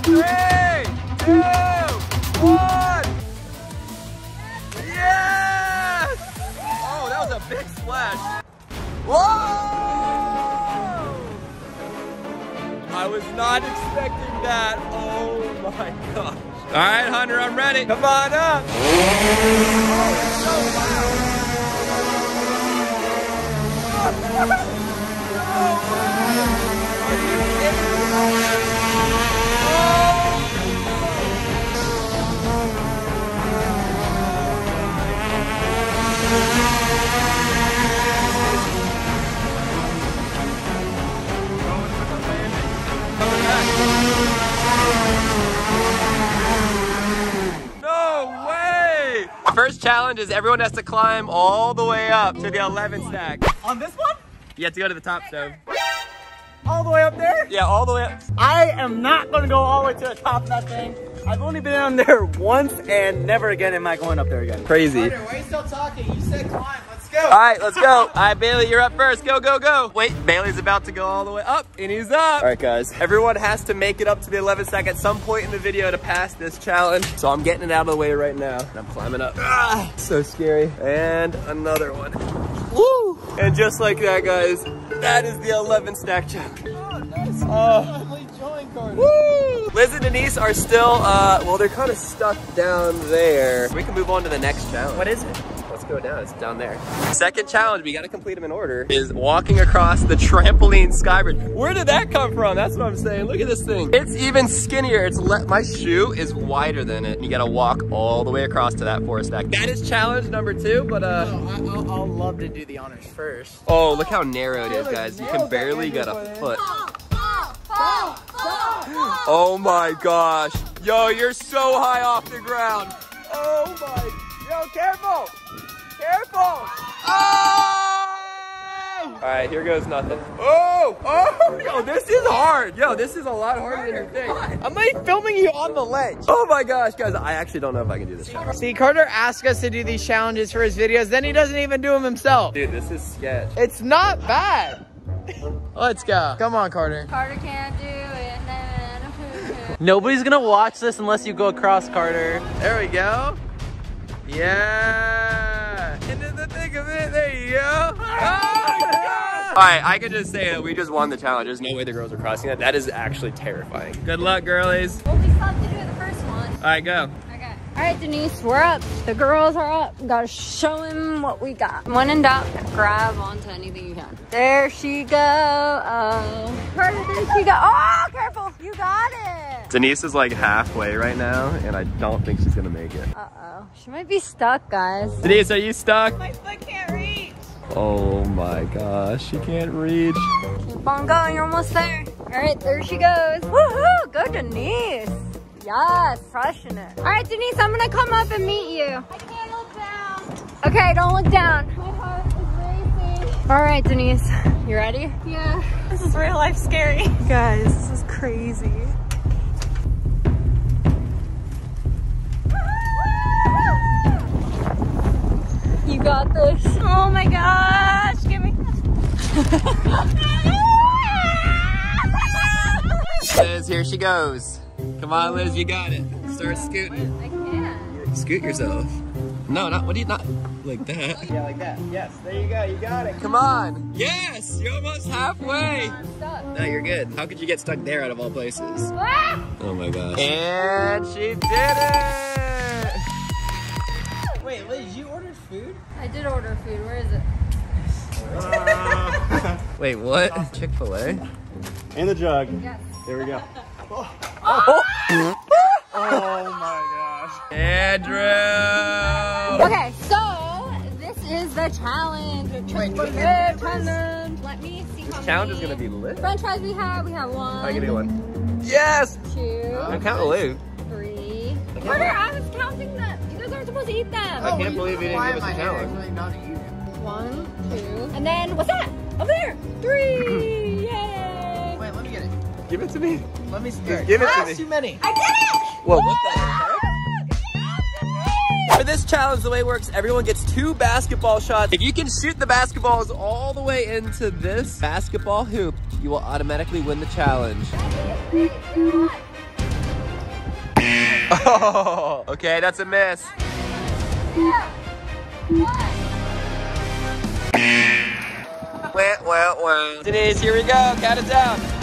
Three, two, one. Yes! Oh, that was a big splash. Whoa! I was not expecting that. Oh my gosh. All right, Hunter, I'm ready. Come on up. First challenge is everyone has to climb all the way up to the 11 stack. On this one? You have to go to the top stove. All the way up there? Yeah, all the way up. I am not gonna go all the way to the top of that thing. I've only been on there once and never again am I going up there again. Crazy. Why are you still talking? You said climb. Go. All right, let's go. All right, Bailey, you're up first. Go, go, go. Wait, Bailey's about to go all the way up, and he's up. All right, guys. Everyone has to make it up to the 11 stack at some point in the video to pass this challenge. So I'm getting it out of the way right now. And I'm climbing up. Ah, so scary. And another one. Woo! And just like that, guys, that is the 11 stack challenge. Oh, nice. Oh. Woo! Liz and Denise are still, uh, well, they're kind of stuck down there. We can move on to the next challenge. What is it? Let's go down, it's down there. Second challenge, we gotta complete them in order, is walking across the trampoline sky bridge. Where did that come from? That's what I'm saying. Look at this thing. It's even skinnier. It's My shoe is wider than it. You gotta walk all the way across to that forest stack. That is challenge number two, but uh... Oh, I, will I'll love to do the honors first. Oh, look how narrow it is, guys. You can barely get a foot. Oh my gosh. Yo, you're so high off the ground. Oh my. Yo, careful. Careful. Oh! All right, here goes nothing. Oh, oh, yo, this is hard. Yo, this is a lot harder than you think. I'm like filming you on the ledge. Oh my gosh, guys, I actually don't know if I can do this challenge. See, Carter asked us to do these challenges for his videos, then he doesn't even do them himself. Dude, this is sketch. It's not bad. Let's go. Come on, Carter. Carter can't do it. Nobody's gonna watch this unless you go across, Carter. There we go. Yeah. Into the thick of it. There you go. Oh, All right, I can just say that we just won the challenge. There's no way the girls are crossing that. That is actually terrifying. Good luck, girlies. Well, we still have to do the first one. All right, go. Okay. All right, Denise, we're up. The girls are up. We gotta show him what we got. When in doubt, grab onto anything you can. There she go. Oh, there she go. Oh, careful. You got it. Denise is like halfway right now, and I don't think she's gonna make it. Uh-oh. She might be stuck, guys. Denise, are you stuck? My foot can't reach. Oh my gosh, she can't reach. Keep on going, you're almost there. All right, there she goes. Woohoo, go Denise. Yes, crushing it. All right, Denise, I'm gonna come up and meet you. I can't look down. Okay, don't look down. My heart is racing. All right, Denise, you ready? Yeah. This is real life scary. Guys, this is crazy. You got this. Oh my gosh. Give me. Liz, here she goes. Come on, Liz, you got it. Start scooting. I can't. Scoot yourself. No, not, what do you, not like that. Yeah, like that. Yes, there you go. You got it. Come on. Yes, you're almost halfway. I'm stuck. No, you're good. How could you get stuck there out of all places? Ah! Oh my gosh. And she did it! Wait, Liz, you ordered food? I did order food. Where is it? Wait, what? Chick-fil-A? And the jug. Yes. There we go. Oh, Oh my gosh. Andrew! Okay, so this is the challenge. Cheeseburger challenge. Let me see how This challenge is gonna be lit. French fries we have. We have one, I can do one. Yes! two, I'm counting loot. three. Carter, I was counting them. You guys aren't supposed to eat them. I can't believe you didn't Why give am us I a here? challenge. Actually, not eating. One, two, and then what's that? Over there. Three. Give it to me. Let me start. give it to ah, me. too many. I did it! Whoa, what the heck? For this challenge, the way it works, everyone gets two basketball shots. If you can shoot the basketballs all the way into this basketball hoop, you will automatically win the challenge. Oh, okay, that's a miss. Well, well, well. Denise, here we go. Count it down.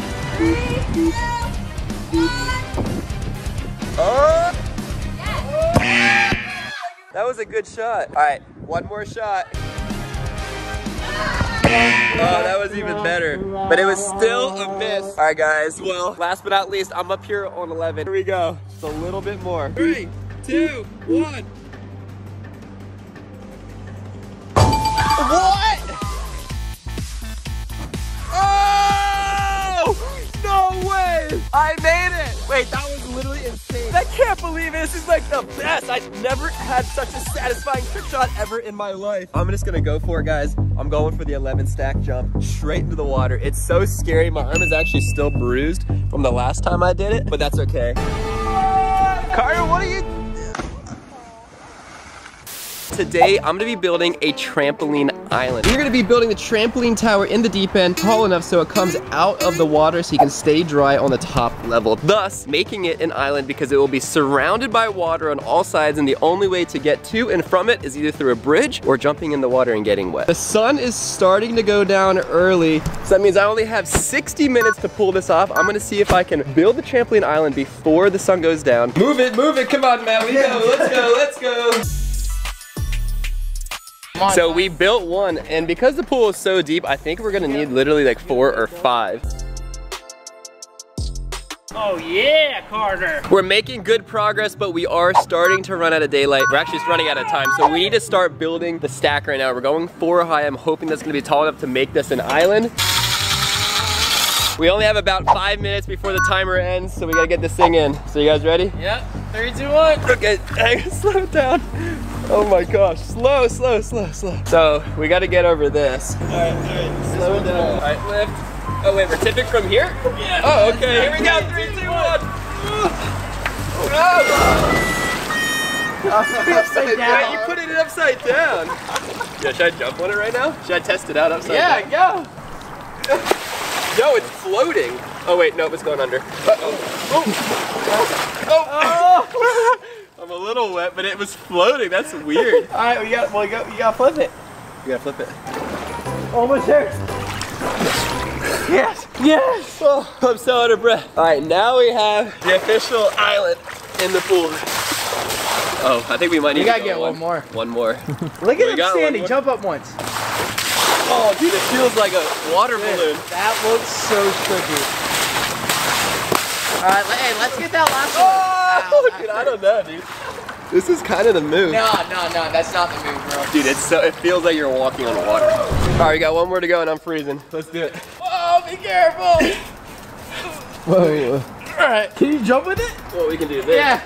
That was a good shot. All right, one more shot. Oh, that was even better. But it was still a miss. All right, guys. Well, last but not least, I'm up here on 11. Here we go. Just a little bit more. Three, two, one. I made it! Wait, that was literally insane. I can't believe it. This is like the best. I've never had such a satisfying trick shot ever in my life. I'm just gonna go for it, guys. I'm going for the 11 stack jump straight into the water. It's so scary. My arm is actually still bruised from the last time I did it, but that's okay. Carter, what are you Today, I'm gonna be building a trampoline island. We're gonna be building the trampoline tower in the deep end, tall enough so it comes out of the water so you can stay dry on the top level, thus making it an island because it will be surrounded by water on all sides and the only way to get to and from it is either through a bridge or jumping in the water and getting wet. The sun is starting to go down early, so that means I only have 60 minutes to pull this off. I'm gonna see if I can build the trampoline island before the sun goes down. Move it, move it, come on, man, we go, let's go, let's go. So we built one, and because the pool is so deep, I think we're gonna need literally like four or five. Oh yeah, Carter. We're making good progress, but we are starting to run out of daylight. We're actually just running out of time, so we need to start building the stack right now. We're going four high. I'm hoping that's gonna be tall enough to make this an island. We only have about five minutes before the timer ends, so we gotta get this thing in. So you guys ready? Yep, three, two, one. Okay, hang, slow it down. Oh my gosh, slow, slow, slow, slow. So we gotta get over this. All right, all right, slow it down. All right, lift. Oh wait, we're tipping from here? Yeah. Oh, okay, here we go, three, two, one. Oh. Upside down. You put it upside down. Yeah, should I jump on it right now? Should I test it out upside Yeah, down? go. No, it's floating. Oh wait, no, it's going under. Uh-oh. Oh. Oh. oh. I'm a little wet, but it was floating. That's weird. All right, we got, well, you got, you gotta flip it. You gotta flip it. Almost there. Yes! Yes! Oh, I'm so out of breath. All right, now we have the official island in the pool. Oh, I think we might need You to gotta go get one more. One more. Look We at him got standing. Jump up once. Oh, dude, it feels like a water balloon. That looks so tricky. All right, hey, let's get that last Oh, dude, I don't know, dude. This is kind of the move. No, no, no, that's not the move, bro. Dude, it's so, it feels like you're walking on water. All right, we got one more to go and I'm freezing. Let's do it. Oh, be careful. Whoa. All right, can you jump with it? Well, we can do this. Yeah.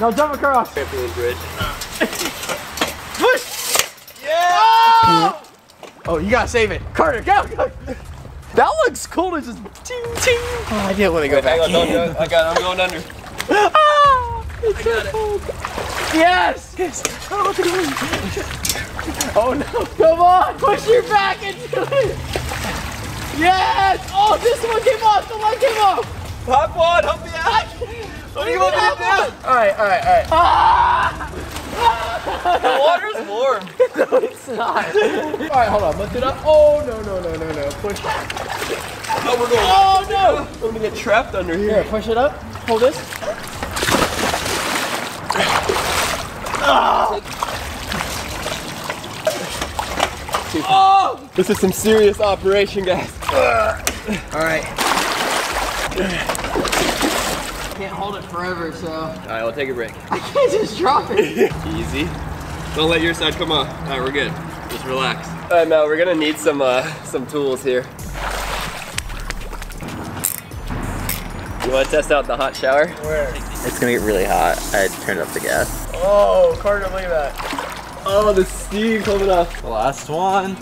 No, jump across. Trampoline bridge. Push. Yeah. Oh! oh, you gotta save it. Carter, go, go. That looks cool to just ting ting. Oh, I didn't want to go Wait, back hang on, don't in. go. I got it, I'm going under. Ah, it's so cold. Yes. yes. Oh, oh no, come on, push your back into it. Yes. Oh, this one came off. The one came off. Pop one, help me out. What do you want me to do? All right, all right, all right. Ah! The water's warm. no, it's not. All right, hold on. Lift it up. Oh no, no, no, no, no. Push. Oh, we're going. Oh no. I'm gonna get trapped under Here, here. push it up. Hold this. Ah! Oh! This is some serious operation, guys. All right. I can't hold it forever, so All right, we'll take a break. I can't just drop it. Easy. Don't let your side come off. All right, we're good. Just relax. All right, Mel, we're gonna need some uh, some tools here. You want to test out the hot shower? Where? It's gonna get really hot. I turned up the gas. Oh, Carter, look at that. Oh, the steam coming off. The last one.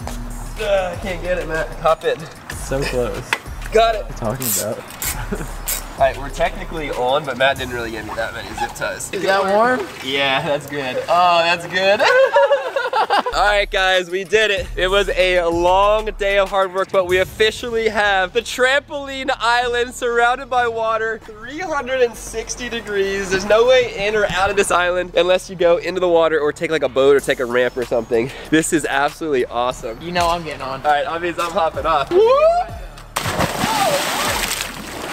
Uh, I can't get it, Matt. Hop in. So close. Got it. talking about? All right, we're technically on, but Matt didn't really give me that many zip ties. Is that warm? Yeah, that's good. Oh, that's good. All right, guys, we did it. It was a long day of hard work, but we officially have the trampoline island surrounded by water, 360 degrees. There's no way in or out of this island unless you go into the water or take like a boat or take a ramp or something. This is absolutely awesome. You know I'm getting on. All right, obviously I'm hopping off.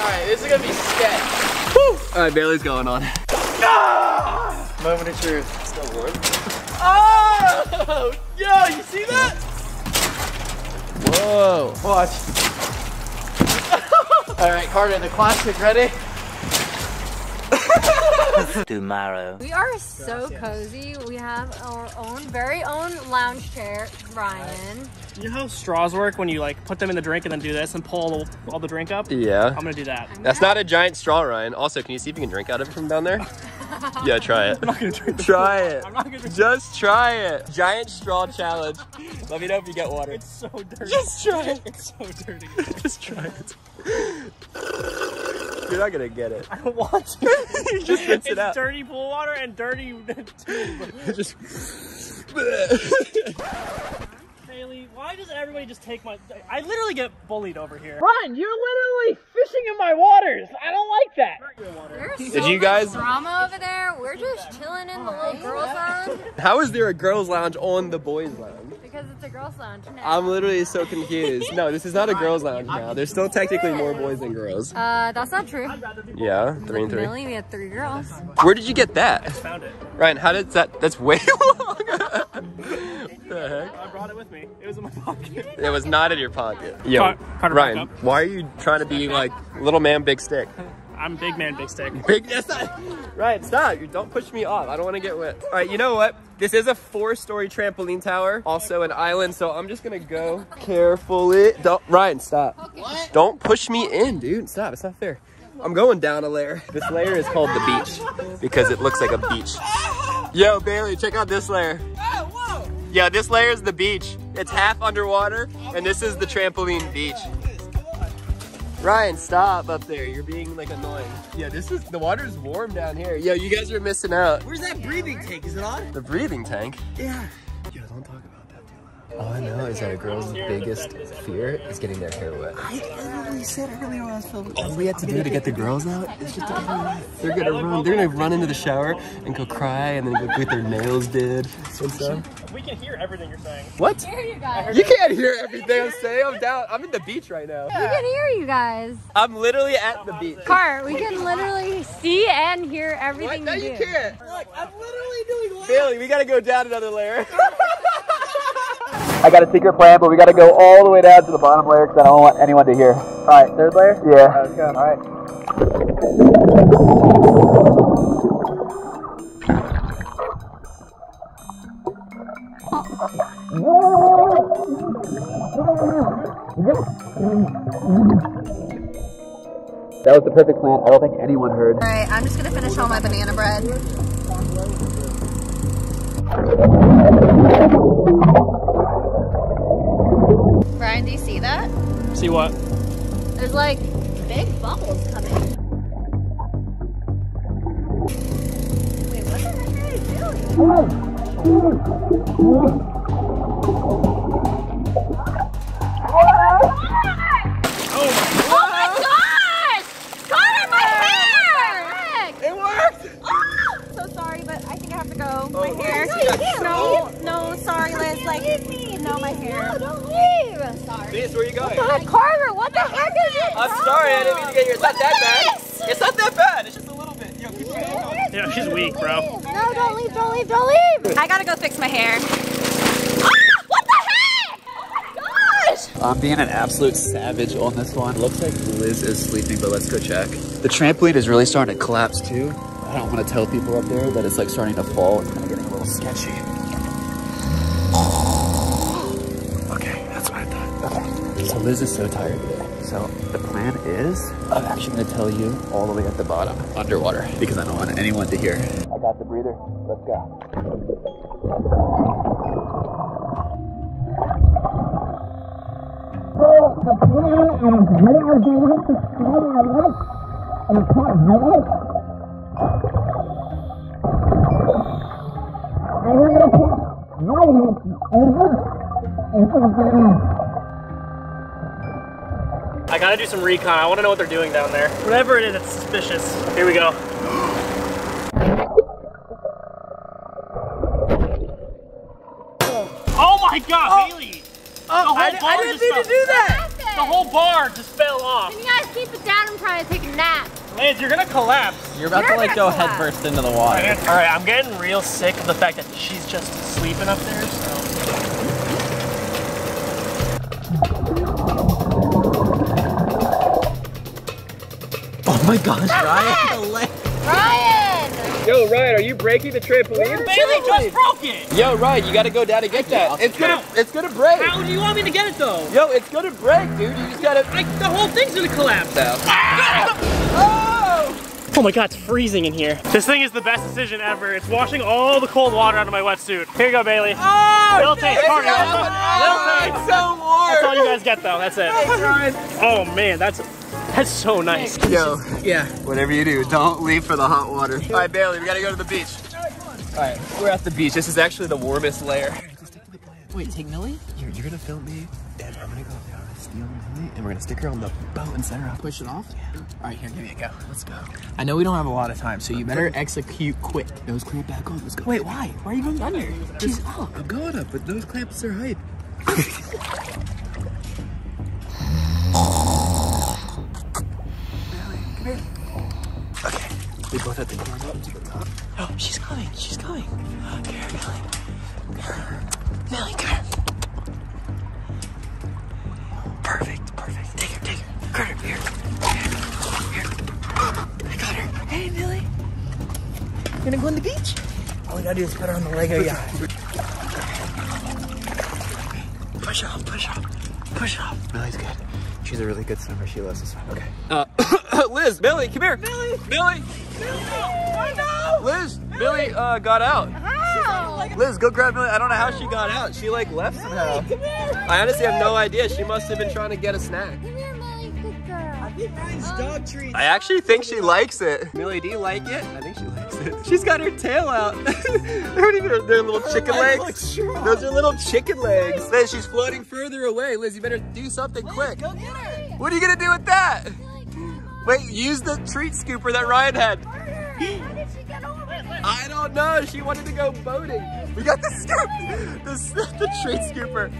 All right, this is gonna be sketch. All right, Bailey's going on. Ah! Moment of truth. Still warm. Oh! Yo, you see that? Whoa. Watch. All right, Carter, in the classic, ready? Tomorrow. We are so cozy. We have our own, very own lounge chair, Ryan. You know how straws work when you like put them in the drink and then do this and pull all the, all the drink up? Yeah. I'm gonna do that. That's not a giant straw, Ryan. Also, can you see if you can drink out of it from down there? Yeah, try it. I'm not gonna drink Try pool. it. I'm not gonna drink Just try it. Giant straw challenge. Let me know if you get water. It's so dirty. Just try it. It's so dirty. Just try it. You're not gonna get it. I don't want to. Just rinse it it's out. dirty pool water and dirty tube. Just. Haley, why does everybody just take my? I literally get bullied over here. Ryan, you're literally fishing in my waters. I don't like that. There's Did so you much guys- drama over there? We're just chilling in the little girls lounge How is there a girls' lounge on the boys' lounge? because it's a girls lounge now. I'm literally so confused. No, this is not a girls' lounge now. There's still technically more boys than girls. Uh, that's not true. Yeah, three and three. Really, we had three girls. Where did you get that? I found it. Ryan, how did that? That's way long. the heck? I brought it with me. It was in my pocket. It was not in your pocket. Yo, Carter, Ryan, up. why are you trying to be like little man, big stick? I'm big man, big stick. Big, that's not, Ryan, stop. You don't push me off. I don't want to get wet. All right, you know what? This is a four-story trampoline tower, also an island, so I'm just gonna go carefully. Don't, Ryan, stop. What? Don't push me in, dude. Stop, it's not fair. I'm going down a layer. This layer is called the beach because it looks like a beach. Yo, Bailey, check out this layer. Yeah, this layer is the beach. It's half underwater, and this is the trampoline beach. Ryan, stop up there. You're being like annoying. Yeah, this is the water's warm down here. Yo, you guys are missing out. Where's that breathing tank? Is it on? The breathing tank. Yeah. All I know is that a girl's biggest fear is getting their hair wet. I literally said earlier when I was filming. All we have to do to get the girls out is just to get them wet. They're gonna run. They're gonna run into the shower and go cry and then go get their nails did and stuff. We can hear everything you're saying. What? Hear you guys. You can't hear everything I'm saying. I'm down. I'm in the beach right now. We can hear you guys. I'm literally at the beach. Car, we can literally see and hear everything No, you you do. can't. Look, I'm literally doing Bailey, we gotta go down another layer. I got a secret plan, but we gotta go all the way down to the bottom layer because I don't want anyone to hear. All right, third layer? Yeah. Let's go. All right. That was the perfect plan. I don't think anyone heard. All right, I'm just gonna finish all my banana bread. Brian, do you see that? See what? There's like big bubbles coming. Wait, what the heck are you doing? Oh my gosh! Connor, oh my hair! It worked! Ah! So sorry, but I think I have to go. Oh, my hair. no, No, no, sorry, Liz. Like, no, my hair. No, don't leave! Sorry. Liz, where you going? God, Carter, what the heck is it? I'm sorry, I didn't mean to get your. It's not that bad. It's not that bad. It's just a little bit. Yo, keep your hand on. Yeah, she's weak, bro. No, don't leave, don't leave, don't leave! I gotta go fix my hair. Ah, what the heck? Oh gosh! I'm being an absolute savage on this one. Looks like Liz is sleeping, but let's go check. The trampoline is really starting to collapse too. I don't want to tell people up there that it's like starting to fall. It's kind of getting a little sketchy. Liz is so tired today. So the plan is I'm actually going to tell you all the way at the bottom, underwater, because I don't want anyone to hear. I got the breather. Let's go. I gotta do some recon. I wanna know what they're doing down there. Whatever it is, it's suspicious. Here we go. Oh my god, oh. Bailey! the oh, whole I- I didn't just mean to do that. The whole bar just fell off. Can you guys keep it down? I'm trying to take a nap. Lance, you're gonna collapse. You're about to like go headfirst into the water. All right, I'm getting real sick of the fact that she's just sleeping up there. My gosh, Ryan. Ryan! Yo, Ryan, are you breaking the trampoline? Bailey just broke it. Yo, Ryan, you gotta go down and get that. It's gonna, it's gonna break. How do you want me to get it though? Yo, it's gonna break, dude. You just gotta. Like the whole thing's gonna collapse. Ah! Oh! Oh my god, it's freezing in here. This thing is the best decision ever. It's washing all the cold water out of my wetsuit. Here you go, Bailey. Oh, Little taste, party. Little taste. It's so warm. That's all you guys get though, that's it. Thanks, Ryan. Oh man, that's that's so nice. Yo, Yeah. whatever you do, don't leave for the hot water. All right, Bailey, we gotta go to the beach. All right, we're at the beach. This is actually the warmest layer. Wait, take Millie? You're, you're gonna film me, and I'm gonna go down and steal Millie, and we're gonna stick her on the boat and send her up. Push it off? Yeah. All right, here, give me a go. Let's go. I know we don't have a lot of time, so you better execute quick. Nose clamp back on. Let's go. Wait, why? Why are you going under? She's up. I'm going up, but those clamps are hype. We both have to climb up to the top. Oh, she's coming. She's coming. Come here, Millie. Millie, come here. Perfect, perfect. Take her, take her. Carter, here. Here. Here. I got her. Hey, Millie. You gonna go on the beach? All we gotta do is put her on the Lego yacht. Push off, push off, push off. Millie's good. She's a really good swimmer. She loves to swim. Okay. Uh, Liz, Billy, come here. Billy, Billy. I know. Liz, Billy uh, got out. How? Liz, go grab Millie. I don't know how she got out. She like left somehow. Come here. I honestly have no idea. She must have been trying to get a snack. I think oh. dog treats. I actually think she likes it. Millie, do you like it? I think she likes it. She's got her tail out. they're even they're little oh chicken legs. Those are little chicken legs. Liz, she's floating further away. Liz, you better do something quick. Go get her. What are you gonna do with that? Wait, use the treat scooper that Ryan had. How did she get over there? I don't know. She wanted to go boating. We got the scoop, the, the treat scooper.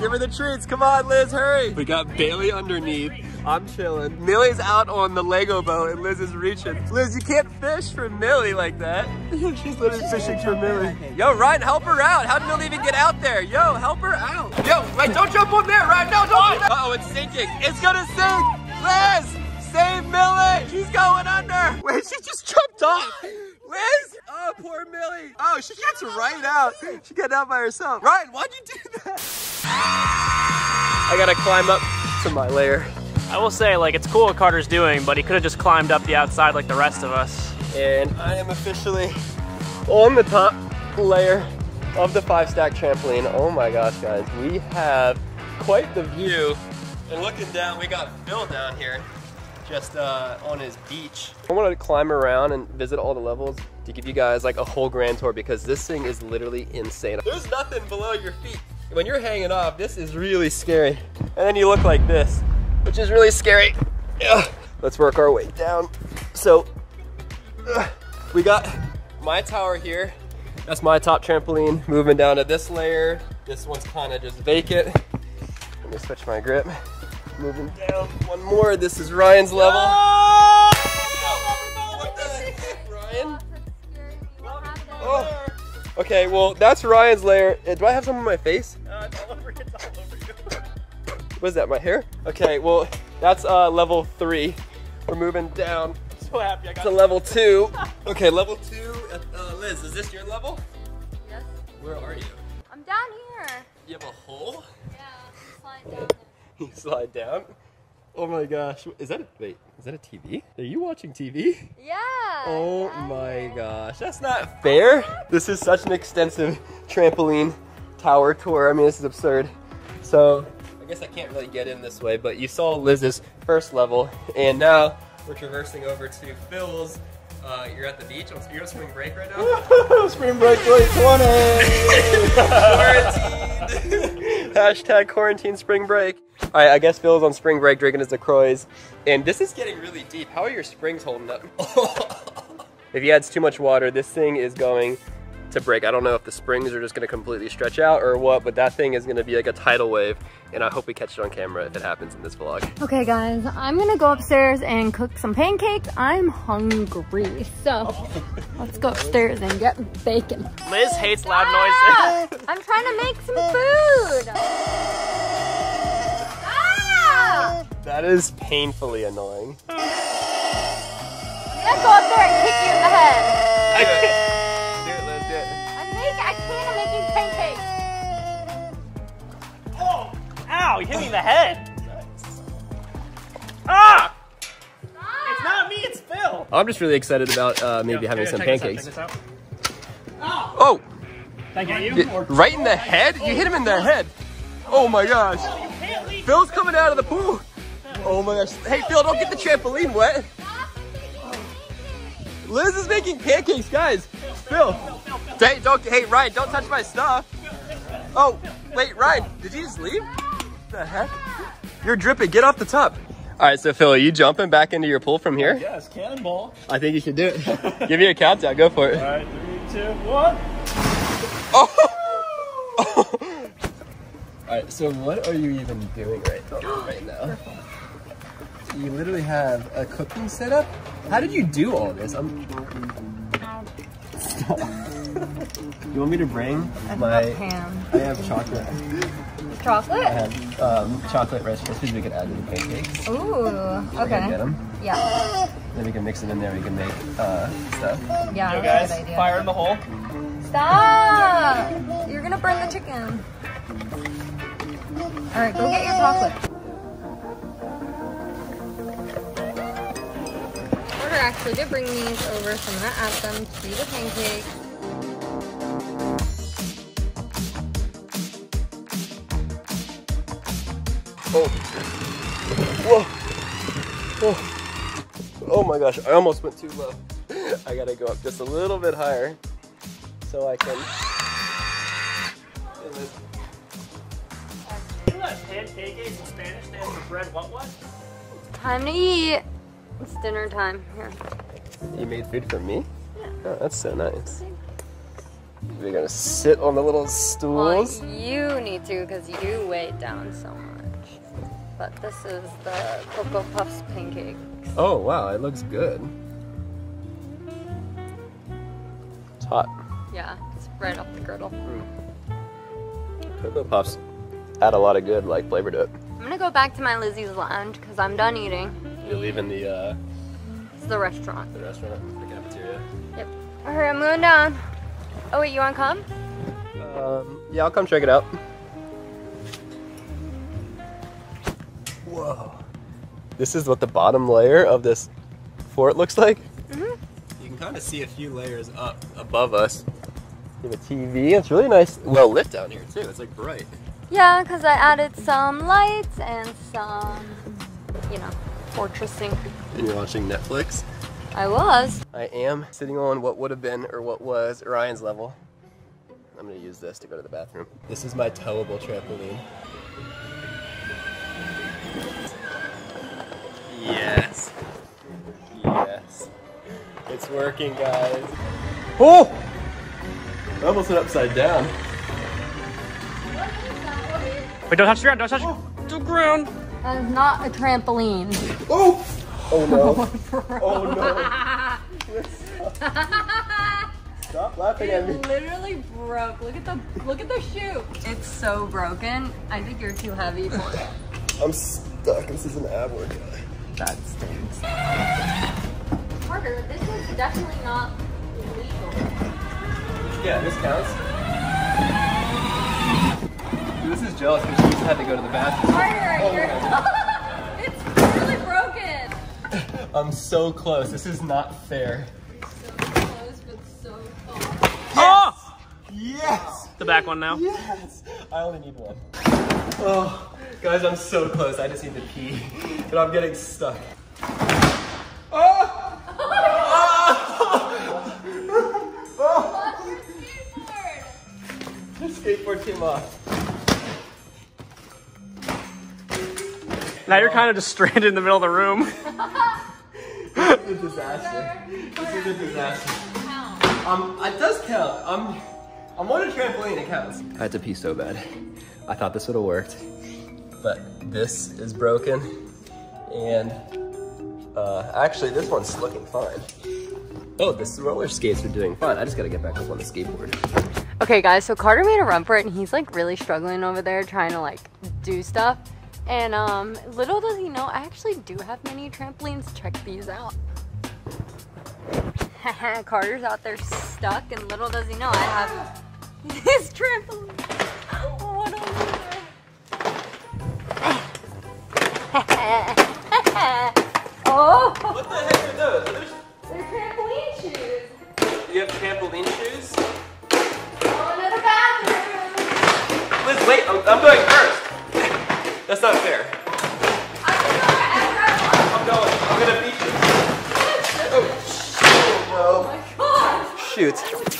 Give her the treats. Come on, Liz, hurry. We got Bailey underneath. I'm chilling. Millie's out on the Lego boat and Liz is reaching. Liz, you can't fish for Millie like that. She's literally fishing for Millie. Yo, Ryan, help her out. How did Millie even get out there? Yo, help her out. Yo, wait, don't jump on there, Ryan. No, don't do. Uh-oh, it's sinking. It's gonna sink. Liz, save Millie. She's going under. Wait, she just jumped off. Liz! Oh, poor Millie. Oh, she gets right out. She got out by herself. Ryan, why'd you do that? I gotta climb up to my lair. I will say, like, it's cool what Carter's doing, but he could have just climbed up the outside like the rest of us. And I am officially on the top layer of the five stack trampoline. Oh my gosh, guys, we have quite the view. And looking down, we got Phil down here just uh, on his beach. I wanted to climb around and visit all the levels to give you guys like a whole grand tour because this thing is literally insane. There's nothing below your feet. When you're hanging off, this is really scary. And then you look like this, which is really scary. Ugh. Let's work our way down. So, ugh, we got my tower here. That's my top trampoline. Moving down to this layer. This one's kind of just vacant. Let me switch my grip. Moving down one more. This is Ryan's level. Heck, Ryan? Oh. Okay, well, that's Ryan's layer. Uh, Do I have some on my face? Uh, is that, my hair? Okay, well, that's uh, level three. We're moving down So happy I got to level two. Okay, level two. Uh, Liz, is this your level? Yes. Where are you? I'm down here. You have a hole? Yeah, slide down. You slide down. Oh my gosh, is that a, wait, is that a TV? Are you watching TV? Yeah. Oh my gosh, that's not fair. This is such an extensive trampoline tower tour. I mean, this is absurd. So, I guess I can't really get in this way, but you saw Liz's first level, and now we're traversing over to Phil's. Uh, you're at the beach. On, you're on spring break right now? Spring break 2020. Quarantine. Hashtag quarantine spring break. All right, I guess Phil's on spring break drinking his LaCroix. And this is getting really deep. How are your springs holding up? if he adds too much water, this thing is going to break. I don't know if the springs are just gonna completely stretch out or what, but that thing is gonna be like a tidal wave. And I hope we catch it on camera if it happens in this vlog. Okay guys, I'm gonna go upstairs and cook some pancakes. I'm hungry. So let's go upstairs and get bacon. Liz hates loud Ah! noises. I'm trying to make some food. Ah! That is painfully annoying. Gonna go up there and kick you in the head. Ow, you hit me in the head. Ah! It's not me, it's Phil. I'm just really excited about uh, maybe Yeah, having some check this out, pancakes. check this out. Oh, Thank you. right in the head? You hit him in the head. Oh my gosh. Phil's coming out of the pool. Oh my gosh. Hey, Phil, don't get the trampoline wet. Liz is making pancakes, guys. Phil. Hey, don't, hey, Ryan, don't touch my stuff. Oh, wait, Ryan, did you just leave? The heck? You're dripping. Get off the top. All right, so Phil, are you jumping back into your pool from here? Yes, cannonball. I think you should do it. Give me a countdown. Go for it. All right, three, two, one. Oh! All right. so what are you even doing right, right now? You literally have a cooking setup? How did you do all this? I'm... Stop. you want me to bring my... ham. I have chocolate. Chocolate? I have um, chocolate Rice Krispies we could add to the pancakes. Ooh, We're okay. gonna get 'em. Yeah. Then we can mix it in there. We can make uh, stuff. Yeah, Yo, guys, a good idea. fire in the hole. Stop! You're gonna burn the chicken. All right, go get your chocolate. Porter actually did bring these over, so I'm gonna add them to the pancakes. Oh. Whoa. Whoa. Oh my gosh, I almost went too low. I gotta go up just a little bit higher so I can. Isn't that pancakes in Spanish stand for bread what what? Time to eat. It's dinner time. Here. You made food for me? Oh, that's so nice. We're gonna sit on the little Well, stools. you need to because you weigh down so much. But this is the Cocoa Puffs pancake. Oh wow, it looks good. It's hot. Yeah, it's right off the griddle. Cocoa Puffs add a lot of good like flavor to it. I'm gonna go back to my Lizzy's lounge because I'm done eating. You're leaving the uh, It's the restaurant. the restaurant, the cafeteria. Yep. All right, I'm going down. Oh wait, you wanna come? Um, yeah, I'll come check it out. Whoa. This is what the bottom layer of this fort looks like. Mhm. You can kind of see a few layers up above us. You have a TV. It's really nice, well lit down here too. It's like bright. Yeah, because I added some lights and some, you know, fortressing. And you're watching Netflix. I was. I am sitting on what would have been or what was Ryan's level. I'm gonna use this to go to the bathroom. This is my towable trampoline. Yes. Yes. It's working, guys. Oh! I almost went upside down. Wait, don't touch the ground, don't touch the oh. ground. That is not a trampoline. Oh! Oh no. oh no. Stop laughing at me. It literally broke. Look at the look at the shoe. It's so broken. I think you're too heavy for it. I'm stuck. This is an ab workout. That stinks. Carter, this is definitely not legal. Yeah, this counts. This is jealous because she just had to go to the bathroom. Carter, Oh you're it's really broken. I'm so close. This is not fair. Close, but so Oh! Yes! The back one now. Yes! I only need one. Oh, guys, I'm so close. I just need to pee, but I'm getting stuck. Oh! The skateboard came off. Now you're kind of just stranded in the middle of the room. This is a disaster. This is a disaster. Um, it does count. I'm, I'm on a trampoline. It counts. I had to pee so bad. I thought this would have worked, but this is broken, and uh, actually this one's looking fine. Oh, this roller skates are doing fine. I just gotta get back up on the skateboard. Okay guys, so Carter made a run for it and he's like really struggling over there trying to like do stuff. And um, little does he know, I actually do have mini trampolines. Check these out. Carter's out there stuck and little does he know I have this trampoline. oh! What the heck are those? Are those... They're trampoline shoes. You have trampoline shoes? Oh, another bathroom. Liz, wait, I'm, I'm going first. That's not fair. to beat you. Shoot.